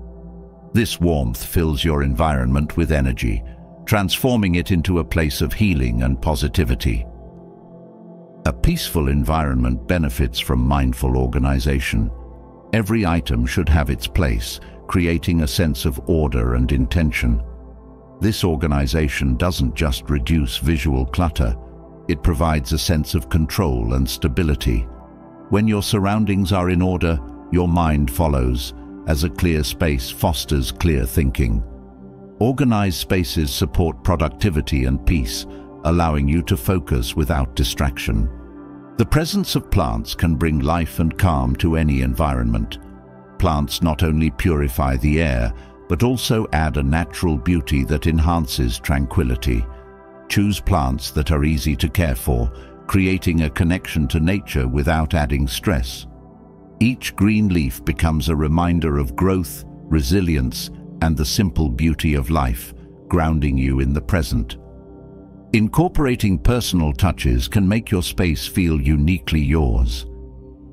This warmth fills your environment with energy, transforming it into a place of healing and positivity. A peaceful environment benefits from mindful organization. Every item should have its place, creating a sense of order and intention. This organization doesn't just reduce visual clutter, it provides a sense of control and stability. When your surroundings are in order, your mind follows, as a clear space fosters clear thinking. Organized spaces support productivity and peace, allowing you to focus without distraction. The presence of plants can bring life and calm to any environment. Plants not only purify the air, but also add a natural beauty that enhances tranquility. Choose plants that are easy to care for, creating a connection to nature without adding stress. Each green leaf becomes a reminder of growth, resilience, and the simple beauty of life, grounding you in the present. Incorporating personal touches can make your space feel uniquely yours.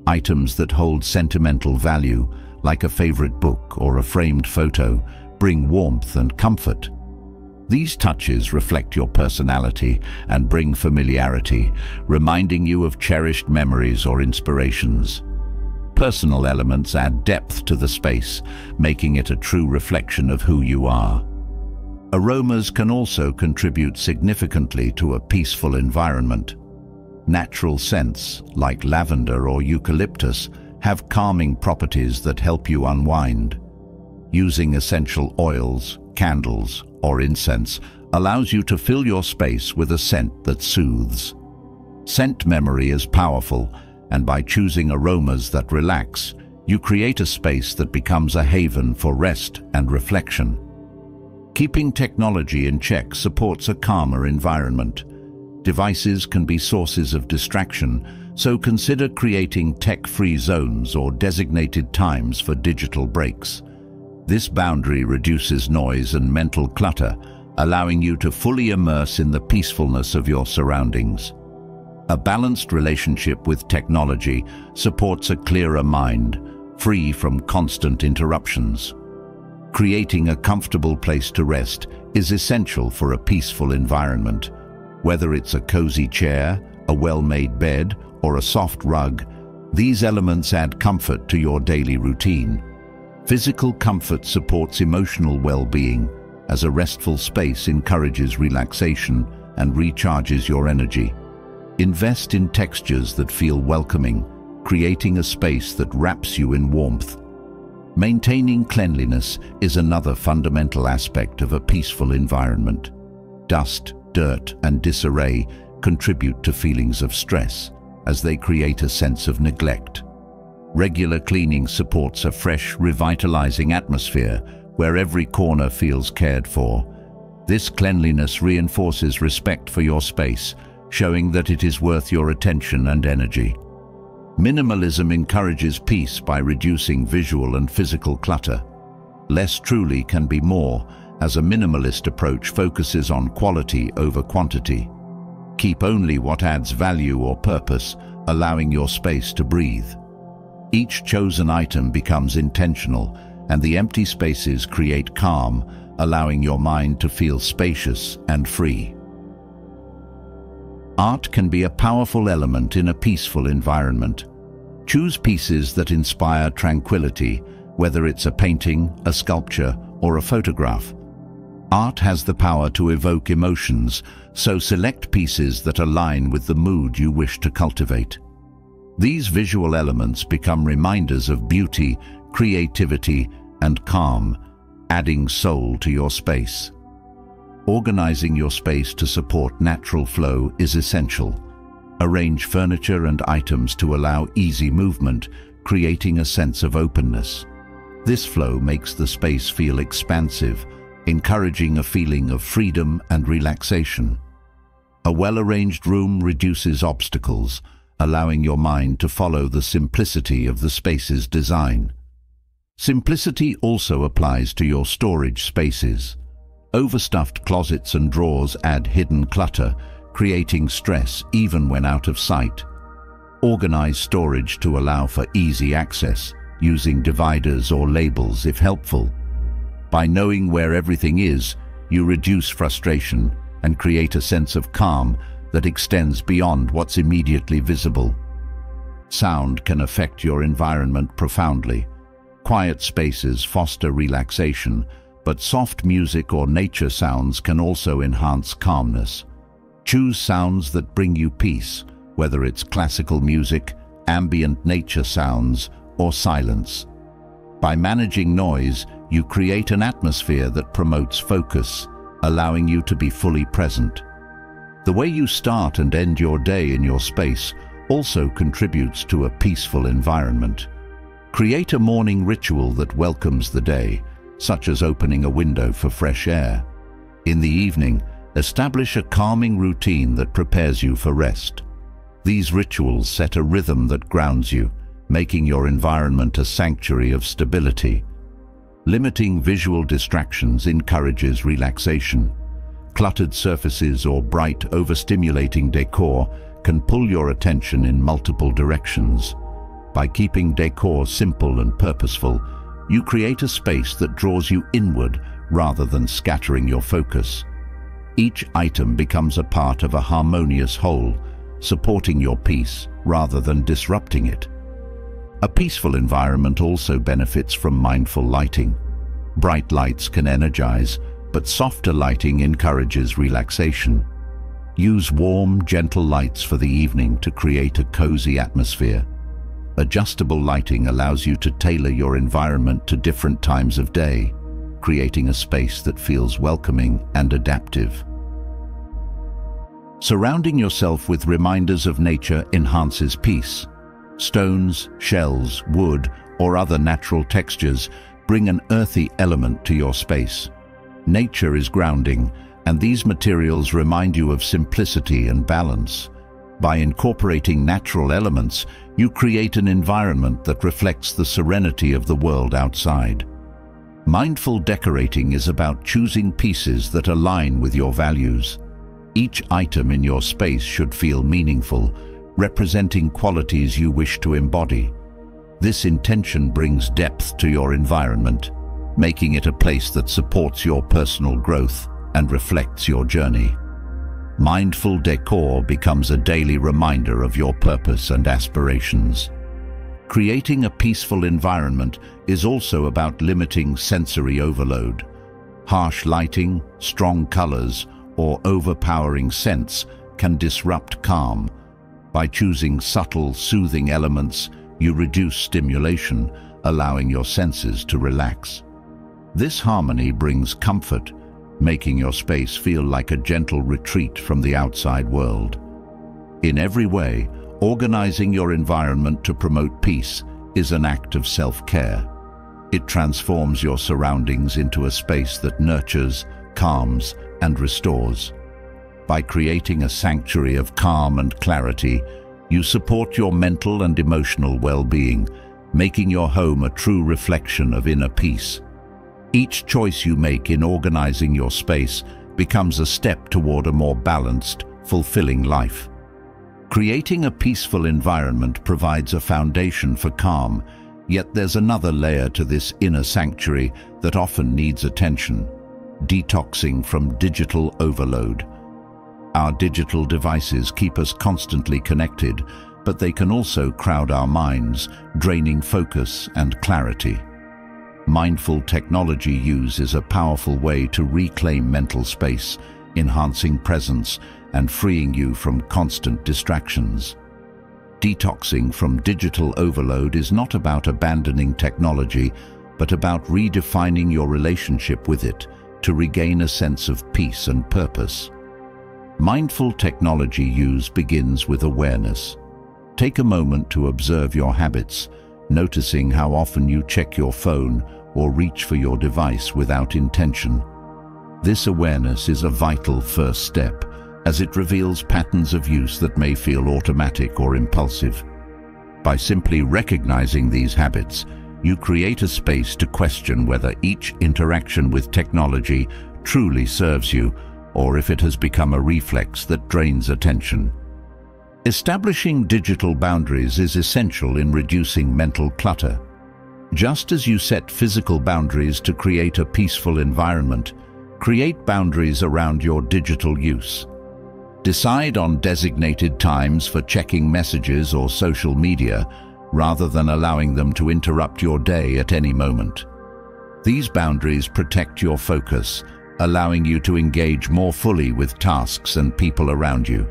Items that hold sentimental value, like a favorite book or a framed photo, bring warmth and comfort. These touches reflect your personality and bring familiarity, reminding you of cherished memories or inspirations. Personal elements add depth to the space, making it a true reflection of who you are. Aromas can also contribute significantly to a peaceful environment. Natural scents, like lavender or eucalyptus, have calming properties that help you unwind. Using essential oils, candles, or incense allows you to fill your space with a scent that soothes. Scent memory is powerful, and by choosing aromas that relax, you create a space that becomes a haven for rest and reflection. Keeping technology in check supports a calmer environment. Devices can be sources of distraction, so consider creating tech-free zones or designated times for digital breaks. This boundary reduces noise and mental clutter, allowing you to fully immerse in the peacefulness of your surroundings. A balanced relationship with technology supports a clearer mind, free from constant interruptions. Creating a comfortable place to rest is essential for a peaceful environment. Whether it's a cozy chair, a well-made bed, or a soft rug, these elements add comfort to your daily routine. Physical comfort supports emotional well-being, as a restful space encourages relaxation and recharges your energy. Invest in textures that feel welcoming, creating a space that wraps you in warmth. Maintaining cleanliness is another fundamental aspect of a peaceful environment. Dust, dirt and disarray contribute to feelings of stress, as they create a sense of neglect. Regular cleaning supports a fresh, revitalizing atmosphere where every corner feels cared for. This cleanliness reinforces respect for your space, showing that it is worth your attention and energy. Minimalism encourages peace by reducing visual and physical clutter. Less truly can be more, as a minimalist approach focuses on quality over quantity. Keep only what adds value or purpose, allowing your space to breathe. Each chosen item becomes intentional and the empty spaces create calm, allowing your mind to feel spacious and free. Art can be a powerful element in a peaceful environment. Choose pieces that inspire tranquility, whether it's a painting, a sculpture, or a photograph. Art has the power to evoke emotions, so select pieces that align with the mood you wish to cultivate. These visual elements become reminders of beauty, creativity, and calm, adding soul to your space. Organizing your space to support natural flow is essential. Arrange furniture and items to allow easy movement, creating a sense of openness. This flow makes the space feel expansive, encouraging a feeling of freedom and relaxation. A well-arranged room reduces obstacles, allowing your mind to follow the simplicity of the space's design. Simplicity also applies to your storage spaces. Overstuffed closets and drawers add hidden clutter, creating stress even when out of sight. Organize storage to allow for easy access, using dividers or labels if helpful. By knowing where everything is, you reduce frustration and create a sense of calm that extends beyond what's immediately visible. Sound can affect your environment profoundly. Quiet spaces foster relaxation, but soft music or nature sounds can also enhance calmness. Choose sounds that bring you peace, whether it's classical music, ambient nature sounds, or silence. By managing noise, you create an atmosphere that promotes focus, allowing you to be fully present. The way you start and end your day in your space also contributes to a peaceful environment. Create a morning ritual that welcomes the day, such as opening a window for fresh air. In the evening, establish a calming routine that prepares you for rest. These rituals set a rhythm that grounds you, making your environment a sanctuary of stability. Limiting visual distractions encourages relaxation. Cluttered surfaces or bright, overstimulating decor can pull your attention in multiple directions. By keeping decor simple and purposeful, you create a space that draws you inward rather than scattering your focus. Each item becomes a part of a harmonious whole, supporting your peace rather than disrupting it. A peaceful environment also benefits from mindful lighting. Bright lights can energize, but softer lighting encourages relaxation. Use warm, gentle lights for the evening to create a cozy atmosphere. Adjustable lighting allows you to tailor your environment to different times of day, creating a space that feels welcoming and adaptive. Surrounding yourself with reminders of nature enhances peace. Stones, shells, wood, or other natural textures bring an earthy element to your space. Nature is grounding, and these materials remind you of simplicity and balance. By incorporating natural elements, you create an environment that reflects the serenity of the world outside. Mindful decorating is about choosing pieces that align with your values. Each item in your space should feel meaningful, representing qualities you wish to embody. This intention brings depth to your environment, making it a place that supports your personal growth and reflects your journey. Mindful decor becomes a daily reminder of your purpose and aspirations. Creating a peaceful environment is also about limiting sensory overload. Harsh lighting, strong colors, or overpowering scents can disrupt calm. By choosing subtle, soothing elements, you reduce stimulation, allowing your senses to relax. This harmony brings comfort, making your space feel like a gentle retreat from the outside world. In every way, organizing your environment to promote peace is an act of self-care. It transforms your surroundings into a space that nurtures, calms, and restores. By creating a sanctuary of calm and clarity, you support your mental and emotional well-being, making your home a true reflection of inner peace. Each choice you make in organizing your space becomes a step toward a more balanced, fulfilling life. Creating a peaceful environment provides a foundation for calm, yet there's another layer to this inner sanctuary that often needs attention, detoxing from digital overload. Our digital devices keep us constantly connected, but they can also crowd our minds, draining focus and clarity. Mindful technology use is a powerful way to reclaim mental space, enhancing presence and freeing you from constant distractions. Detoxing from digital overload is not about abandoning technology, but about redefining your relationship with it to regain a sense of peace and purpose. Mindful technology use begins with awareness. Take a moment to observe your habits, noticing how often you check your phone or reach for your device without intention. This awareness is a vital first step, as it reveals patterns of use that may feel automatic or impulsive. By simply recognizing these habits, you create a space to question whether each interaction with technology truly serves you or if it has become a reflex that drains attention. Establishing digital boundaries is essential in reducing mental clutter. Just as you set physical boundaries to create a peaceful environment, create boundaries around your digital use. Decide on designated times for checking messages or social media rather than allowing them to interrupt your day at any moment. These boundaries protect your focus, allowing you to engage more fully with tasks and people around you.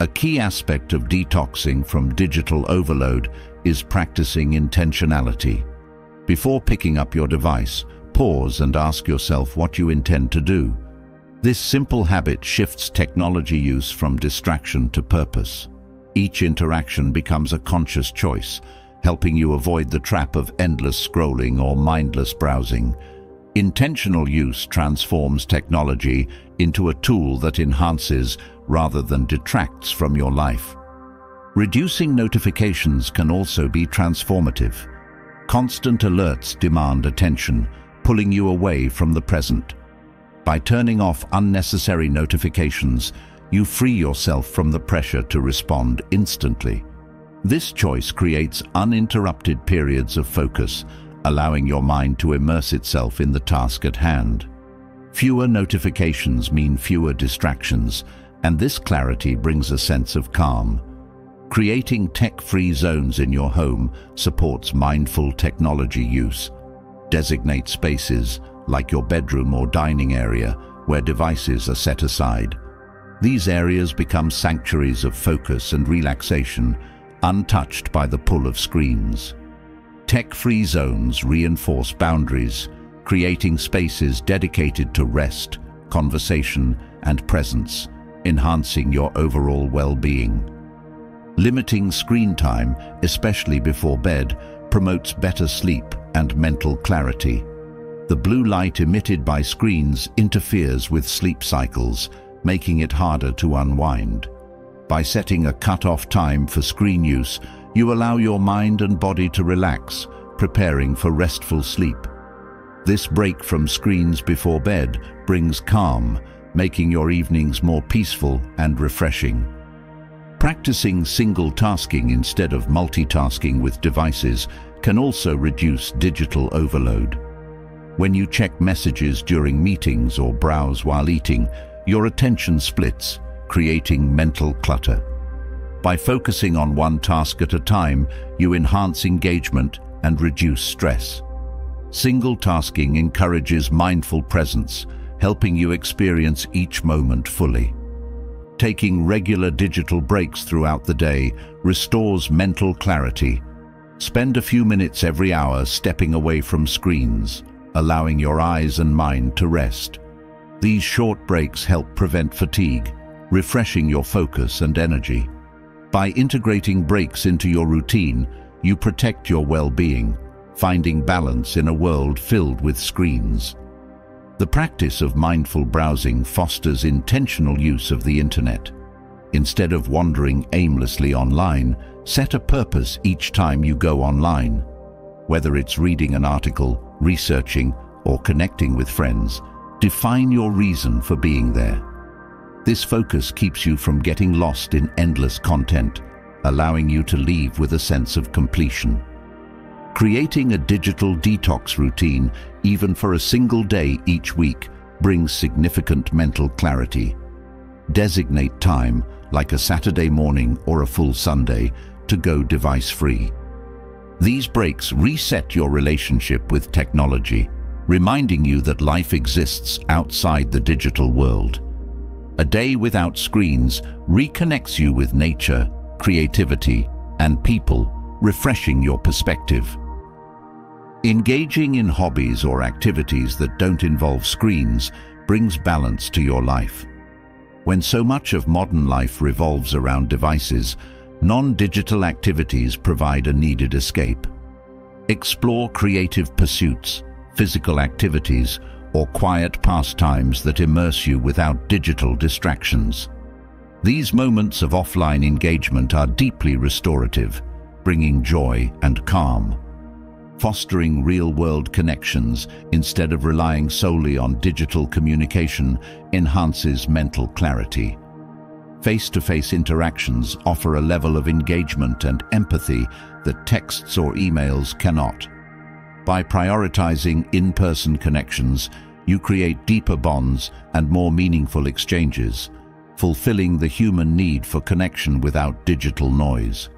A key aspect of detoxing from digital overload is practicing intentionality. Before picking up your device, pause and ask yourself what you intend to do. This simple habit shifts technology use from distraction to purpose. Each interaction becomes a conscious choice, helping you avoid the trap of endless scrolling or mindless browsing. Intentional use transforms technology into a tool that enhances rather than detracts from your life. Reducing notifications can also be transformative. Constant alerts demand attention, pulling you away from the present. By turning off unnecessary notifications, you free yourself from the pressure to respond instantly. This choice creates uninterrupted periods of focus, allowing your mind to immerse itself in the task at hand. Fewer notifications mean fewer distractions, and this clarity brings a sense of calm. Creating tech-free zones in your home supports mindful technology use. Designate spaces, like your bedroom or dining area, where devices are set aside. These areas become sanctuaries of focus and relaxation, untouched by the pull of screens. Tech-free zones reinforce boundaries, creating spaces dedicated to rest, conversation and presence, enhancing your overall well-being. Limiting screen time, especially before bed, promotes better sleep and mental clarity. The blue light emitted by screens interferes with sleep cycles, making it harder to unwind. By setting a cut-off time for screen use, you allow your mind and body to relax, preparing for restful sleep. This break from screens before bed brings calm, making your evenings more peaceful and refreshing. Practicing single tasking instead of multitasking with devices can also reduce digital overload. When you check messages during meetings or browse while eating, your attention splits, creating mental clutter. By focusing on one task at a time, you enhance engagement and reduce stress. Single tasking encourages mindful presence, helping you experience each moment fully. Taking regular digital breaks throughout the day restores mental clarity. Spend a few minutes every hour stepping away from screens, allowing your eyes and mind to rest. These short breaks help prevent fatigue, refreshing your focus and energy. By integrating breaks into your routine, you protect your well-being, finding balance in a world filled with screens. The practice of mindful browsing fosters intentional use of the internet. Instead of wandering aimlessly online, set a purpose each time you go online. Whether it's reading an article, researching, or connecting with friends, define your reason for being there. This focus keeps you from getting lost in endless content, allowing you to leave with a sense of completion. Creating a digital detox routine, even for a single day each week, brings significant mental clarity. Designate time, like a Saturday morning or a full Sunday, to go device-free. These breaks reset your relationship with technology, reminding you that life exists outside the digital world. A day without screens reconnects you with nature, creativity, and people, refreshing your perspective. Engaging in hobbies or activities that don't involve screens brings balance to your life. When so much of modern life revolves around devices, non-digital activities provide a needed escape. Explore creative pursuits, physical activities, or quiet pastimes that immerse you without digital distractions. These moments of offline engagement are deeply restorative, bringing joy and calm. Fostering real-world connections instead of relying solely on digital communication enhances mental clarity. Face-to-face -face interactions offer a level of engagement and empathy that texts or emails cannot. By prioritizing in-person connections, you create deeper bonds and more meaningful exchanges, fulfilling the human need for connection without digital noise.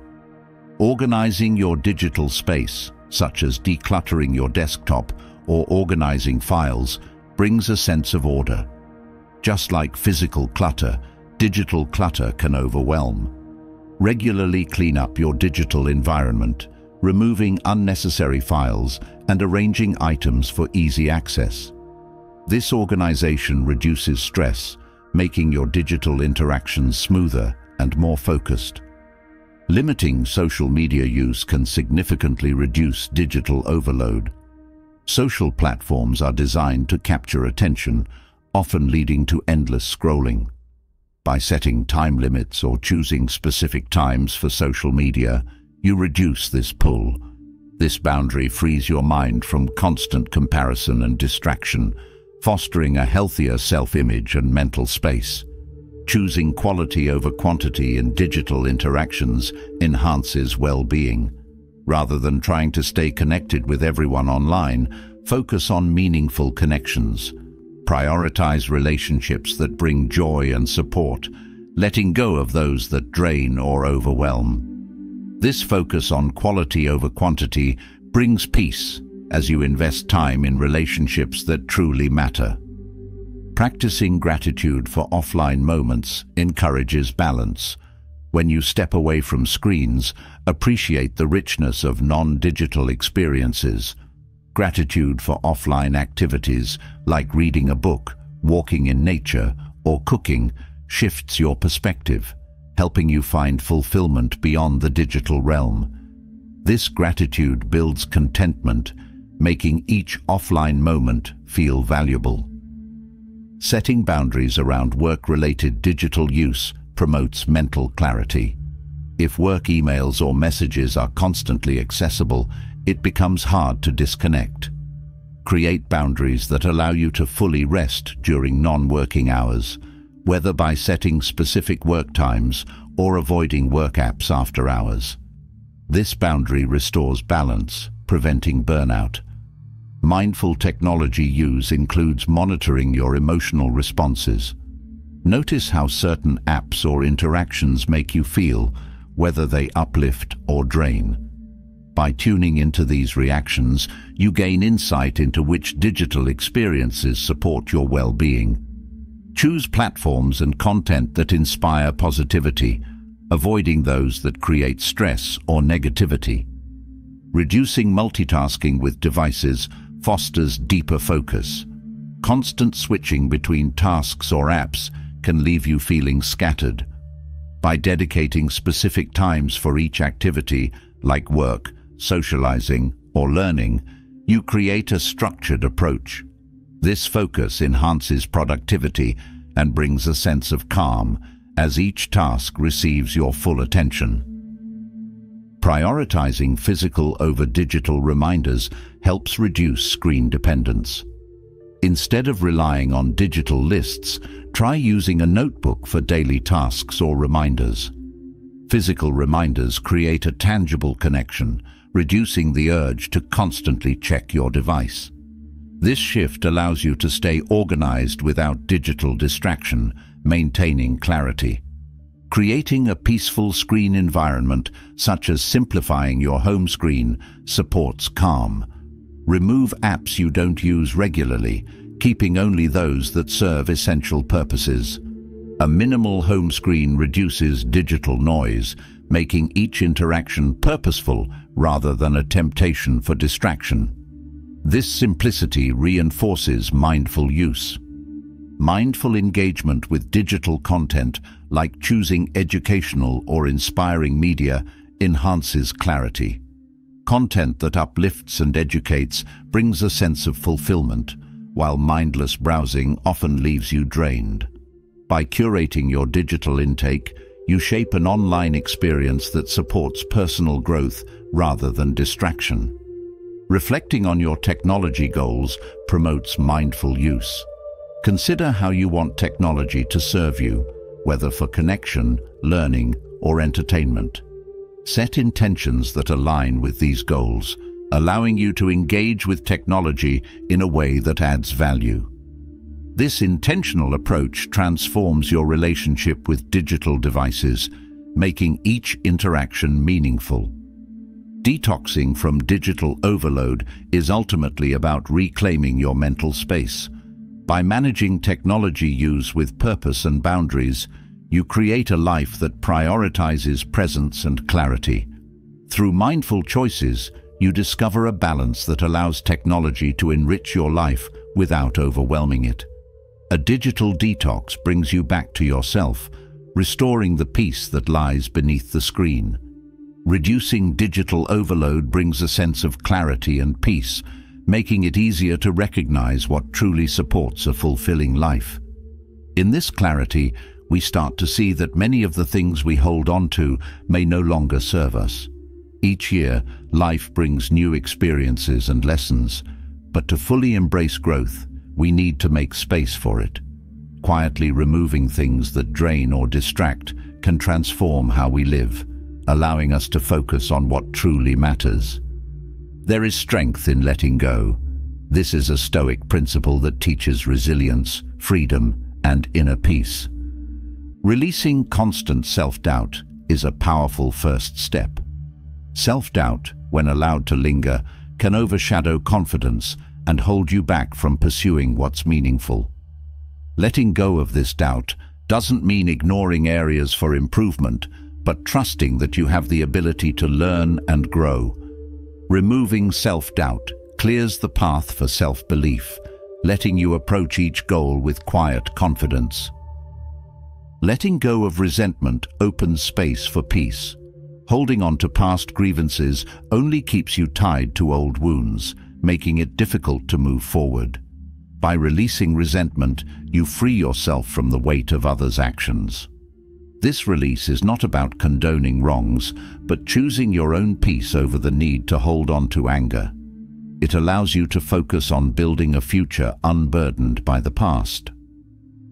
Organizing your digital space, such as decluttering your desktop or organizing files, brings a sense of order. Just like physical clutter, digital clutter can overwhelm. Regularly clean up your digital environment, removing unnecessary files and arranging items for easy access. This organization reduces stress, making your digital interactions smoother and more focused. Limiting social media use can significantly reduce digital overload. Social platforms are designed to capture attention, often leading to endless scrolling. By setting time limits or choosing specific times for social media, you reduce this pull. This boundary frees your mind from constant comparison and distraction, fostering a healthier self-image and mental space. Choosing quality over quantity in digital interactions enhances well-being. Rather than trying to stay connected with everyone online, focus on meaningful connections. Prioritize relationships that bring joy and support, letting go of those that drain or overwhelm. This focus on quality over quantity brings peace as you invest time in relationships that truly matter. Practicing gratitude for offline moments encourages balance. When you step away from screens, appreciate the richness of non-digital experiences. Gratitude for offline activities like reading a book, walking in nature, or cooking shifts your perspective, helping you find fulfillment beyond the digital realm. This gratitude builds contentment, making each offline moment feel valuable. Setting boundaries around work-related digital use promotes mental clarity. If work emails or messages are constantly accessible, it becomes hard to disconnect. Create boundaries that allow you to fully rest during non-working hours, whether by setting specific work times or avoiding work apps after hours. This boundary restores balance, preventing burnout. Mindful technology use includes monitoring your emotional responses. Notice how certain apps or interactions make you feel, whether they uplift or drain. By tuning into these reactions, you gain insight into which digital experiences support your well-being. Choose platforms and content that inspire positivity, avoiding those that create stress or negativity. Reducing multitasking with devices fosters deeper focus. Constant switching between tasks or apps can leave you feeling scattered. By dedicating specific times for each activity, like work, socializing, or learning, you create a structured approach. This focus enhances productivity and brings a sense of calm as each task receives your full attention. Prioritizing physical over digital reminders helps reduce screen dependence. Instead of relying on digital lists, try using a notebook for daily tasks or reminders. Physical reminders create a tangible connection, reducing the urge to constantly check your device. This shift allows you to stay organized without digital distraction, maintaining clarity. Creating a peaceful screen environment, such as simplifying your home screen, supports calm. Remove apps you don't use regularly, keeping only those that serve essential purposes. A minimal home screen reduces digital noise, making each interaction purposeful rather than a temptation for distraction. This simplicity reinforces mindful use. Mindful engagement with digital content, like choosing educational or inspiring media, enhances clarity. Content that uplifts and educates brings a sense of fulfillment, while mindless browsing often leaves you drained. By curating your digital intake, you shape an online experience that supports personal growth rather than distraction. Reflecting on your technology goals promotes mindful use. Consider how you want technology to serve you, whether for connection, learning, or entertainment. Set intentions that align with these goals, allowing you to engage with technology in a way that adds value. This intentional approach transforms your relationship with digital devices, making each interaction meaningful. Detoxing from digital overload is ultimately about reclaiming your mental space. By managing technology use with purpose and boundaries, you create a life that prioritizes presence and clarity. Through mindful choices, you discover a balance that allows technology to enrich your life without overwhelming it. A digital detox brings you back to yourself, restoring the peace that lies beneath the screen. Reducing digital overload brings a sense of clarity and peace, making it easier to recognize what truly supports a fulfilling life. In this clarity, we start to see that many of the things we hold on to may no longer serve us. Each year, life brings new experiences and lessons, but to fully embrace growth, we need to make space for it. Quietly removing things that drain or distract can transform how we live, allowing us to focus on what truly matters. There is strength in letting go. This is a Stoic principle that teaches resilience, freedom, and inner peace. Releasing constant self-doubt is a powerful first step. Self-doubt, when allowed to linger, can overshadow confidence and hold you back from pursuing what's meaningful. Letting go of this doubt doesn't mean ignoring areas for improvement, but trusting that you have the ability to learn and grow. Removing self-doubt clears the path for self-belief, letting you approach each goal with quiet confidence. Letting go of resentment opens space for peace. Holding on to past grievances only keeps you tied to old wounds, making it difficult to move forward. By releasing resentment, you free yourself from the weight of others' actions. This release is not about condoning wrongs, but choosing your own peace over the need to hold on to anger. It allows you to focus on building a future unburdened by the past.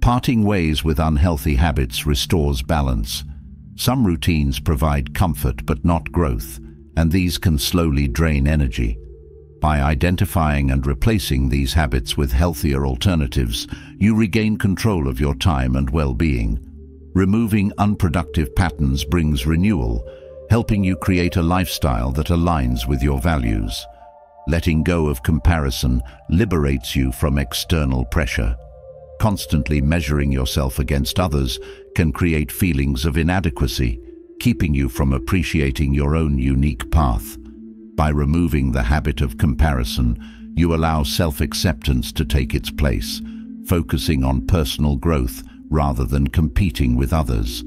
Parting ways with unhealthy habits restores balance. Some routines provide comfort but not growth, and these can slowly drain energy. By identifying and replacing these habits with healthier alternatives, you regain control of your time and well-being. Removing unproductive patterns brings renewal, helping you create a lifestyle that aligns with your values. Letting go of comparison liberates you from external pressure. Constantly measuring yourself against others can create feelings of inadequacy, keeping you from appreciating your own unique path. By removing the habit of comparison, you allow self-acceptance to take its place, focusing on personal growth rather than competing with others.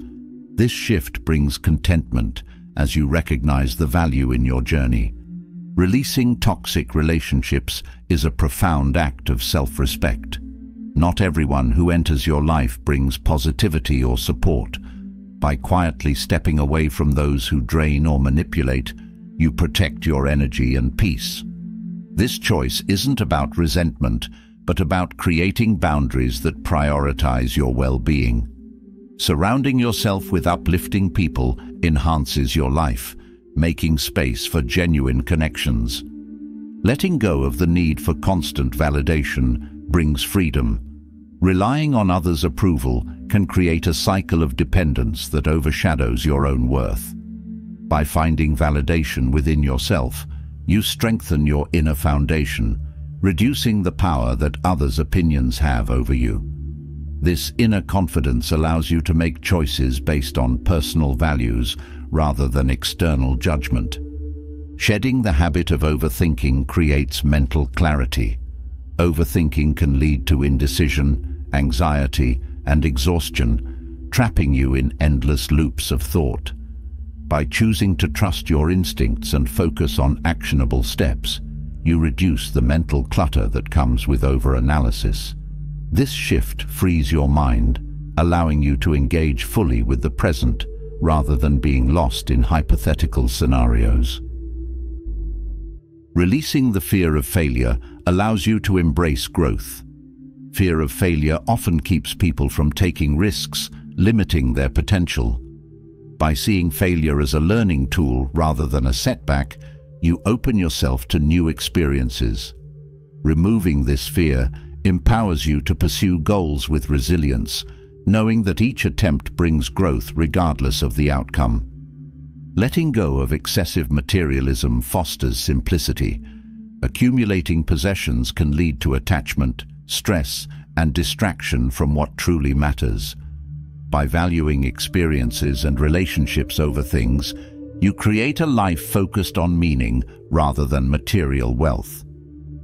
This shift brings contentment as you recognize the value in your journey. Releasing toxic relationships is a profound act of self-respect. Not everyone who enters your life brings positivity or support. By quietly stepping away from those who drain or manipulate, you protect your energy and peace. This choice isn't about resentment, but about creating boundaries that prioritize your well-being. Surrounding yourself with uplifting people enhances your life, making space for genuine connections. Letting go of the need for constant validation brings freedom. Relying on others' approval can create a cycle of dependence that overshadows your own worth. By finding validation within yourself, you strengthen your inner foundation, reducing the power that others' opinions have over you. This inner confidence allows you to make choices based on personal values rather than external judgment. Shedding the habit of overthinking creates mental clarity. Overthinking can lead to indecision, anxiety, and exhaustion, trapping you in endless loops of thought. By choosing to trust your instincts and focus on actionable steps, you reduce the mental clutter that comes with overanalysis. This shift frees your mind, allowing you to engage fully with the present rather than being lost in hypothetical scenarios. Releasing the fear of failure allows you to embrace growth. Fear of failure often keeps people from taking risks, limiting their potential. By seeing failure as a learning tool rather than a setback, you open yourself to new experiences. Removing this fear empowers you to pursue goals with resilience, knowing that each attempt brings growth regardless of the outcome. Letting go of excessive materialism fosters simplicity. Accumulating possessions can lead to attachment, stress, and distraction from what truly matters. By valuing experiences and relationships over things, you create a life focused on meaning rather than material wealth.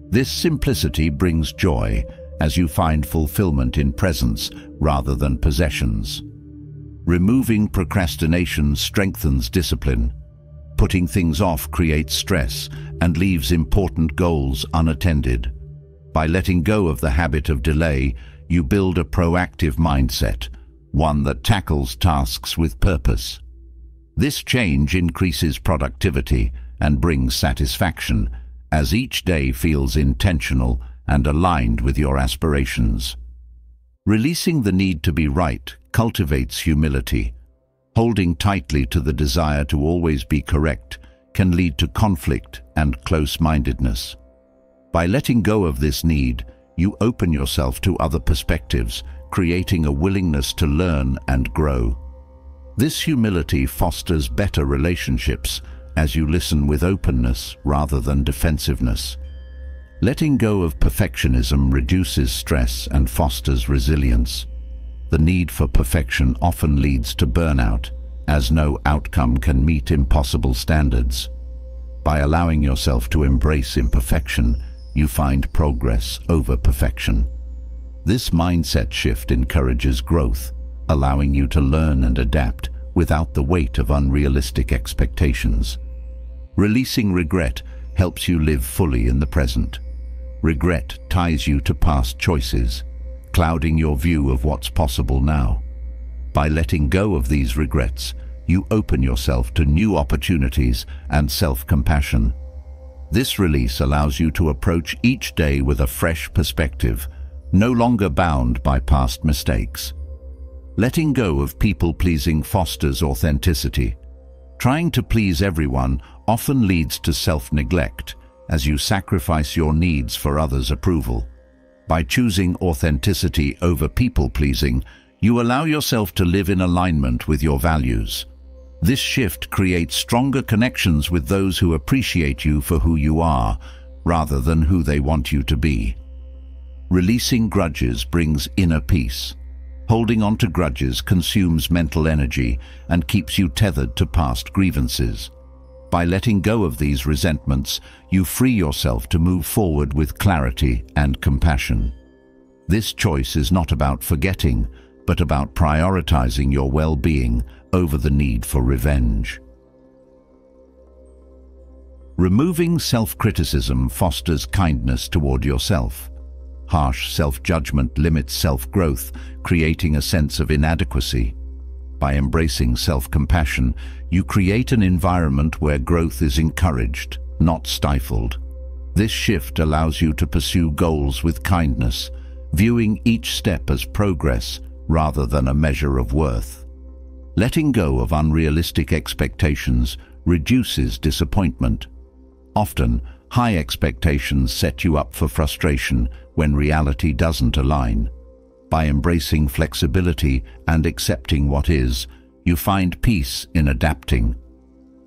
This simplicity brings joy as you find fulfillment in presence rather than possessions. Removing procrastination strengthens discipline. Putting things off creates stress and leaves important goals unattended. By letting go of the habit of delay, you build a proactive mindset, one that tackles tasks with purpose. This change increases productivity and brings satisfaction, as each day feels intentional and aligned with your aspirations. Releasing the need to be right cultivates humility. Holding tightly to the desire to always be correct can lead to conflict and close-mindedness. By letting go of this need, you open yourself to other perspectives, creating a willingness to learn and grow. This humility fosters better relationships as you listen with openness rather than defensiveness. Letting go of perfectionism reduces stress and fosters resilience. The need for perfection often leads to burnout, as no outcome can meet impossible standards. By allowing yourself to embrace imperfection, you find progress over perfection. This mindset shift encourages growth, allowing you to learn and adapt without the weight of unrealistic expectations. Releasing regret helps you live fully in the present. Regret ties you to past choices, clouding your view of what's possible now. By letting go of these regrets, you open yourself to new opportunities and self-compassion. This release allows you to approach each day with a fresh perspective, no longer bound by past mistakes. Letting go of people-pleasing fosters authenticity. Trying to please everyone often leads to self-neglect, as you sacrifice your needs for others' approval. By choosing authenticity over people-pleasing, you allow yourself to live in alignment with your values. This shift creates stronger connections with those who appreciate you for who you are, rather than who they want you to be. Releasing grudges brings inner peace. Holding on to grudges consumes mental energy and keeps you tethered to past grievances. By letting go of these resentments, you free yourself to move forward with clarity and compassion. This choice is not about forgetting, but about prioritizing your well-being over the need for revenge. Removing self-criticism fosters kindness toward yourself. Harsh self-judgment limits self-growth, creating a sense of inadequacy. By embracing self-compassion, you create an environment where growth is encouraged, not stifled. This shift allows you to pursue goals with kindness, viewing each step as progress rather than a measure of worth. Letting go of unrealistic expectations reduces disappointment. Often, high expectations set you up for frustration when reality doesn't align. By embracing flexibility and accepting what is, you find peace in adapting.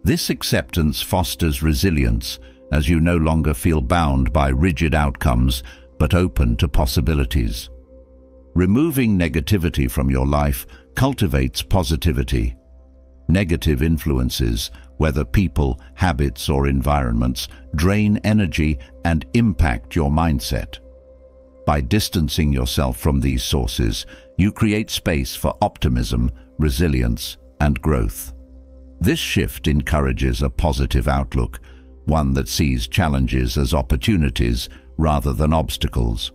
This acceptance fosters resilience as you no longer feel bound by rigid outcomes but open to possibilities. Removing negativity from your life cultivates positivity. Negative influences, whether people, habits or environments, drain energy and impact your mindset. By distancing yourself from these sources, you create space for optimism, resilience and growth. This shift encourages a positive outlook, one that sees challenges as opportunities rather than obstacles.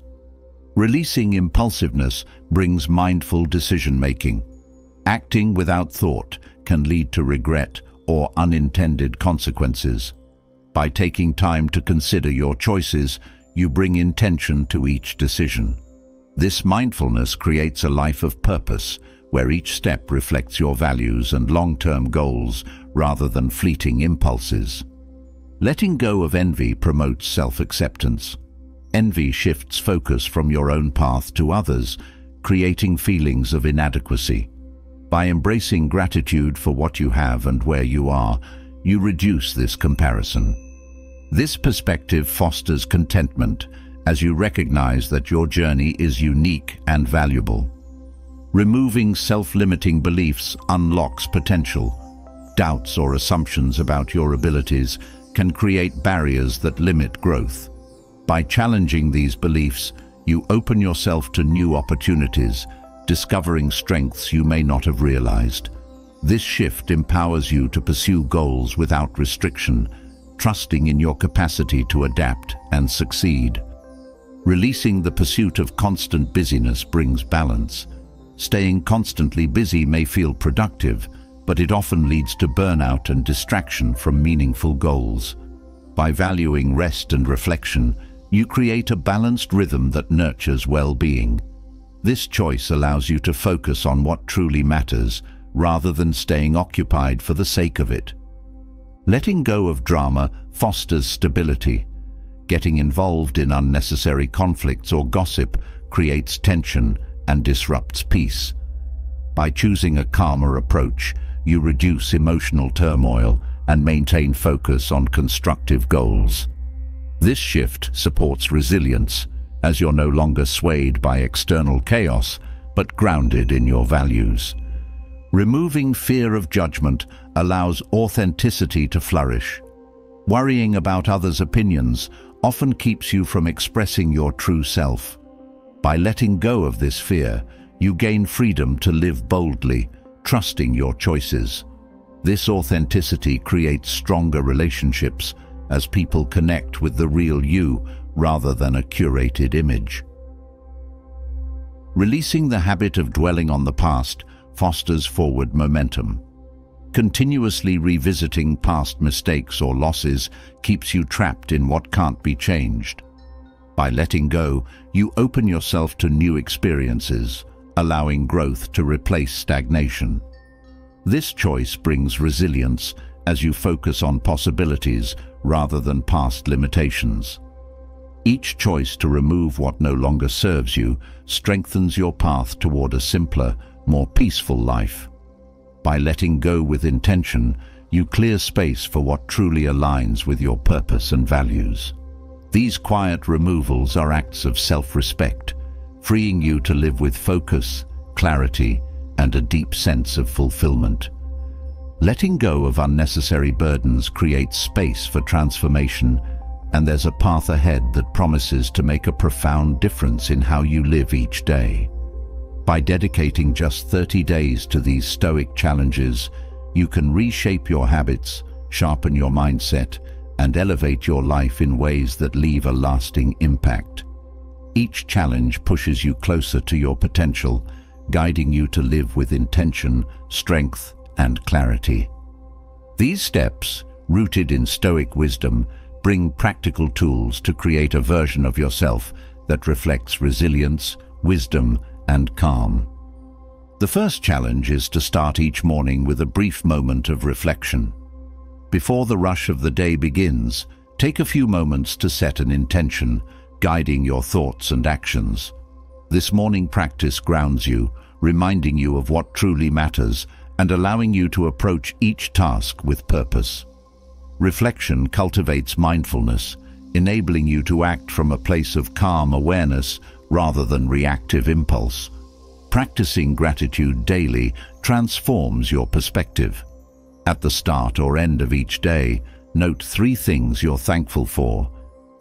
Releasing impulsiveness brings mindful decision-making. Acting without thought can lead to regret or unintended consequences. By taking time to consider your choices, you bring intention to each decision. This mindfulness creates a life of purpose, where each step reflects your values and long-term goals rather than fleeting impulses. Letting go of envy promotes self-acceptance. Envy shifts focus from your own path to others, creating feelings of inadequacy. By embracing gratitude for what you have and where you are, you reduce this comparison. This perspective fosters contentment as you recognize that your journey is unique and valuable. Removing self-limiting beliefs unlocks potential. Doubts or assumptions about your abilities can create barriers that limit growth. By challenging these beliefs, you open yourself to new opportunities, discovering strengths you may not have realized. This shift empowers you to pursue goals without restriction, trusting in your capacity to adapt and succeed. Releasing the pursuit of constant busyness brings balance. Staying constantly busy may feel productive, but it often leads to burnout and distraction from meaningful goals. By valuing rest and reflection, you create a balanced rhythm that nurtures well-being. This choice allows you to focus on what truly matters rather than staying occupied for the sake of it. Letting go of drama fosters stability. Getting involved in unnecessary conflicts or gossip creates tension and disrupts peace. By choosing a calmer approach, you reduce emotional turmoil and maintain focus on constructive goals. This shift supports resilience, as you're no longer swayed by external chaos, but grounded in your values. Removing fear of judgment allows authenticity to flourish. Worrying about others' opinions often keeps you from expressing your true self. By letting go of this fear, you gain freedom to live boldly, trusting your choices. This authenticity creates stronger relationships as people connect with the real you rather than a curated image. Releasing the habit of dwelling on the past fosters forward momentum. Continuously revisiting past mistakes or losses keeps you trapped in what can't be changed. By letting go, you open yourself to new experiences, allowing growth to replace stagnation. This choice brings resilience as you focus on possibilities rather than past limitations. Each choice to remove what no longer serves you strengthens your path toward a simpler, more peaceful life. By letting go with intention, you clear space for what truly aligns with your purpose and values. These quiet removals are acts of self-respect, freeing you to live with focus, clarity, and a deep sense of fulfillment. Letting go of unnecessary burdens creates space for transformation, and there's a path ahead that promises to make a profound difference in how you live each day. By dedicating just 30 days to these stoic challenges, you can reshape your habits, sharpen your mindset, and elevate your life in ways that leave a lasting impact. Each challenge pushes you closer to your potential, guiding you to live with intention, strength, and clarity. These steps, rooted in Stoic wisdom, bring practical tools to create a version of yourself that reflects resilience, wisdom, and calm. The first challenge is to start each morning with a brief moment of reflection. Before the rush of the day begins, take a few moments to set an intention, guiding your thoughts and actions. This morning practice grounds you, reminding you of what truly matters and allowing you to approach each task with purpose. Reflection cultivates mindfulness, enabling you to act from a place of calm awareness rather than reactive impulse. Practicing gratitude daily transforms your perspective. At the start or end of each day, note three things you're thankful for.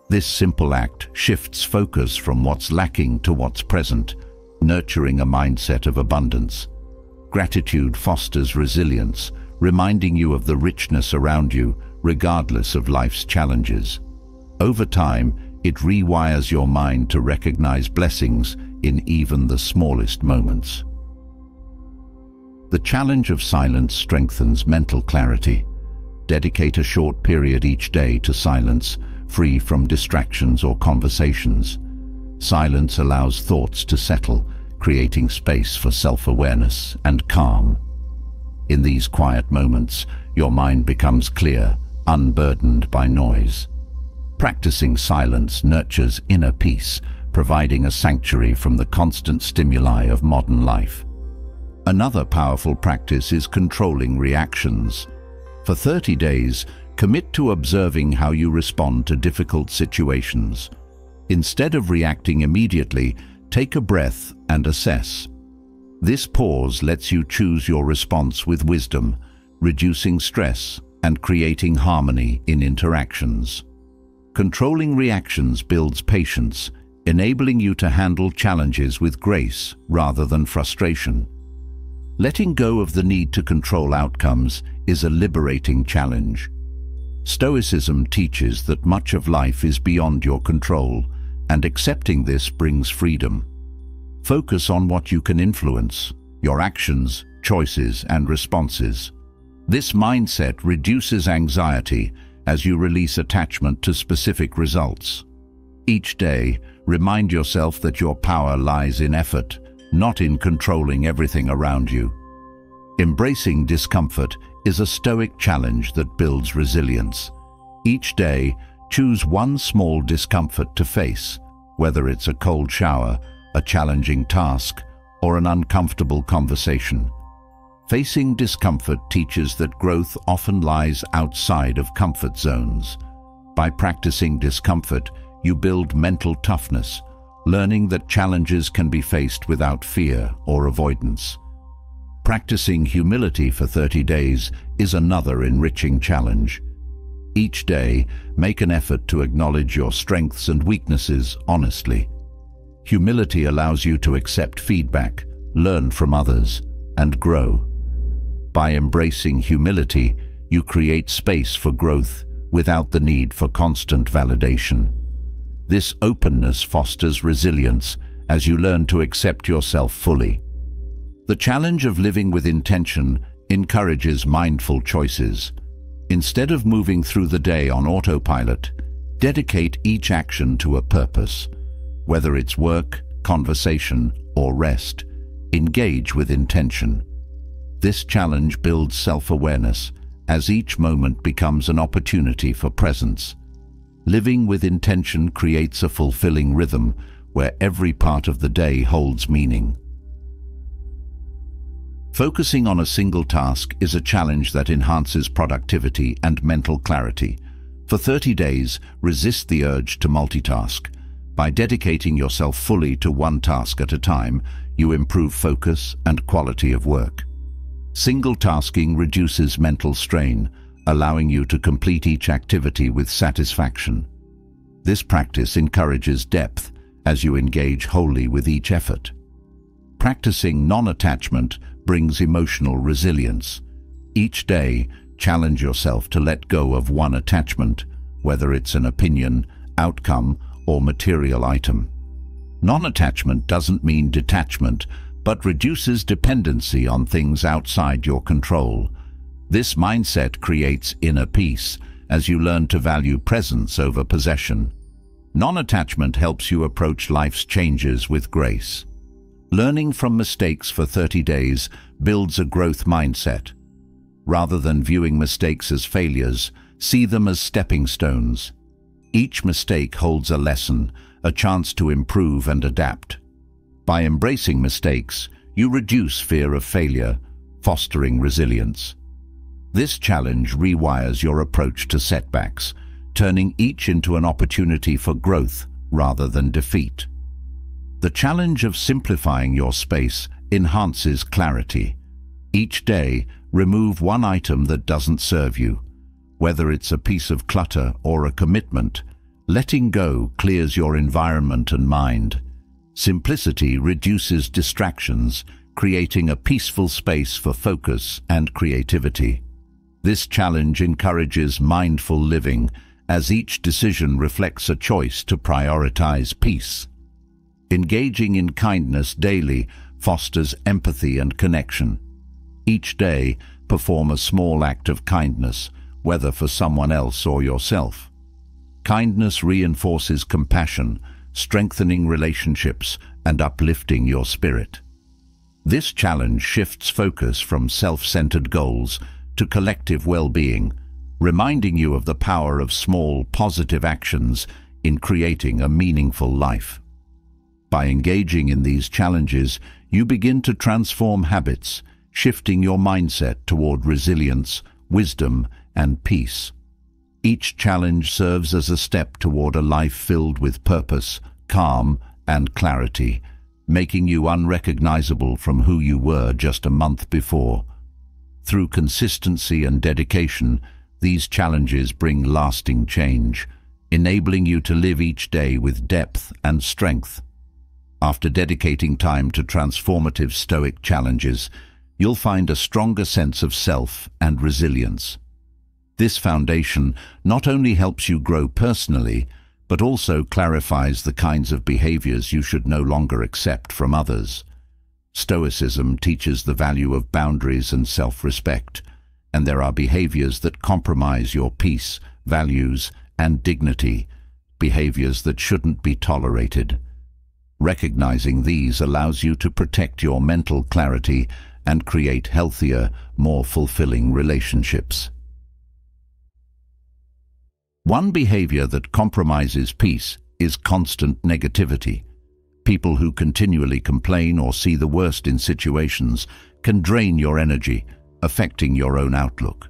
This simple act shifts focus from what's lacking to what's present, nurturing a mindset of abundance. Gratitude fosters resilience, reminding you of the richness around you, regardless of life's challenges. Over time, it rewires your mind to recognize blessings in even the smallest moments. The challenge of silence strengthens mental clarity. Dedicate a short period each day to silence, free from distractions or conversations. Silence allows thoughts to settle, creating space for self-awareness and calm. In these quiet moments, your mind becomes clear, unburdened by noise. Practicing silence nurtures inner peace, providing a sanctuary from the constant stimuli of modern life. Another powerful practice is controlling reactions. For 30 days, commit to observing how you respond to difficult situations. Instead of reacting immediately, take a breath and assess. This pause lets you choose your response with wisdom, reducing stress and creating harmony in interactions. Controlling reactions builds patience, enabling you to handle challenges with grace rather than frustration. Letting go of the need to control outcomes is a liberating challenge. Stoicism teaches that much of life is beyond your control, and accepting this brings freedom. Focus on what you can influence, your actions, choices and responses. This mindset reduces anxiety as you release attachment to specific results. Each day, Remind yourself that your power lies in effort, not in controlling everything around you. Embracing discomfort is a stoic challenge that builds resilience. Each day, choose one small discomfort to face, whether it's a cold shower, a challenging task, or an uncomfortable conversation. Facing discomfort teaches that growth often lies outside of comfort zones. By practicing discomfort, you build mental toughness, learning that challenges can be faced without fear or avoidance. Practicing humility for 30 days is another enriching challenge. Each day, make an effort to acknowledge your strengths and weaknesses honestly. Humility allows you to accept feedback, learn from others, and grow. By embracing humility, you create space for growth without the need for constant validation. This openness fosters resilience as you learn to accept yourself fully. The challenge of living with intention encourages mindful choices. Instead of moving through the day on autopilot, dedicate each action to a purpose. Whether it's work, conversation, or rest, engage with intention. This challenge builds self-awareness as each moment becomes an opportunity for presence. Living with intention creates a fulfilling rhythm where every part of the day holds meaning. Focusing on a single task is a challenge that enhances productivity and mental clarity. For 30 days, resist the urge to multitask. By dedicating yourself fully to one task at a time, you improve focus and quality of work. Single tasking reduces mental strain, allowing you to complete each activity with satisfaction. This practice encourages depth as you engage wholly with each effort. Practicing non-attachment brings emotional resilience. Each day, challenge yourself to let go of one attachment, whether it's an opinion, outcome, or material item. Non-attachment doesn't mean detachment, but reduces dependency on things outside your control. This mindset creates inner peace as you learn to value presence over possession. Non-attachment helps you approach life's changes with grace. Learning from mistakes for 30 days builds a growth mindset. Rather than viewing mistakes as failures, see them as stepping stones. Each mistake holds a lesson, a chance to improve and adapt. By embracing mistakes, you reduce fear of failure, fostering resilience. This challenge rewires your approach to setbacks, turning each into an opportunity for growth rather than defeat. The challenge of simplifying your space enhances clarity. Each day, remove one item that doesn't serve you. Whether it's a piece of clutter or a commitment, letting go clears your environment and mind. Simplicity reduces distractions, creating a peaceful space for focus and creativity. This challenge encourages mindful living as each decision reflects a choice to prioritize peace. Engaging in kindness daily fosters empathy and connection. Each day, perform a small act of kindness, whether for someone else or yourself. Kindness reinforces compassion, strengthening relationships and uplifting your spirit. This challenge shifts focus from self-centered goals to collective well-being, reminding you of the power of small, positive actions in creating a meaningful life. By engaging in these challenges, you begin to transform habits, shifting your mindset toward resilience, wisdom, and peace. Each challenge serves as a step toward a life filled with purpose, calm, and clarity, making you unrecognizable from who you were just a month before. Through consistency and dedication, these challenges bring lasting change, enabling you to live each day with depth and strength. After dedicating time to transformative Stoic challenges, you'll find a stronger sense of self and resilience. This foundation not only helps you grow personally, but also clarifies the kinds of behaviors you should no longer accept from others. Stoicism teaches the value of boundaries and self-respect, and there are behaviors that compromise your peace, values, and dignity, behaviors that shouldn't be tolerated. Recognizing these allows you to protect your mental clarity and create healthier, more fulfilling relationships. One behavior that compromises peace is constant negativity. People who continually complain or see the worst in situations can drain your energy, affecting your own outlook.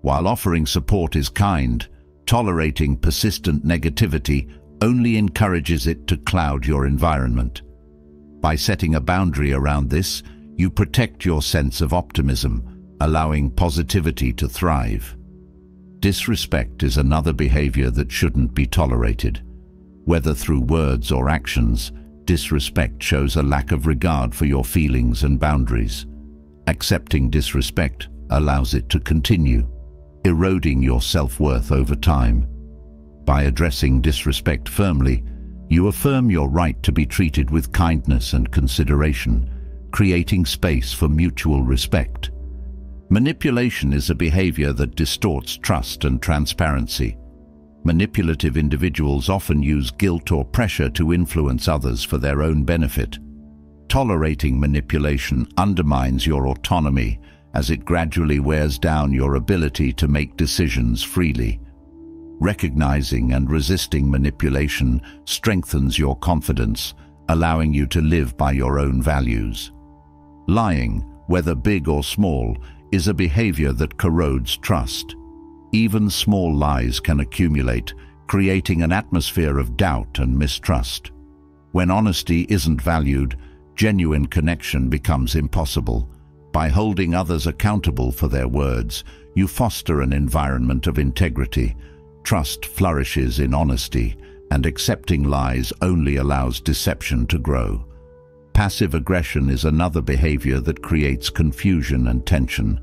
While offering support is kind, tolerating persistent negativity only encourages it to cloud your environment. By setting a boundary around this, you protect your sense of optimism, allowing positivity to thrive. Disrespect is another behavior that shouldn't be tolerated. Whether through words or actions, disrespect shows a lack of regard for your feelings and boundaries. Accepting disrespect allows it to continue, eroding your self-worth over time. By addressing disrespect firmly, you affirm your right to be treated with kindness and consideration, creating space for mutual respect. Manipulation is a behavior that distorts trust and transparency. Manipulative individuals often use guilt or pressure to influence others for their own benefit. Tolerating manipulation undermines your autonomy as it gradually wears down your ability to make decisions freely. Recognizing and resisting manipulation strengthens your confidence, allowing you to live by your own values. Lying, whether big or small, is a behavior that corrodes trust. Even small lies can accumulate, creating an atmosphere of doubt and mistrust. When honesty isn't valued, genuine connection becomes impossible. By holding others accountable for their words, you foster an environment of integrity. Trust flourishes in honesty, and accepting lies only allows deception to grow. Passive aggression is another behavior that creates confusion and tension.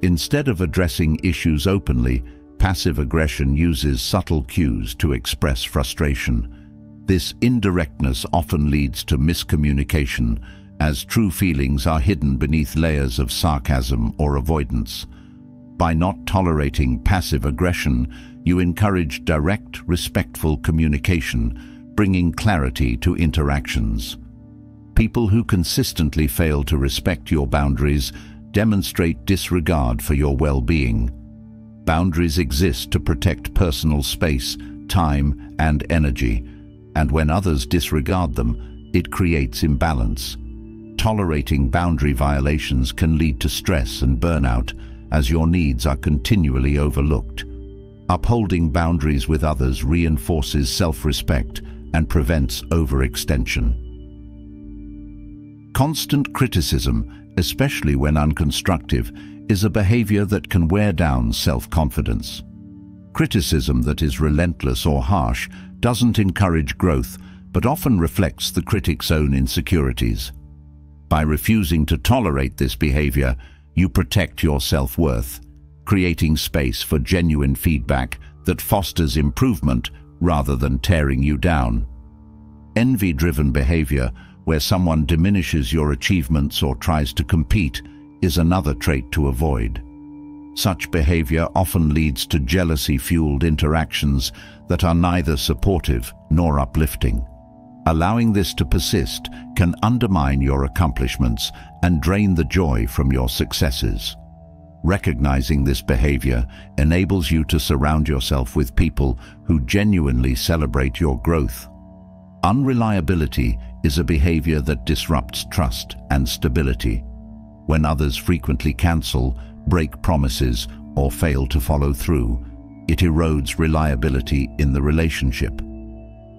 Instead of addressing issues openly, passive aggression uses subtle cues to express frustration. This indirectness often leads to miscommunication, as true feelings are hidden beneath layers of sarcasm or avoidance. By not tolerating passive aggression, you encourage direct, respectful communication, bringing clarity to interactions. People who consistently fail to respect your boundaries demonstrate disregard for your well-being. Boundaries exist to protect personal space, time and energy, and when others disregard them, it creates imbalance. Tolerating boundary violations can lead to stress and burnout as your needs are continually overlooked. Upholding boundaries with others reinforces self-respect and prevents overextension. Constant criticism, especially when unconstructive, is a behavior that can wear down self-confidence. Criticism that is relentless or harsh doesn't encourage growth, but often reflects the critic's own insecurities. By refusing to tolerate this behavior, you protect your self-worth, creating space for genuine feedback that fosters improvement rather than tearing you down. Envy-driven behavior where someone diminishes your achievements or tries to compete is another trait to avoid. Such behavior often leads to jealousy-fueled interactions that are neither supportive nor uplifting. Allowing this to persist can undermine your accomplishments and drain the joy from your successes. Recognizing this behavior enables you to surround yourself with people who genuinely celebrate your growth. Unreliability is a behavior that disrupts trust and stability. When others frequently cancel, break promises, or fail to follow through, it erodes reliability in the relationship.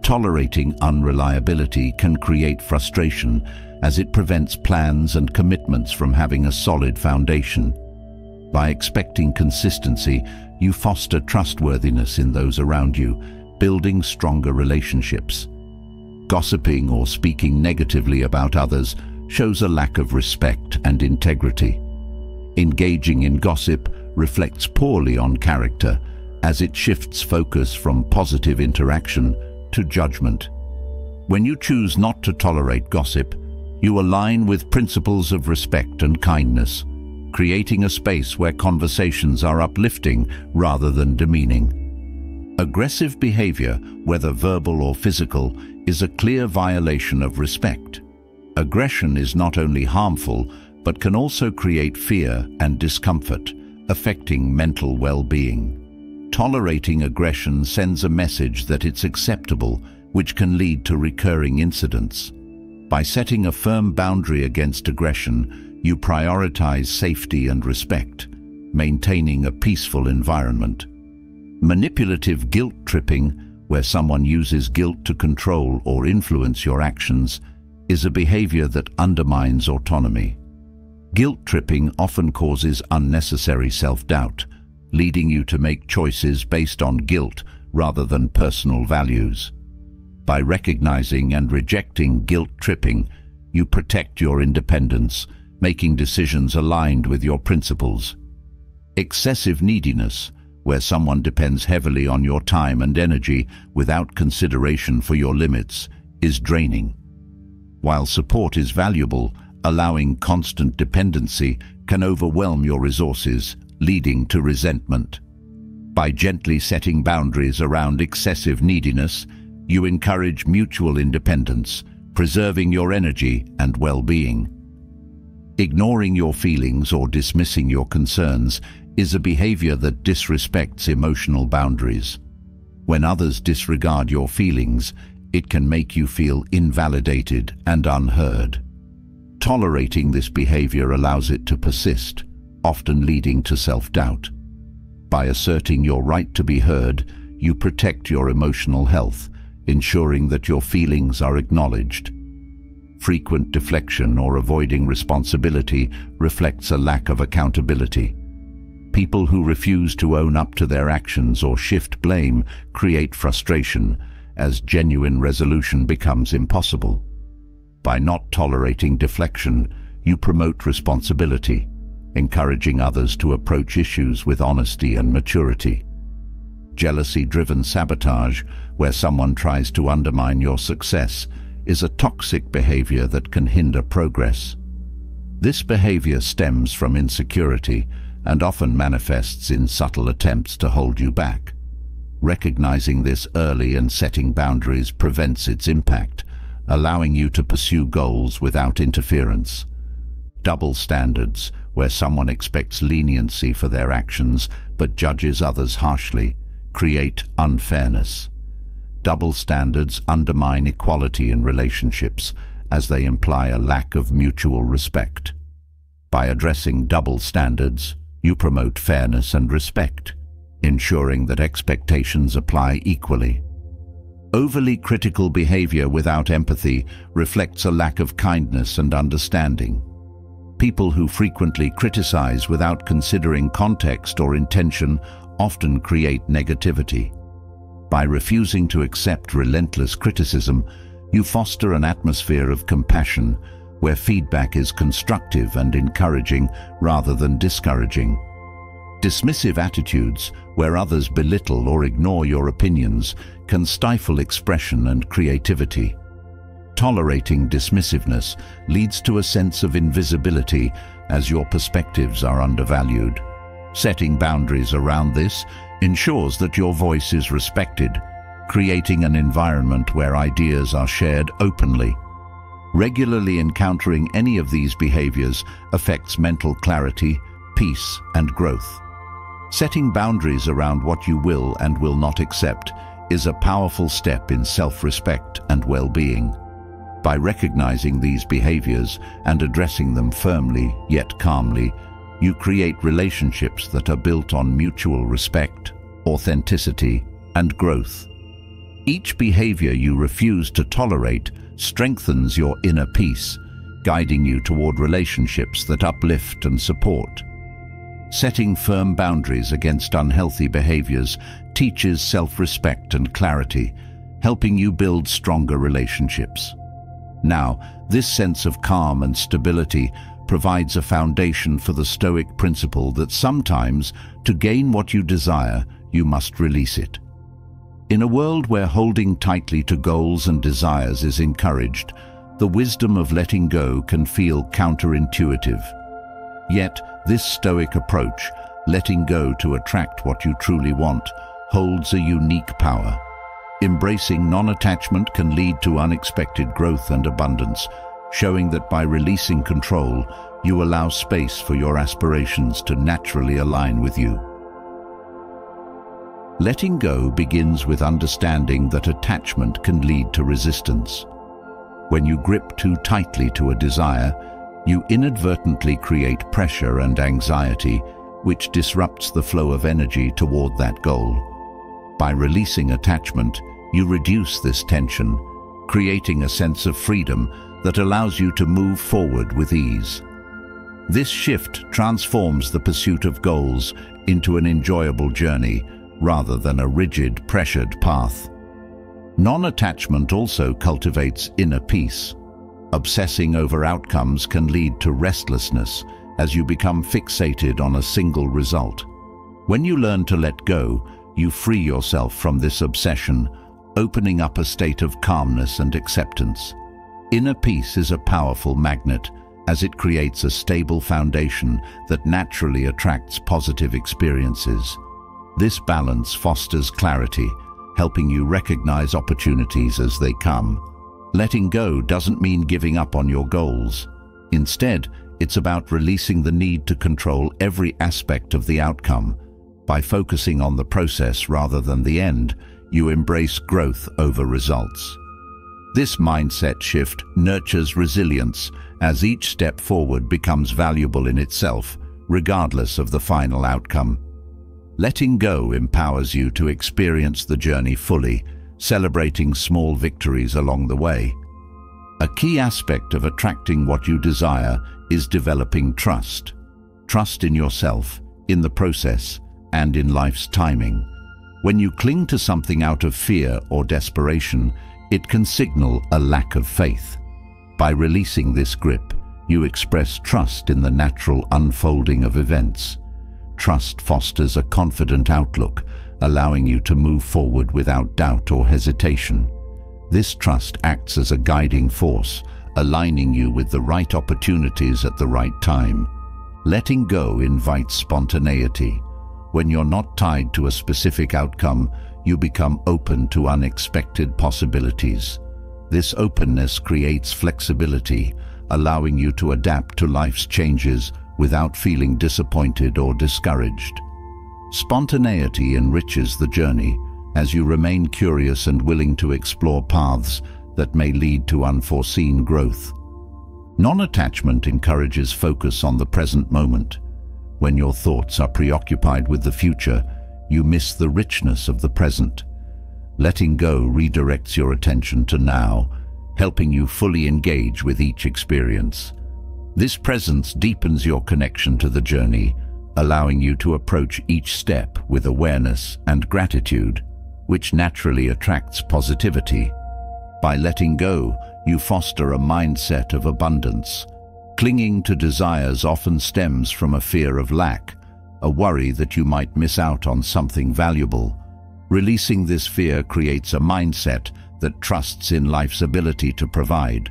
Tolerating unreliability can create frustration as it prevents plans and commitments from having a solid foundation. By expecting consistency, you foster trustworthiness in those around you, building stronger relationships. Gossiping or speaking negatively about others shows a lack of respect and integrity. Engaging in gossip reflects poorly on character as it shifts focus from positive interaction to judgment. When you choose not to tolerate gossip, you align with principles of respect and kindness, creating a space where conversations are uplifting rather than demeaning. Aggressive behavior, whether verbal or physical, is a clear violation of respect. Aggression is not only harmful, but can also create fear and discomfort, affecting mental well-being. Tolerating aggression sends a message that it's acceptable, which can lead to recurring incidents. By setting a firm boundary against aggression, you prioritize safety and respect, maintaining a peaceful environment. Manipulative guilt tripping, where someone uses guilt to control or influence your actions, is a behavior that undermines autonomy. Guilt tripping often causes unnecessary self-doubt, leading you to make choices based on guilt rather than personal values. By recognizing and rejecting guilt tripping, you protect your independence, making decisions aligned with your principles. Excessive neediness, where someone depends heavily on your time and energy without consideration for your limits, is draining. While support is valuable, allowing constant dependency can overwhelm your resources, leading to resentment. By gently setting boundaries around excessive neediness, you encourage mutual independence, preserving your energy and well-being. Ignoring your feelings or dismissing your concerns is a behavior that disrespects emotional boundaries. When others disregard your feelings, it can make you feel invalidated and unheard. Tolerating this behavior allows it to persist, often leading to self-doubt. By asserting your right to be heard, you protect your emotional health, ensuring that your feelings are acknowledged. Frequent deflection or avoiding responsibility reflects a lack of accountability. People who refuse to own up to their actions or shift blame create frustration, as genuine resolution becomes impossible. By not tolerating deflection, you promote responsibility, encouraging others to approach issues with honesty and maturity. Jealousy-driven sabotage, where someone tries to undermine your success, is a toxic behavior that can hinder progress. This behavior stems from insecurity and often manifests in subtle attempts to hold you back. Recognizing this early and setting boundaries prevents its impact, allowing you to pursue goals without interference. Double standards, where someone expects leniency for their actions but judges others harshly, create unfairness. Double standards undermine equality in relationships as they imply a lack of mutual respect. By addressing double standards, you promote fairness and respect, ensuring that expectations apply equally. Overly critical behavior without empathy reflects a lack of kindness and understanding. People who frequently criticize without considering context or intention often create negativity. By refusing to accept relentless criticism, you foster an atmosphere of compassion where feedback is constructive and encouraging rather than discouraging. Dismissive attitudes, where others belittle or ignore your opinions, can stifle expression and creativity. Tolerating dismissiveness leads to a sense of invisibility as your perspectives are undervalued. Setting boundaries around this ensures that your voice is respected, creating an environment where ideas are shared openly. Regularly encountering any of these behaviors affects mental clarity, peace and growth. Setting boundaries around what you will and will not accept is a powerful step in self-respect and well-being. By recognizing these behaviors and addressing them firmly yet calmly, you create relationships that are built on mutual respect, authenticity, and growth. Each behavior you refuse to tolerate strengthens your inner peace, guiding you toward relationships that uplift and support. Setting firm boundaries against unhealthy behaviors teaches self-respect and clarity, helping you build stronger relationships. Now, this sense of calm and stability provides a foundation for the Stoic principle that sometimes, to gain what you desire, you must release it. In a world where holding tightly to goals and desires is encouraged, the wisdom of letting go can feel counterintuitive. Yet, this stoic approach, letting go to attract what you truly want, holds a unique power. Embracing non-attachment can lead to unexpected growth and abundance, showing that by releasing control, you allow space for your aspirations to naturally align with you. Letting go begins with understanding that attachment can lead to resistance. When you grip too tightly to a desire, you inadvertently create pressure and anxiety, which disrupts the flow of energy toward that goal. By releasing attachment, you reduce this tension, creating a sense of freedom that allows you to move forward with ease. This shift transforms the pursuit of goals into an enjoyable journey rather than a rigid, pressured path. Non-attachment also cultivates inner peace. Obsessing over outcomes can lead to restlessness as you become fixated on a single result. When you learn to let go, you free yourself from this obsession, opening up a state of calmness and acceptance. Inner peace is a powerful magnet, as it creates a stable foundation that naturally attracts positive experiences. This balance fosters clarity, helping you recognize opportunities as they come. Letting go doesn't mean giving up on your goals. Instead, it's about releasing the need to control every aspect of the outcome. By focusing on the process rather than the end, you embrace growth over results. This mindset shift nurtures resilience as each step forward becomes valuable in itself, regardless of the final outcome. Letting go empowers you to experience the journey fully, celebrating small victories along the way. A key aspect of attracting what you desire is developing trust. Trust in yourself, in the process, and in life's timing. When you cling to something out of fear or desperation, it can signal a lack of faith. By releasing this grip, you express trust in the natural unfolding of events. Trust fosters a confident outlook, allowing you to move forward without doubt or hesitation. This trust acts as a guiding force, aligning you with the right opportunities at the right time. Letting go invites spontaneity. When you're not tied to a specific outcome, you become open to unexpected possibilities. This openness creates flexibility, allowing you to adapt to life's changes without feeling disappointed or discouraged. Spontaneity enriches the journey as you remain curious and willing to explore paths that may lead to unforeseen growth. Non-attachment encourages focus on the present moment. When your thoughts are preoccupied with the future, you miss the richness of the present. Letting go redirects your attention to now, helping you fully engage with each experience. This presence deepens your connection to the journey, allowing you to approach each step with awareness and gratitude, which naturally attracts positivity. By letting go, you foster a mindset of abundance. Clinging to desires often stems from a fear of lack, a worry that you might miss out on something valuable. Releasing this fear creates a mindset that trusts in life's ability to provide.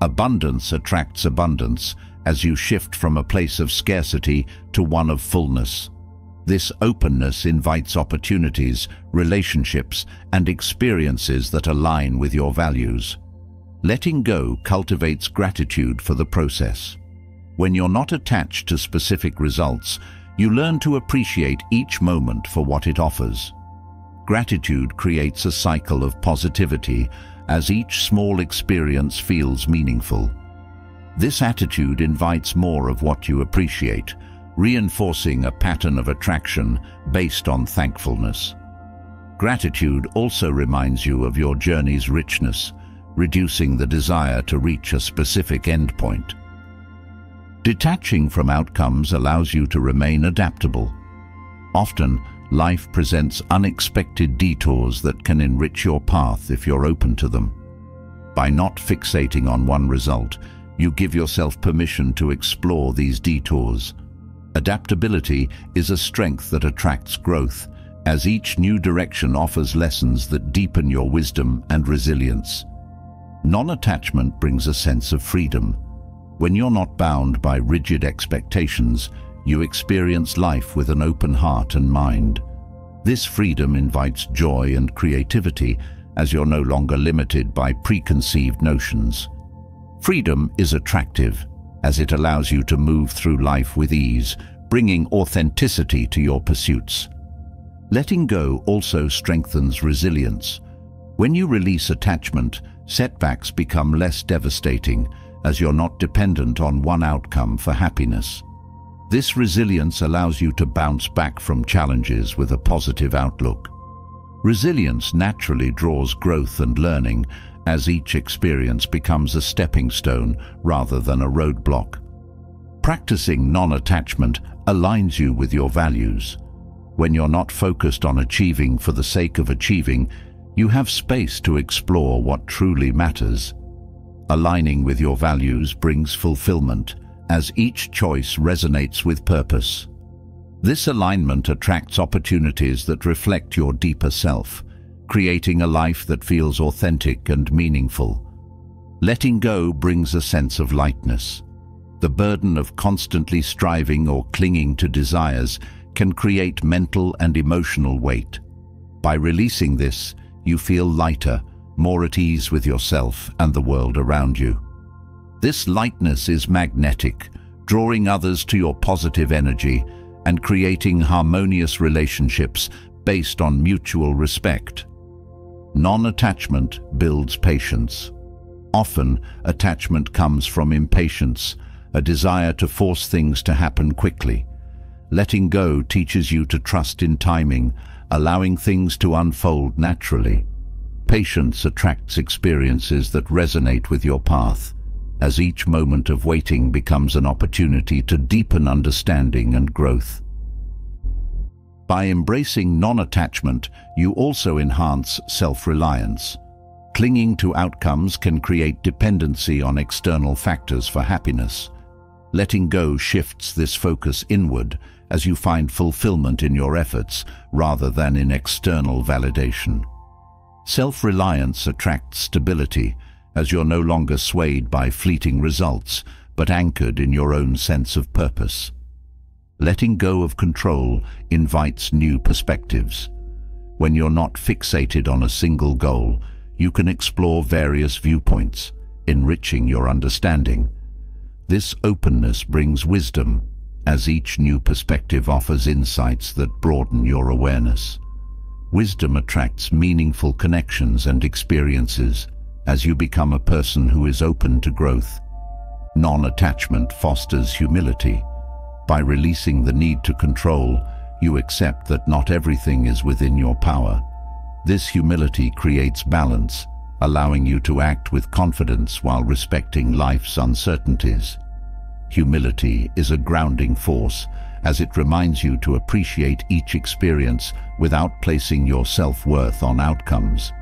Abundance attracts abundance as you shift from a place of scarcity to one of fullness. This openness invites opportunities, relationships, and experiences that align with your values. Letting go cultivates gratitude for the process. When you're not attached to specific results, you learn to appreciate each moment for what it offers. Gratitude creates a cycle of positivity as each small experience feels meaningful. This attitude invites more of what you appreciate, reinforcing a pattern of attraction based on thankfulness. Gratitude also reminds you of your journey's richness, reducing the desire to reach a specific endpoint. Detaching from outcomes allows you to remain adaptable. Often, life presents unexpected detours that can enrich your path if you're open to them. By not fixating on one result, you give yourself permission to explore these detours. Adaptability is a strength that attracts growth, as each new direction offers lessons that deepen your wisdom and resilience. Non-attachment brings a sense of freedom. When you're not bound by rigid expectations, you experience life with an open heart and mind. This freedom invites joy and creativity as you're no longer limited by preconceived notions. Freedom is attractive as it allows you to move through life with ease, bringing authenticity to your pursuits. Letting go also strengthens resilience. When you release attachment, setbacks become less devastating as you're not dependent on one outcome for happiness. This resilience allows you to bounce back from challenges with a positive outlook. Resilience naturally draws growth and learning as each experience becomes a stepping stone rather than a roadblock. Practicing non-attachment aligns you with your values. When you're not focused on achieving for the sake of achieving, you have space to explore what truly matters. Aligning with your values brings fulfillment, as each choice resonates with purpose. This alignment attracts opportunities that reflect your deeper self, creating a life that feels authentic and meaningful. Letting go brings a sense of lightness. The burden of constantly striving or clinging to desires can create mental and emotional weight. By releasing this, you feel lighter, more at ease with yourself and the world around you. This lightness is magnetic, drawing others to your positive energy and creating harmonious relationships based on mutual respect. Non-attachment builds patience. Often, attachment comes from impatience, a desire to force things to happen quickly. Letting go teaches you to trust in timing, allowing things to unfold naturally. Patience attracts experiences that resonate with your path, as each moment of waiting becomes an opportunity to deepen understanding and growth. By embracing non-attachment, you also enhance self-reliance. Clinging to outcomes can create dependency on external factors for happiness. Letting go shifts this focus inward as you find fulfillment in your efforts rather than in external validation. Self-reliance attracts stability as you're no longer swayed by fleeting results but anchored in your own sense of purpose. Letting go of control invites new perspectives. When you're not fixated on a single goal, you can explore various viewpoints, enriching your understanding. This openness brings wisdom, as each new perspective offers insights that broaden your awareness. Wisdom attracts meaningful connections and experiences as you become a person who is open to growth. Non-attachment fosters humility, by releasing the need to control, you accept that not everything is within your power. This humility creates balance, allowing you to act with confidence while respecting life's uncertainties. Humility is a grounding force as it reminds you to appreciate each experience without placing your self-worth on outcomes.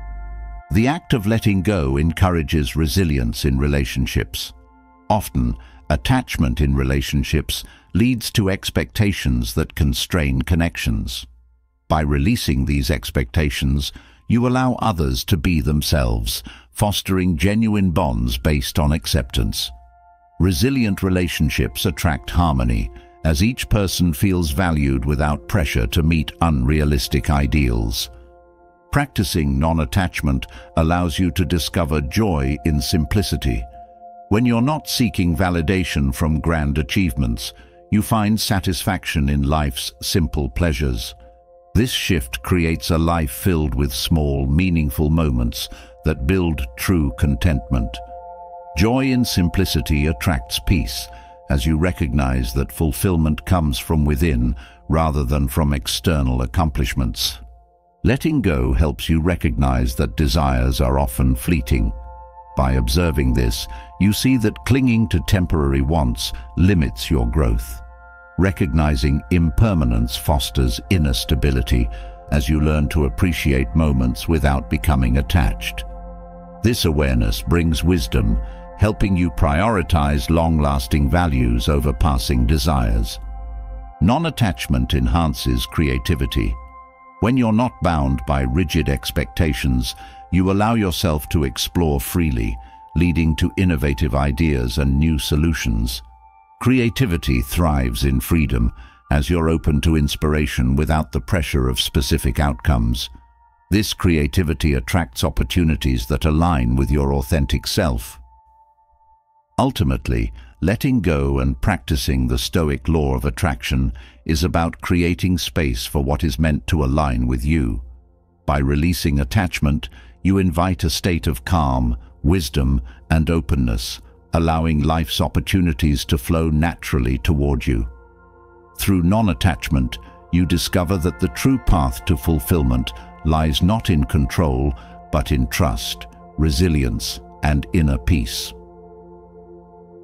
The act of letting go encourages resilience in relationships. Often, attachment in relationships leads to expectations that constrain connections. By releasing these expectations, you allow others to be themselves, fostering genuine bonds based on acceptance. Resilient relationships attract harmony, as each person feels valued without pressure to meet unrealistic ideals. Practicing non-attachment allows you to discover joy in simplicity. When you're not seeking validation from grand achievements, you find satisfaction in life's simple pleasures. This shift creates a life filled with small, meaningful moments that build true contentment. Joy in simplicity attracts peace, as you recognize that fulfillment comes from within rather than from external accomplishments. Letting go helps you recognize that desires are often fleeting. By observing this, you see that clinging to temporary wants limits your growth. Recognizing impermanence fosters inner stability as you learn to appreciate moments without becoming attached. This awareness brings wisdom helping you prioritize long-lasting values over passing desires. Non-attachment enhances creativity. When you're not bound by rigid expectations, you allow yourself to explore freely, leading to innovative ideas and new solutions. Creativity thrives in freedom as you're open to inspiration without the pressure of specific outcomes. This creativity attracts opportunities that align with your authentic self. Ultimately, letting go and practicing the Stoic law of attraction is about creating space for what is meant to align with you. By releasing attachment, you invite a state of calm, wisdom and openness, allowing life's opportunities to flow naturally toward you. Through non-attachment, you discover that the true path to fulfillment lies not in control, but in trust, resilience and inner peace.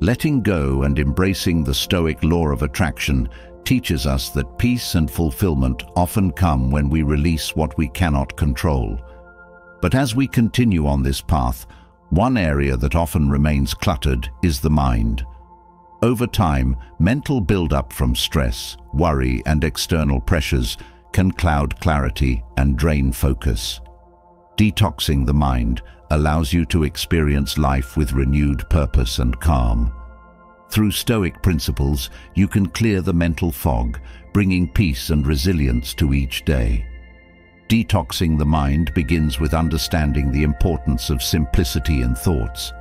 Letting go and embracing the Stoic law of attraction teaches us that peace and fulfillment often come when we release what we cannot control. But as we continue on this path, one area that often remains cluttered is the mind. Over time, mental build-up from stress, worry and external pressures can cloud clarity and drain focus. Detoxing the mind allows you to experience life with renewed purpose and calm. Through Stoic principles, you can clear the mental fog, bringing peace and resilience to each day. Detoxing the mind begins with understanding the importance of simplicity in thoughts.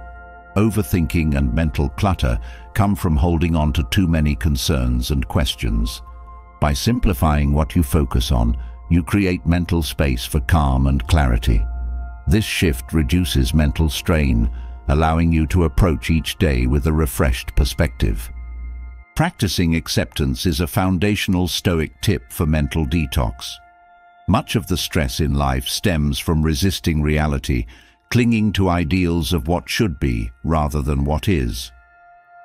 Overthinking and mental clutter come from holding on to too many concerns and questions. By simplifying what you focus on, you create mental space for calm and clarity. This shift reduces mental strain, allowing you to approach each day with a refreshed perspective. Practicing acceptance is a foundational Stoic tip for mental detox. Much of the stress in life stems from resisting reality, clinging to ideals of what should be rather than what is.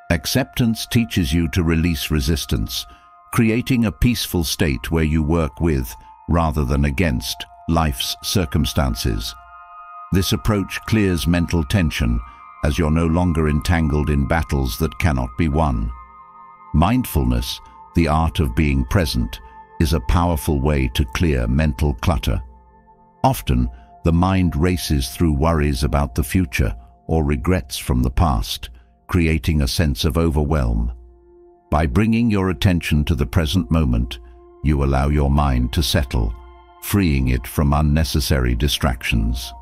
Acceptance teaches you to release resistance, creating a peaceful state where you work with, rather than against, life's circumstances. This approach clears mental tension as you're no longer entangled in battles that cannot be won. Mindfulness, the art of being present, is a powerful way to clear mental clutter. Often, the mind races through worries about the future or regrets from the past, creating a sense of overwhelm. By bringing your attention to the present moment, you allow your mind to settle, freeing it from unnecessary distractions.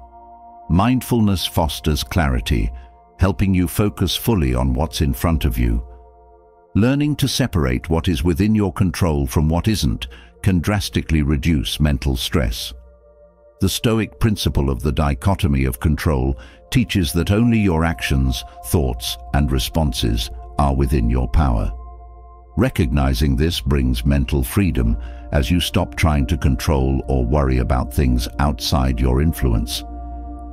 Mindfulness fosters clarity, helping you focus fully on what's in front of you. Learning to separate what is within your control from what isn't can drastically reduce mental stress. The Stoic principle of the dichotomy of control teaches that only your actions, thoughts and responses are within your power. Recognizing this brings mental freedom as you stop trying to control or worry about things outside your influence.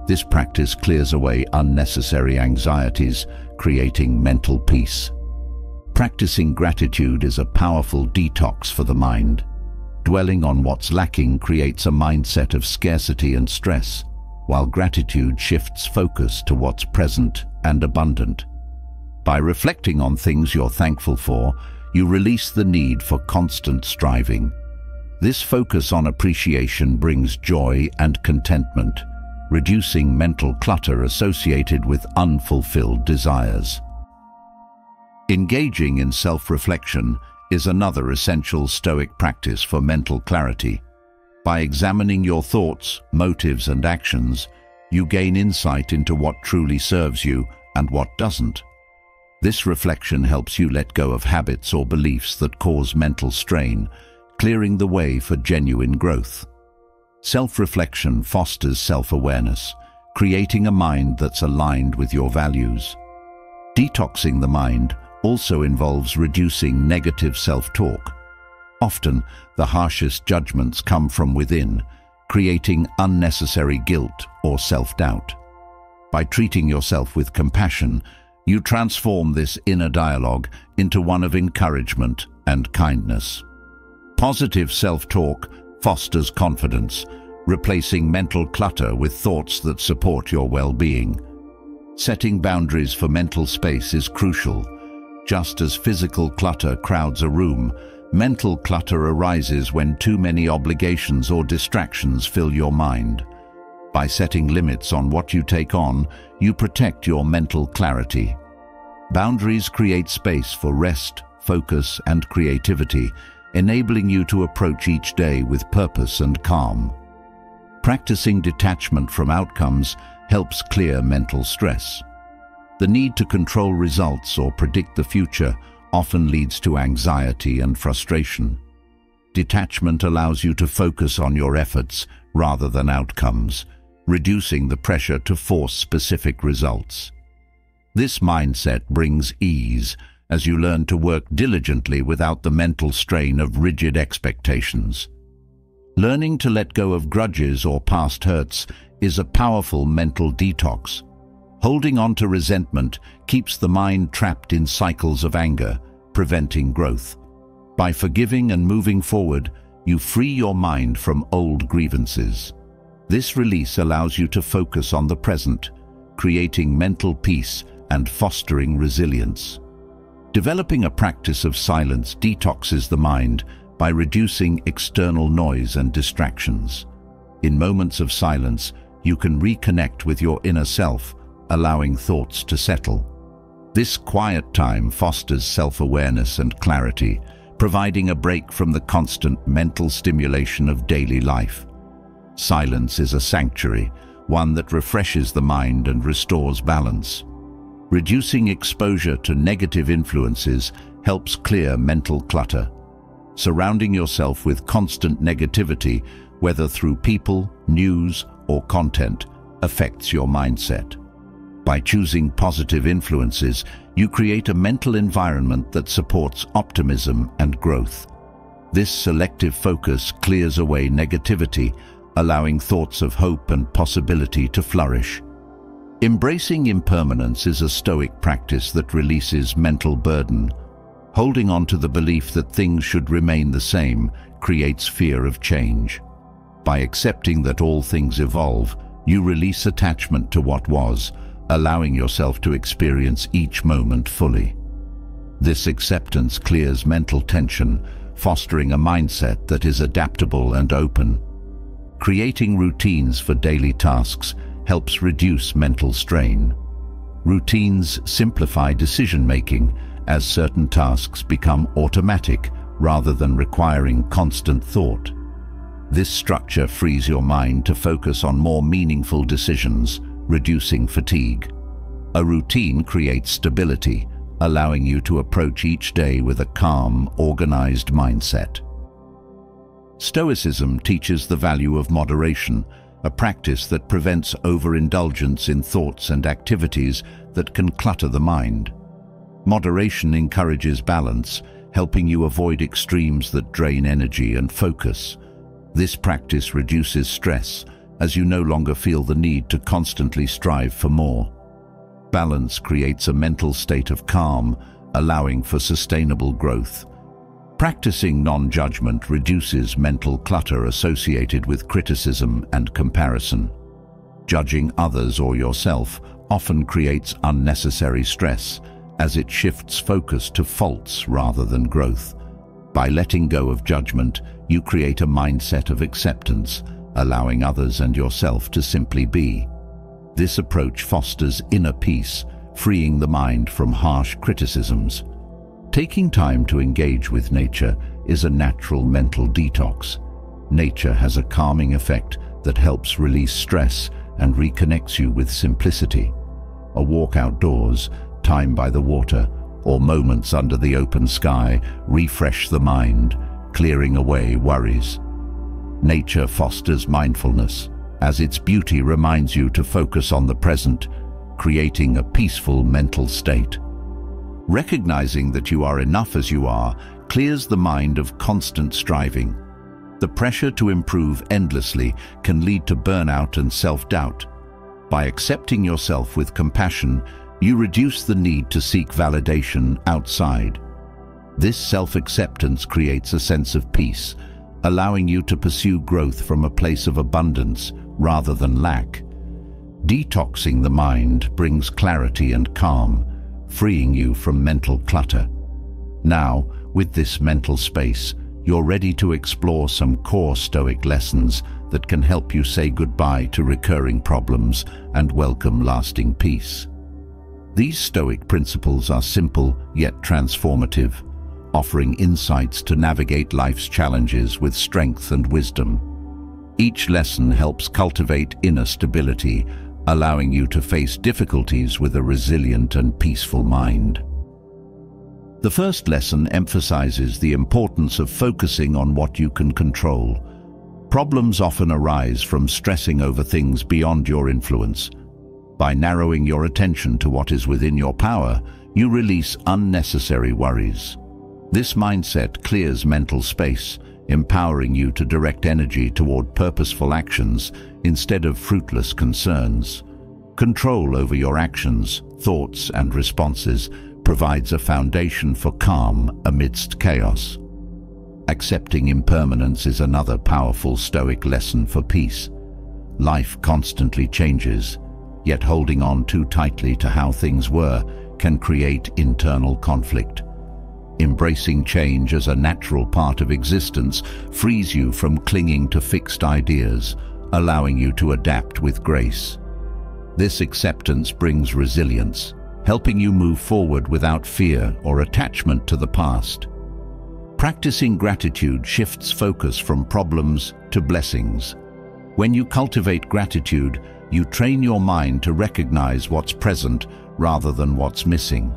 This practice clears away unnecessary anxieties, creating mental peace. Practicing gratitude is a powerful detox for the mind. Dwelling on what's lacking creates a mindset of scarcity and stress, while gratitude shifts focus to what's present and abundant. By reflecting on things you're thankful for, you release the need for constant striving. This focus on appreciation brings joy and contentment, reducing mental clutter associated with unfulfilled desires. Engaging in self-reflection is another essential Stoic practice for mental clarity. By examining your thoughts, motives and actions, you gain insight into what truly serves you and what doesn't. This reflection helps you let go of habits or beliefs that cause mental strain, clearing the way for genuine growth. Self-reflection fosters self-awareness, creating a mind that's aligned with your values. Detoxing the mind also involves reducing negative self-talk. Often, the harshest judgments come from within, creating unnecessary guilt or self-doubt. By treating yourself with compassion, you transform this inner dialogue into one of encouragement and kindness. Positive self-talk fosters confidence, replacing mental clutter with thoughts that support your well-being. Setting boundaries for mental space is crucial. Just as physical clutter crowds a room, mental clutter arises when too many obligations or distractions fill your mind. By setting limits on what you take on, you protect your mental clarity. Boundaries create space for rest, focus and creativity, enabling you to approach each day with purpose and calm. Practicing detachment from outcomes helps clear mental stress. The need to control results or predict the future often leads to anxiety and frustration. Detachment allows you to focus on your efforts rather than outcomes, reducing the pressure to force specific results. This mindset brings ease as you learn to work diligently without the mental strain of rigid expectations. Learning to let go of grudges or past hurts is a powerful mental detox. Holding on to resentment keeps the mind trapped in cycles of anger, preventing growth. By forgiving and moving forward, you free your mind from old grievances. This release allows you to focus on the present, creating mental peace and fostering resilience. Developing a practice of silence detoxes the mind by reducing external noise and distractions. In moments of silence, you can reconnect with your inner self, allowing thoughts to settle. This quiet time fosters self-awareness and clarity, providing a break from the constant mental stimulation of daily life. Silence is a sanctuary, one that refreshes the mind and restores balance. Reducing exposure to negative influences helps clear mental clutter. Surrounding yourself with constant negativity, whether through people, news, or content, affects your mindset. By choosing positive influences, you create a mental environment that supports optimism and growth. This selective focus clears away negativity, allowing thoughts of hope and possibility to flourish. Embracing impermanence is a stoic practice that releases mental burden. Holding on to the belief that things should remain the same creates fear of change. By accepting that all things evolve, you release attachment to what was, allowing yourself to experience each moment fully. This acceptance clears mental tension, fostering a mindset that is adaptable and open. Creating routines for daily tasks helps reduce mental strain. Routines simplify decision-making as certain tasks become automatic rather than requiring constant thought. This structure frees your mind to focus on more meaningful decisions, reducing fatigue. A routine creates stability, allowing you to approach each day with a calm, organized mindset. Stoicism teaches the value of moderation, a practice that prevents overindulgence in thoughts and activities that can clutter the mind. Moderation encourages balance, helping you avoid extremes that drain energy and focus. This practice reduces stress, as you no longer feel the need to constantly strive for more. Balance creates a mental state of calm, allowing for sustainable growth. Practicing non-judgment reduces mental clutter associated with criticism and comparison. Judging others or yourself often creates unnecessary stress as it shifts focus to faults rather than growth. By letting go of judgment, you create a mindset of acceptance, allowing others and yourself to simply be. This approach fosters inner peace, freeing the mind from harsh criticisms. Taking time to engage with nature is a natural mental detox. Nature has a calming effect that helps release stress and reconnects you with simplicity. A walk outdoors, time by the water, or moments under the open sky refresh the mind, clearing away worries. Nature fosters mindfulness, as its beauty reminds you to focus on the present, creating a peaceful mental state. Recognizing that you are enough as you are clears the mind of constant striving. The pressure to improve endlessly can lead to burnout and self-doubt. By accepting yourself with compassion, you reduce the need to seek validation outside. This self-acceptance creates a sense of peace, allowing you to pursue growth from a place of abundance rather than lack. Detoxing the mind brings clarity and calm, freeing you from mental clutter. Now, with this mental space, you're ready to explore some core Stoic lessons that can help you say goodbye to recurring problems and welcome lasting peace. These Stoic principles are simple yet transformative, offering insights to navigate life's challenges with strength and wisdom. Each lesson helps cultivate inner stability, allowing you to face difficulties with a resilient and peaceful mind. The first lesson emphasizes the importance of focusing on what you can control. Problems often arise from stressing over things beyond your influence. By narrowing your attention to what is within your power, you release unnecessary worries. This mindset clears mental space, empowering you to direct energy toward purposeful actions instead of fruitless concerns. Control over your actions, thoughts and responses provides a foundation for calm amidst chaos. Accepting impermanence is another powerful Stoic lesson for peace. Life constantly changes, yet holding on too tightly to how things were can create internal conflict. Embracing change as a natural part of existence frees you from clinging to fixed ideas, allowing you to adapt with grace. This acceptance brings resilience, helping you move forward without fear or attachment to the past. Practicing gratitude shifts focus from problems to blessings. When you cultivate gratitude, you train your mind to recognize what's present rather than what's missing.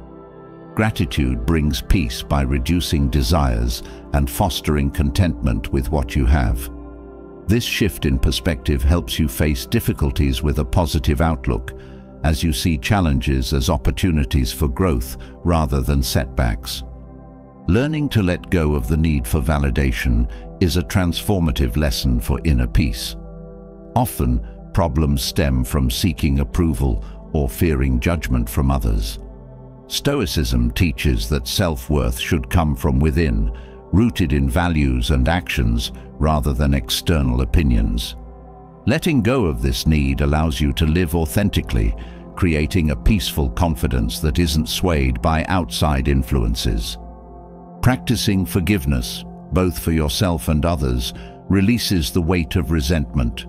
Gratitude brings peace by reducing desires and fostering contentment with what you have. This shift in perspective helps you face difficulties with a positive outlook, as you see challenges as opportunities for growth rather than setbacks. Learning to let go of the need for validation is a transformative lesson for inner peace. Often, problems stem from seeking approval or fearing judgment from others. Stoicism teaches that self-worth should come from within, rooted in values and actions rather than external opinions. Letting go of this need allows you to live authentically, creating a peaceful confidence that isn't swayed by outside influences. Practicing forgiveness, both for yourself and others, releases the weight of resentment.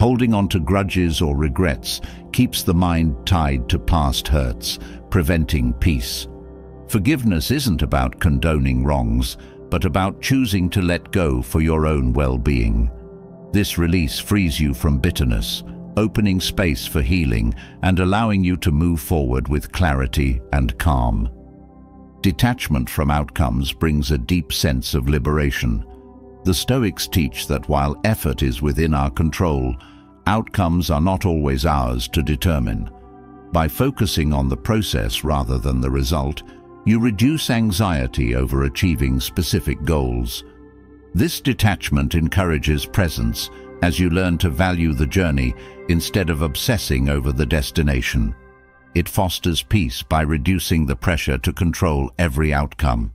Holding on to grudges or regrets keeps the mind tied to past hurts, preventing peace. Forgiveness isn't about condoning wrongs, but about choosing to let go for your own well-being. This release frees you from bitterness, opening space for healing and allowing you to move forward with clarity and calm. Detachment from outcomes brings a deep sense of liberation. The Stoics teach that while effort is within our control, outcomes are not always ours to determine. By focusing on the process rather than the result, you reduce anxiety over achieving specific goals. This detachment encourages presence as you learn to value the journey instead of obsessing over the destination. It fosters peace by reducing the pressure to control every outcome.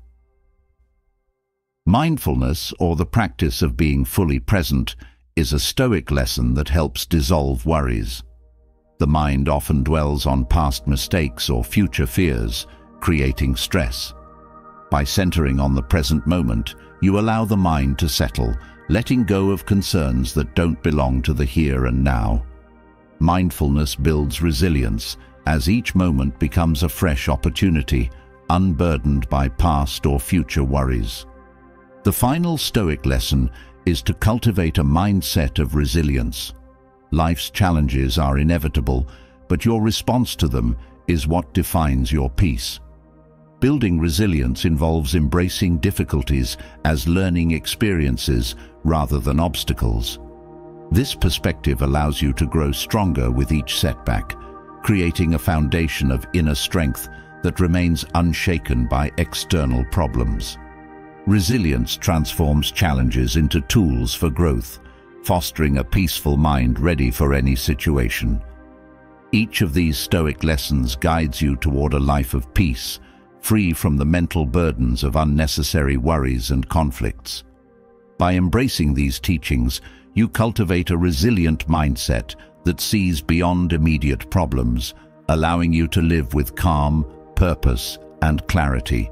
Mindfulness, or the practice of being fully present, is a Stoic lesson that helps dissolve worries. The mind often dwells on past mistakes or future fears, creating stress. By centering on the present moment, you allow the mind to settle, letting go of concerns that don't belong to the here and now. Mindfulness builds resilience as each moment becomes a fresh opportunity, unburdened by past or future worries. The final Stoic lesson is to cultivate a mindset of resilience. Life's challenges are inevitable, but your response to them is what defines your peace. Building resilience involves embracing difficulties as learning experiences rather than obstacles. This perspective allows you to grow stronger with each setback, creating a foundation of inner strength that remains unshaken by external problems. Resilience transforms challenges into tools for growth, fostering a peaceful mind ready for any situation. Each of these Stoic lessons guides you toward a life of peace, free from the mental burdens of unnecessary worries and conflicts. By embracing these teachings, you cultivate a resilient mindset that sees beyond immediate problems, allowing you to live with calm, purpose, and clarity.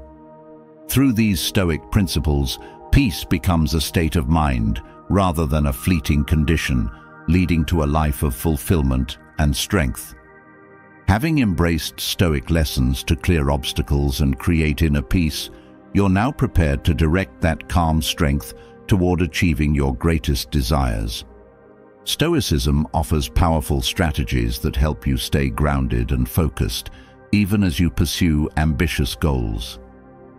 Through these Stoic principles, peace becomes a state of mind rather than a fleeting condition, leading to a life of fulfillment and strength. Having embraced Stoic lessons to clear obstacles and create inner peace, you're now prepared to direct that calm strength toward achieving your greatest desires. Stoicism offers powerful strategies that help you stay grounded and focused, even as you pursue ambitious goals.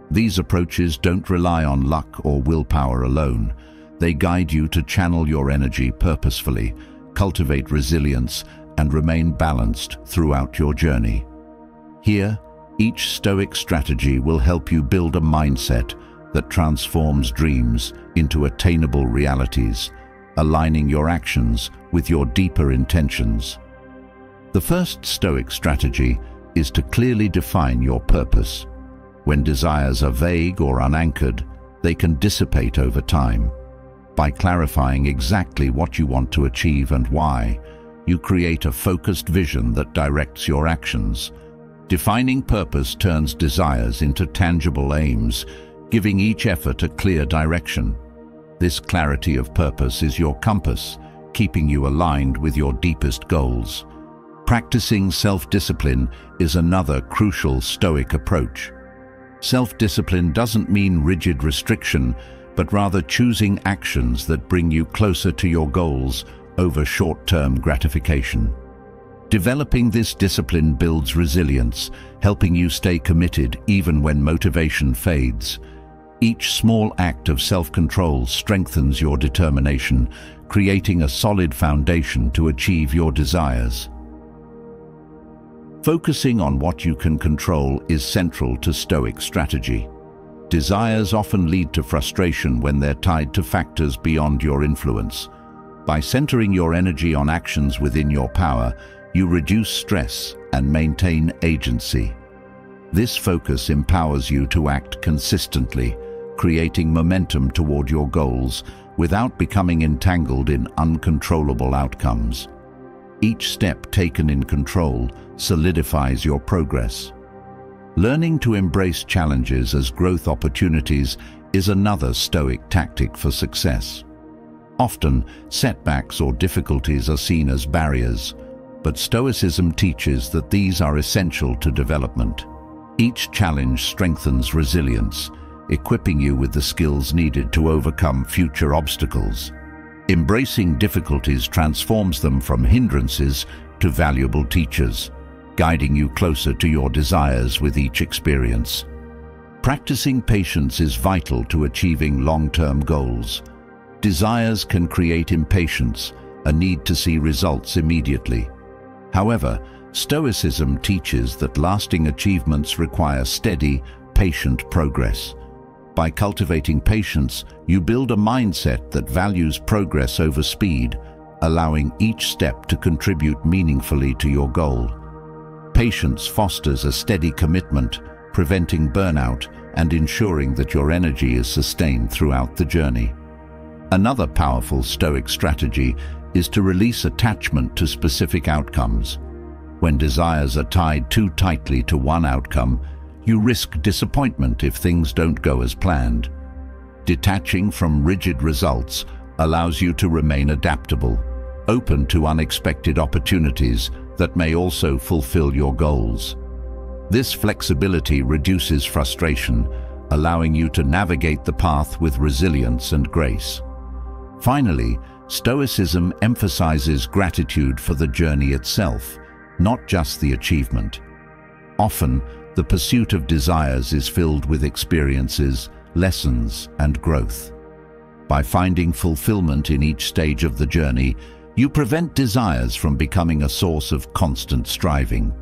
These approaches don't rely on luck or willpower alone. They guide you to channel your energy purposefully, cultivate resilience, and remain balanced throughout your journey. Here, each Stoic strategy will help you build a mindset that transforms dreams into attainable realities, aligning your actions with your deeper intentions. The first Stoic strategy is to clearly define your purpose. When desires are vague or unanchored, they can dissipate over time. By clarifying exactly what you want to achieve and why, you create a focused vision that directs your actions. Defining purpose turns desires into tangible aims, giving each effort a clear direction. This clarity of purpose is your compass, keeping you aligned with your deepest goals. Practicing self-discipline is another crucial Stoic approach. Self-discipline doesn't mean rigid restriction, but rather choosing actions that bring you closer to your goals over short-term gratification. Developing this discipline builds resilience, helping you stay committed even when motivation fades. Each small act of self-control strengthens your determination, creating a solid foundation to achieve your desires. Focusing on what you can control is central to Stoic strategy. Desires often lead to frustration when they're tied to factors beyond your influence. By centering your energy on actions within your power, you reduce stress and maintain agency. This focus empowers you to act consistently, creating momentum toward your goals without becoming entangled in uncontrollable outcomes. Each step taken in control solidifies your progress. Learning to embrace challenges as growth opportunities is another Stoic tactic for success. Often, setbacks or difficulties are seen as barriers, but Stoicism teaches that these are essential to development. Each challenge strengthens resilience, equipping you with the skills needed to overcome future obstacles. Embracing difficulties transforms them from hindrances to valuable teachers, guiding you closer to your desires with each experience. Practicing patience is vital to achieving long-term goals. Desires can create impatience, a need to see results immediately. However, Stoicism teaches that lasting achievements require steady, patient progress. By cultivating patience, you build a mindset that values progress over speed, allowing each step to contribute meaningfully to your goal. Patience fosters a steady commitment, preventing burnout and ensuring that your energy is sustained throughout the journey. Another powerful Stoic strategy is to release attachment to specific outcomes. When desires are tied too tightly to one outcome, you risk disappointment if things don't go as planned. Detaching from rigid results allows you to remain adaptable, open to unexpected opportunities that may also fulfill your goals. This flexibility reduces frustration, allowing you to navigate the path with resilience and grace. Finally, Stoicism emphasizes gratitude for the journey itself, not just the achievement. Often, the pursuit of desires is filled with experiences, lessons, and growth. By finding fulfillment in each stage of the journey, you prevent desires from becoming a source of constant striving.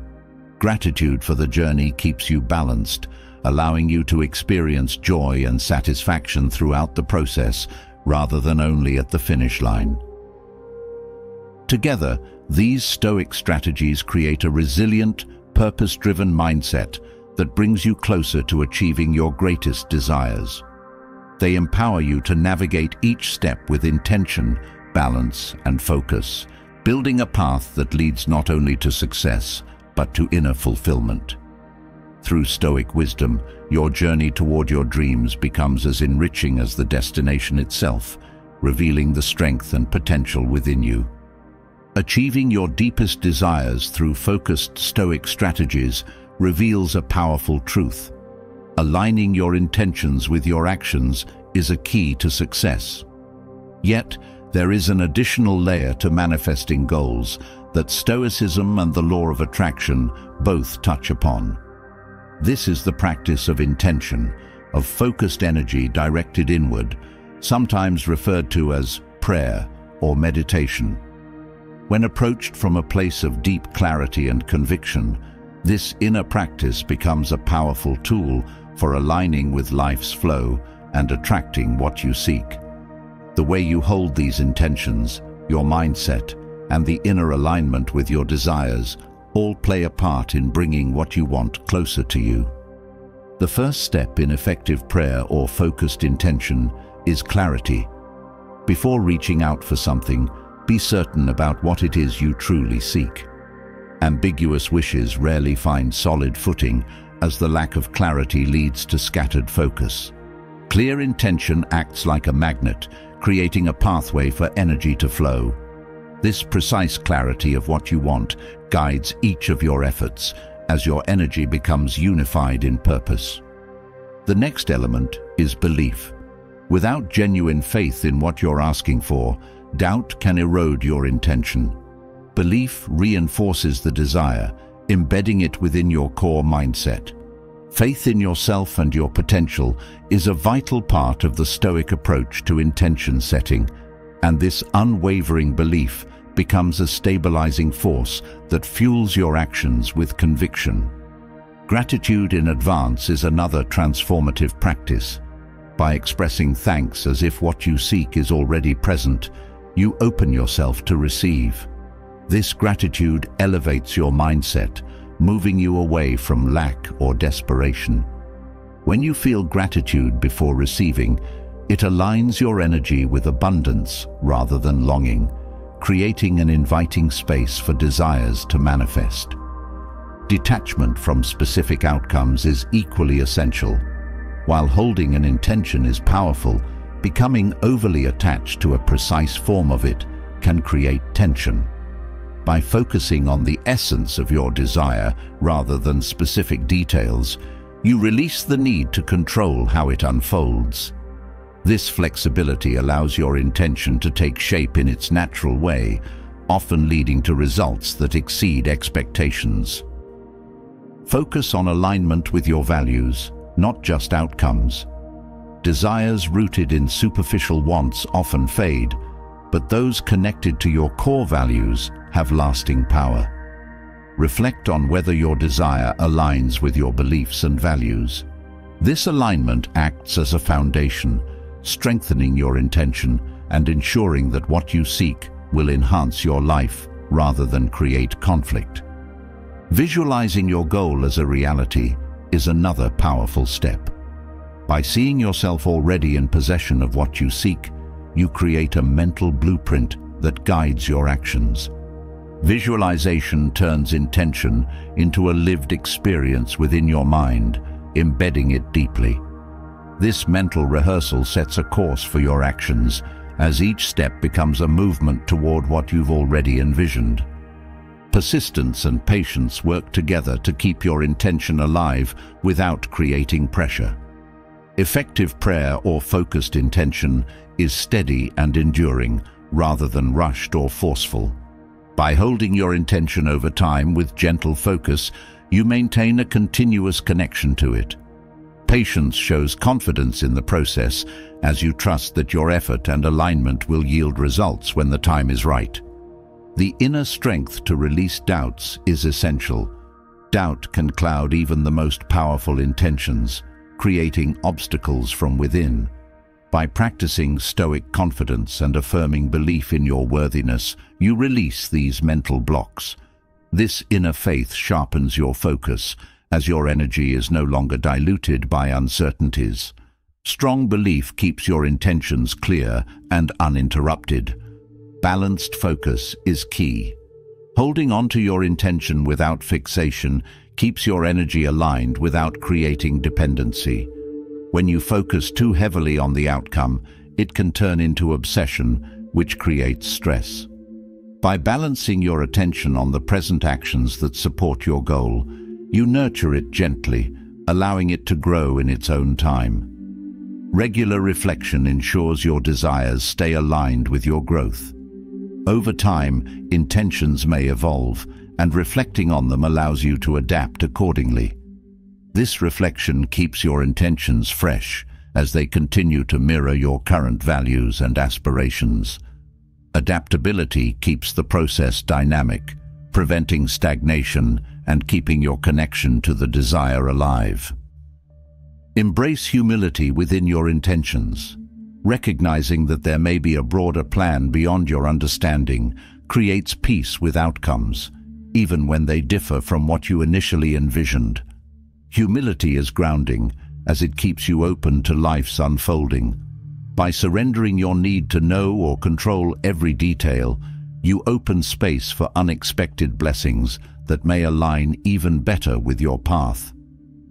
Gratitude for the journey keeps you balanced, allowing you to experience joy and satisfaction throughout the process rather than only at the finish line. Together, these Stoic strategies create a resilient, purpose-driven mindset that brings you closer to achieving your greatest desires. They empower you to navigate each step with intention, balance and focus, building a path that leads not only to success, but to inner fulfillment. Through Stoic wisdom, your journey toward your dreams becomes as enriching as the destination itself, revealing the strength and potential within you. Achieving your deepest desires through focused Stoic strategies reveals a powerful truth. Aligning your intentions with your actions is a key to success. Yet, there is an additional layer to manifesting goals that Stoicism and the law of attraction both touch upon. This is the practice of intention, of focused energy directed inward, sometimes referred to as prayer or meditation. When approached from a place of deep clarity and conviction, this inner practice becomes a powerful tool for aligning with life's flow and attracting what you seek. The way you hold these intentions, your mindset, and the inner alignment with your desires all play a part in bringing what you want closer to you. The first step in effective prayer or focused intention is clarity. Before reaching out for something, be certain about what it is you truly seek. Ambiguous wishes rarely find solid footing as the lack of clarity leads to scattered focus. Clear intention acts like a magnet, creating a pathway for energy to flow. This precise clarity of what you want guides each of your efforts as your energy becomes unified in purpose. The next element is belief. Without genuine faith in what you're asking for, doubt can erode your intention. Belief reinforces the desire, embedding it within your core mindset. Faith in yourself and your potential is a vital part of the Stoic approach to intention setting, and this unwavering belief becomes a stabilizing force that fuels your actions with conviction. Gratitude in advance is another transformative practice. By expressing thanks as if what you seek is already present, you open yourself to receive. This gratitude elevates your mindset, moving you away from lack or desperation. When you feel gratitude before receiving, it aligns your energy with abundance rather than longing, creating an inviting space for desires to manifest. Detachment from specific outcomes is equally essential. While holding an intention is powerful, becoming overly attached to a precise form of it can create tension. By focusing on the essence of your desire rather than specific details, you release the need to control how it unfolds. This flexibility allows your intention to take shape in its natural way, often leading to results that exceed expectations. Focus on alignment with your values, not just outcomes. Desires rooted in superficial wants often fade, but those connected to your core values have lasting power. Reflect on whether your desire aligns with your beliefs and values. This alignment acts as a foundation, strengthening your intention and ensuring that what you seek will enhance your life rather than create conflict. Visualizing your goal as a reality is another powerful step. By seeing yourself already in possession of what you seek, you create a mental blueprint that guides your actions. Visualization turns intention into a lived experience within your mind, embedding it deeply. This mental rehearsal sets a course for your actions, as each step becomes a movement toward what you've already envisioned. Persistence and patience work together to keep your intention alive without creating pressure. Effective prayer or focused intention is steady and enduring rather than rushed or forceful. By holding your intention over time with gentle focus, you maintain a continuous connection to it. Patience shows confidence in the process as you trust that your effort and alignment will yield results when the time is right. The inner strength to release doubts is essential. Doubt can cloud even the most powerful intentions, creating obstacles from within. By practicing stoic confidence and affirming belief in your worthiness, you release these mental blocks. This inner faith sharpens your focus, as your energy is no longer diluted by uncertainties. Strong belief keeps your intentions clear and uninterrupted. Balanced focus is key. Holding on to your intention without fixation keeps your energy aligned without creating dependency. When you focus too heavily on the outcome, it can turn into obsession, which creates stress. By balancing your attention on the present actions that support your goal, you nurture it gently, allowing it to grow in its own time. Regular reflection ensures your desires stay aligned with your growth. Over time, intentions may evolve, and reflecting on them allows you to adapt accordingly. This reflection keeps your intentions fresh as they continue to mirror your current values and aspirations. Adaptability keeps the process dynamic, preventing stagnation and keeping your connection to the desire alive. Embrace humility within your intentions. Recognizing that there may be a broader plan beyond your understanding creates peace with outcomes, even when they differ from what you initially envisioned. Humility is grounding, as it keeps you open to life's unfolding. By surrendering your need to know or control every detail, you open space for unexpected blessings that may align even better with your path.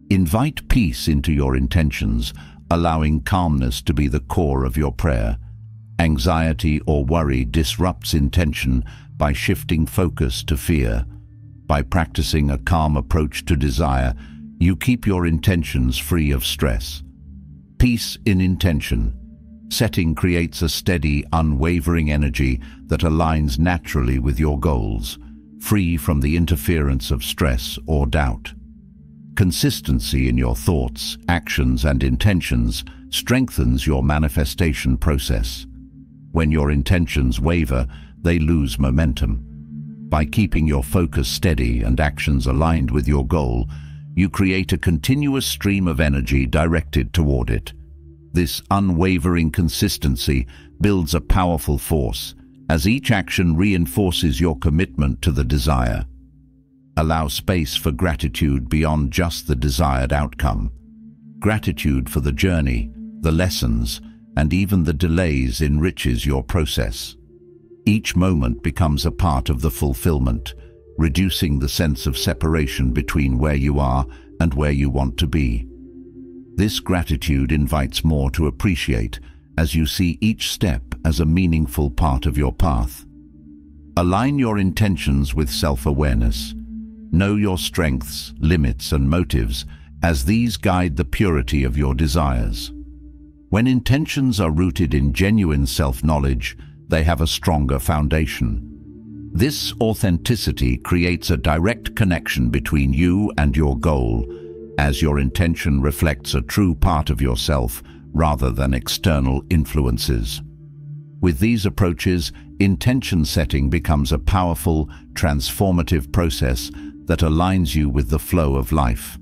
Invite peace into your intentions, allowing calmness to be the core of your prayer. Anxiety or worry disrupts intention by shifting focus to fear. By practicing a calm approach to desire, you keep your intentions free of stress. Peace in intention. Setting creates a steady, unwavering energy that aligns naturally with your goals, free from the interference of stress or doubt. Consistency in your thoughts, actions and intentions strengthens your manifestation process. When your intentions waver, they lose momentum. By keeping your focus steady and actions aligned with your goal, you create a continuous stream of energy directed toward it. This unwavering consistency builds a powerful force, as each action reinforces your commitment to the desire. Allow space for gratitude beyond just the desired outcome. Gratitude for the journey, the lessons, and even the delays enriches your process. Each moment becomes a part of the fulfillment, reducing the sense of separation between where you are and where you want to be. This gratitude invites more to appreciate as you see each step as a meaningful part of your path. Align your intentions with self-awareness. Know your strengths, limits and motives as these guide the purity of your desires. When intentions are rooted in genuine self-knowledge, they have a stronger foundation. This authenticity creates a direct connection between you and your goal, as your intention reflects a true part of yourself rather than external influences. With these approaches, intention setting becomes a powerful, transformative process that aligns you with the flow of life.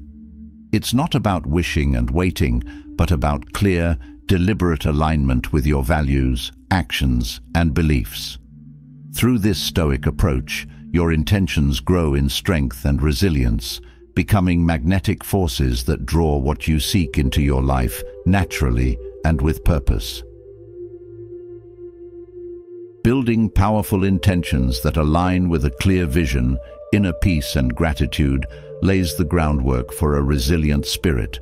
It's not about wishing and waiting, but about clear, deliberate alignment with your values, actions, and beliefs. Through this stoic approach, your intentions grow in strength and resilience, becoming magnetic forces that draw what you seek into your life naturally and with purpose. Building powerful intentions that align with a clear vision, inner peace and gratitude lays the groundwork for a resilient spirit.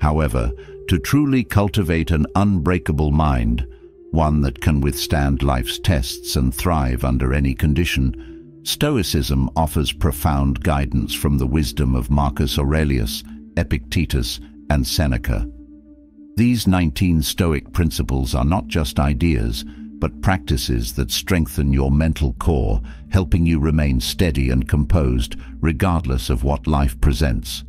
However, to truly cultivate an unbreakable mind, one that can withstand life's tests and thrive under any condition, Stoicism offers profound guidance from the wisdom of Marcus Aurelius, Epictetus, and Seneca. These 19 Stoic principles are not just ideas, but practices that strengthen your mental core, helping you remain steady and composed regardless of what life presents.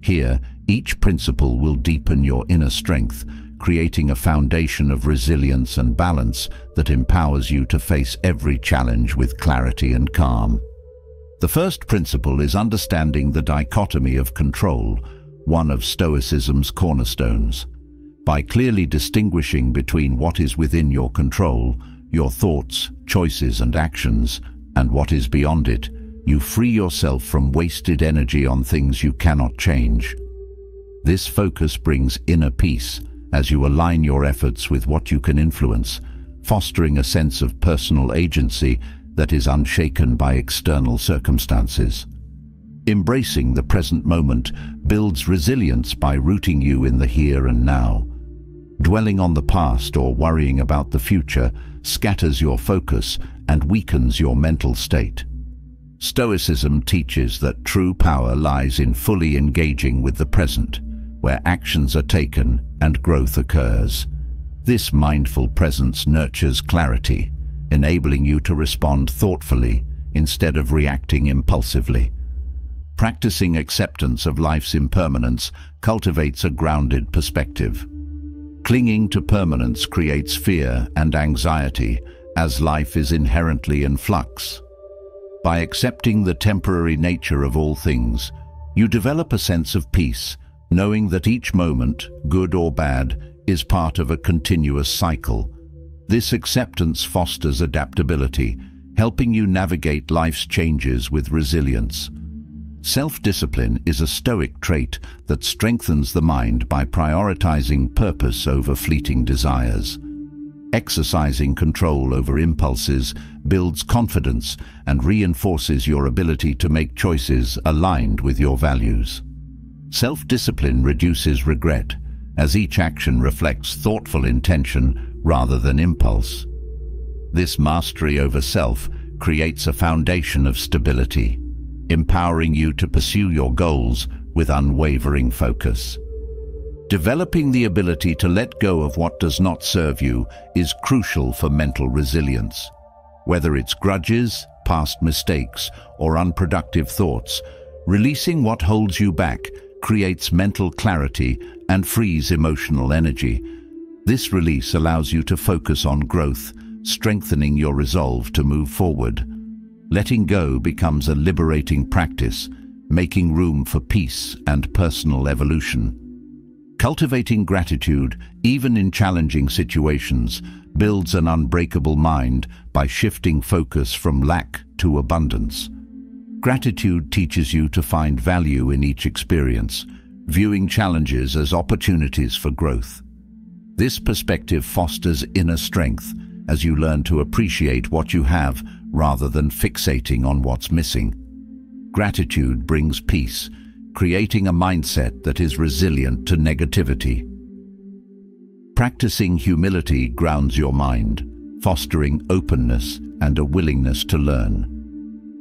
Here, each principle will deepen your inner strength, creating a foundation of resilience and balance that empowers you to face every challenge with clarity and calm. The first principle is understanding the dichotomy of control, one of Stoicism's cornerstones. By clearly distinguishing between what is within your control, your thoughts, choices and actions, and what is beyond it, you free yourself from wasted energy on things you cannot change. This focus brings inner peace, as you align your efforts with what you can influence, fostering a sense of personal agency that is unshaken by external circumstances. Embracing the present moment builds resilience by rooting you in the here and now. Dwelling on the past or worrying about the future scatters your focus and weakens your mental state. Stoicism teaches that true power lies in fully engaging with the present, where actions are taken and growth occurs. This mindful presence nurtures clarity, enabling you to respond thoughtfully instead of reacting impulsively. Practicing acceptance of life's impermanence cultivates a grounded perspective. Clinging to permanence creates fear and anxiety as life is inherently in flux. By accepting the temporary nature of all things, you develop a sense of peace knowing that each moment, good or bad, is part of a continuous cycle. This acceptance fosters adaptability, helping you navigate life's changes with resilience. Self-discipline is a stoic trait that strengthens the mind by prioritizing purpose over fleeting desires. Exercising control over impulses builds confidence and reinforces your ability to make choices aligned with your values. Self-discipline reduces regret, as each action reflects thoughtful intention rather than impulse. This mastery over self creates a foundation of stability, empowering you to pursue your goals with unwavering focus. Developing the ability to let go of what does not serve you is crucial for mental resilience. Whether it's grudges, past mistakes, or unproductive thoughts, releasing what holds you back creates mental clarity and frees emotional energy. This release allows you to focus on growth, strengthening your resolve to move forward. Letting go becomes a liberating practice, making room for peace and personal evolution. Cultivating gratitude, even in challenging situations, builds an unbreakable mind by shifting focus from lack to abundance. Gratitude teaches you to find value in each experience, viewing challenges as opportunities for growth. This perspective fosters inner strength as you learn to appreciate what you have rather than fixating on what's missing. Gratitude brings peace, creating a mindset that is resilient to negativity. Practicing humility grounds your mind, fostering openness and a willingness to learn.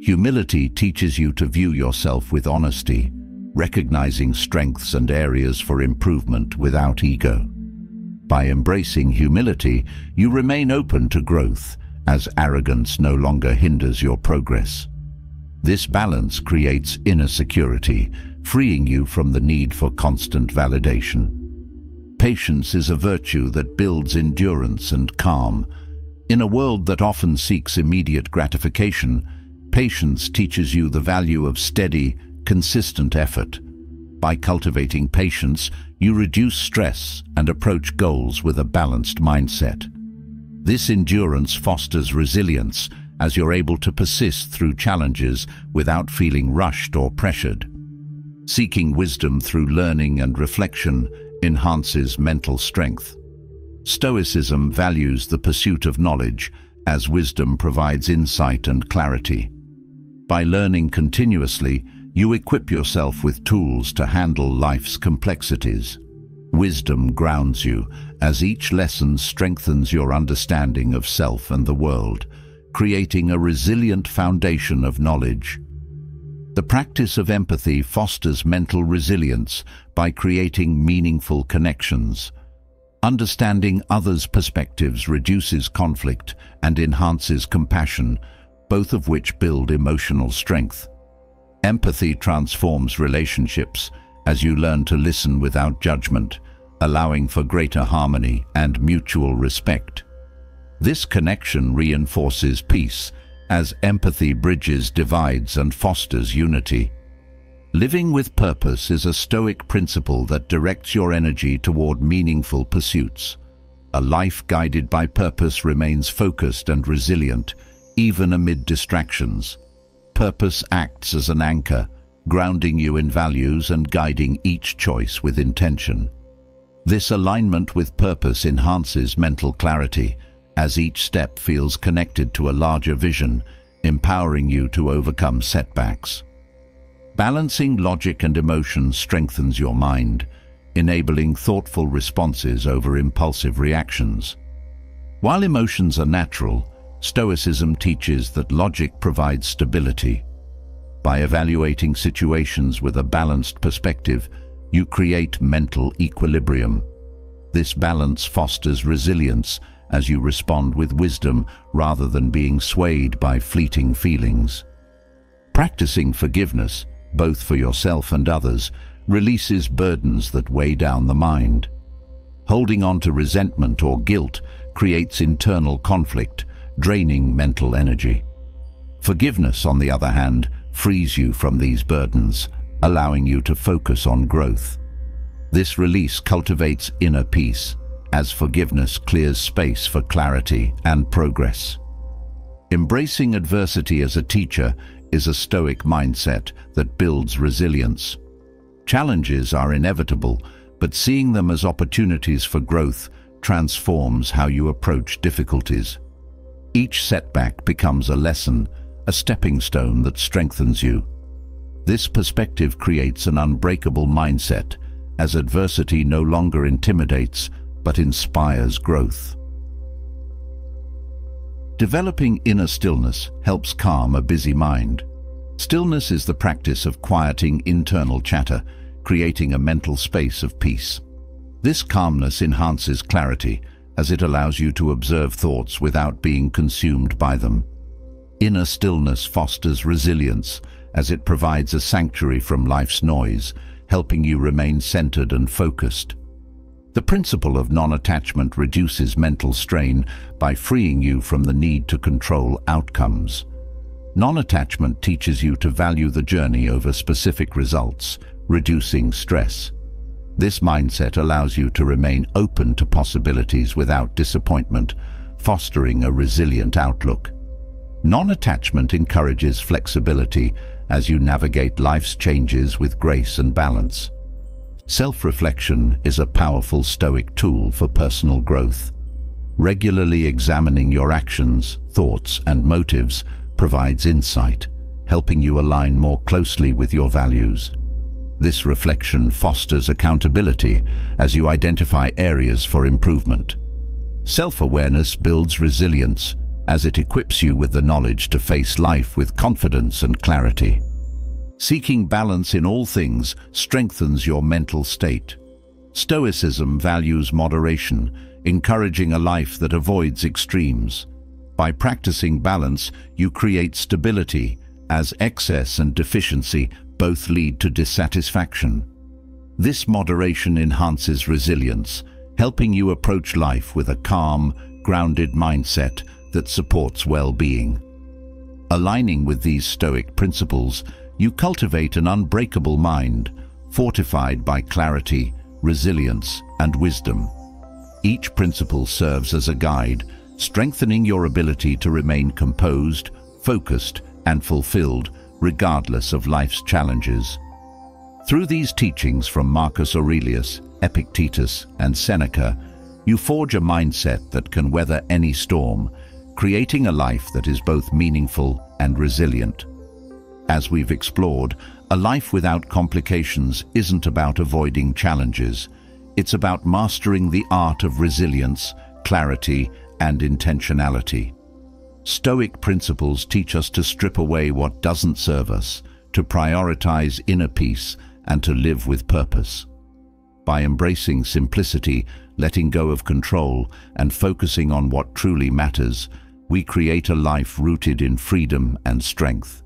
Humility teaches you to view yourself with honesty, recognizing strengths and areas for improvement without ego. By embracing humility, you remain open to growth, as arrogance no longer hinders your progress. This balance creates inner security, freeing you from the need for constant validation. Patience is a virtue that builds endurance and calm. In a world that often seeks immediate gratification, Patience teaches you the value of steady, consistent effort. By cultivating patience, you reduce stress and approach goals with a balanced mindset. This endurance fosters resilience as you're able to persist through challenges without feeling rushed or pressured. Seeking wisdom through learning and reflection enhances mental strength. Stoicism values the pursuit of knowledge as wisdom provides insight and clarity. By learning continuously, you equip yourself with tools to handle life's complexities. Wisdom grounds you as each lesson strengthens your understanding of self and the world, creating a resilient foundation of knowledge. The practice of empathy fosters mental resilience by creating meaningful connections. Understanding others' perspectives reduces conflict and enhances compassion, both of which build emotional strength. Empathy transforms relationships as you learn to listen without judgment, allowing for greater harmony and mutual respect. This connection reinforces peace as empathy bridges divides and fosters unity. Living with purpose is a stoic principle that directs your energy toward meaningful pursuits. A life guided by purpose remains focused and resilient, even amid distractions. Purpose acts as an anchor, grounding you in values and guiding each choice with intention. This alignment with purpose enhances mental clarity, as each step feels connected to a larger vision, empowering you to overcome setbacks. Balancing logic and emotion strengthens your mind, enabling thoughtful responses over impulsive reactions. While emotions are natural, Stoicism teaches that logic provides stability. By evaluating situations with a balanced perspective, you create mental equilibrium. This balance fosters resilience as you respond with wisdom rather than being swayed by fleeting feelings. Practicing forgiveness, both for yourself and others, releases burdens that weigh down the mind. Holding on to resentment or guilt creates internal conflict, draining mental energy. Forgiveness, on the other hand, frees you from these burdens, allowing you to focus on growth. This release cultivates inner peace, as forgiveness clears space for clarity and progress. Embracing adversity as a teacher is a stoic mindset that builds resilience. Challenges are inevitable, but seeing them as opportunities for growth transforms how you approach difficulties. Each setback becomes a lesson, a stepping stone that strengthens you. This perspective creates an unbreakable mindset, as adversity no longer intimidates but inspires growth. Developing inner stillness helps calm a busy mind. Stillness is the practice of quieting internal chatter, creating a mental space of peace. This calmness enhances clarity as it allows you to observe thoughts without being consumed by them. Inner stillness fosters resilience as it provides a sanctuary from life's noise, helping you remain centered and focused. The principle of non-attachment reduces mental strain by freeing you from the need to control outcomes. Non-attachment teaches you to value the journey over specific results, reducing stress. This mindset allows you to remain open to possibilities without disappointment, fostering a resilient outlook. Non-attachment encourages flexibility as you navigate life's changes with grace and balance. Self-reflection is a powerful Stoic tool for personal growth. Regularly examining your actions, thoughts and motives provides insight, helping you align more closely with your values. This reflection fosters accountability as you identify areas for improvement. Self-awareness builds resilience as it equips you with the knowledge to face life with confidence and clarity. Seeking balance in all things strengthens your mental state. Stoicism values moderation, encouraging a life that avoids extremes. By practicing balance, you create stability, as excess and deficiency both lead to dissatisfaction. This moderation enhances resilience, helping you approach life with a calm, grounded mindset that supports well-being. Aligning with these Stoic principles, you cultivate an unbreakable mind, fortified by clarity, resilience and wisdom. Each principle serves as a guide, strengthening your ability to remain composed, focused and fulfilled regardless of life's challenges. Through these teachings from Marcus Aurelius, Epictetus and Seneca, you forge a mindset that can weather any storm, creating a life that is both meaningful and resilient. As we've explored, a life without complications isn't about avoiding challenges. It's about mastering the art of resilience, clarity and intentionality. Stoic principles teach us to strip away what doesn't serve us, to prioritize inner peace, and to live with purpose. By embracing simplicity, letting go of control, and focusing on what truly matters, we create a life rooted in freedom and strength.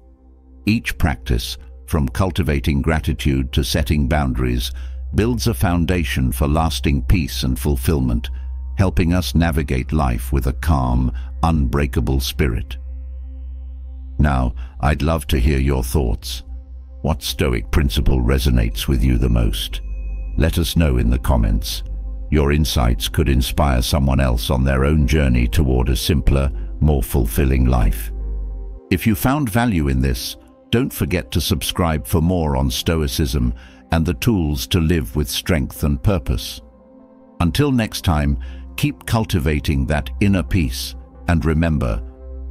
Each practice, from cultivating gratitude to setting boundaries, builds a foundation for lasting peace and fulfillment, helping us navigate life with a calm, unbreakable spirit. Now, I'd love to hear your thoughts. What Stoic principle resonates with you the most? Let us know in the comments. Your insights could inspire someone else on their own journey toward a simpler, more fulfilling life. If you found value in this, don't forget to subscribe for more on Stoicism and the tools to live with strength and purpose. Until next time, keep cultivating that inner peace and remember,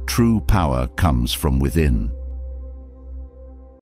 true power comes from within.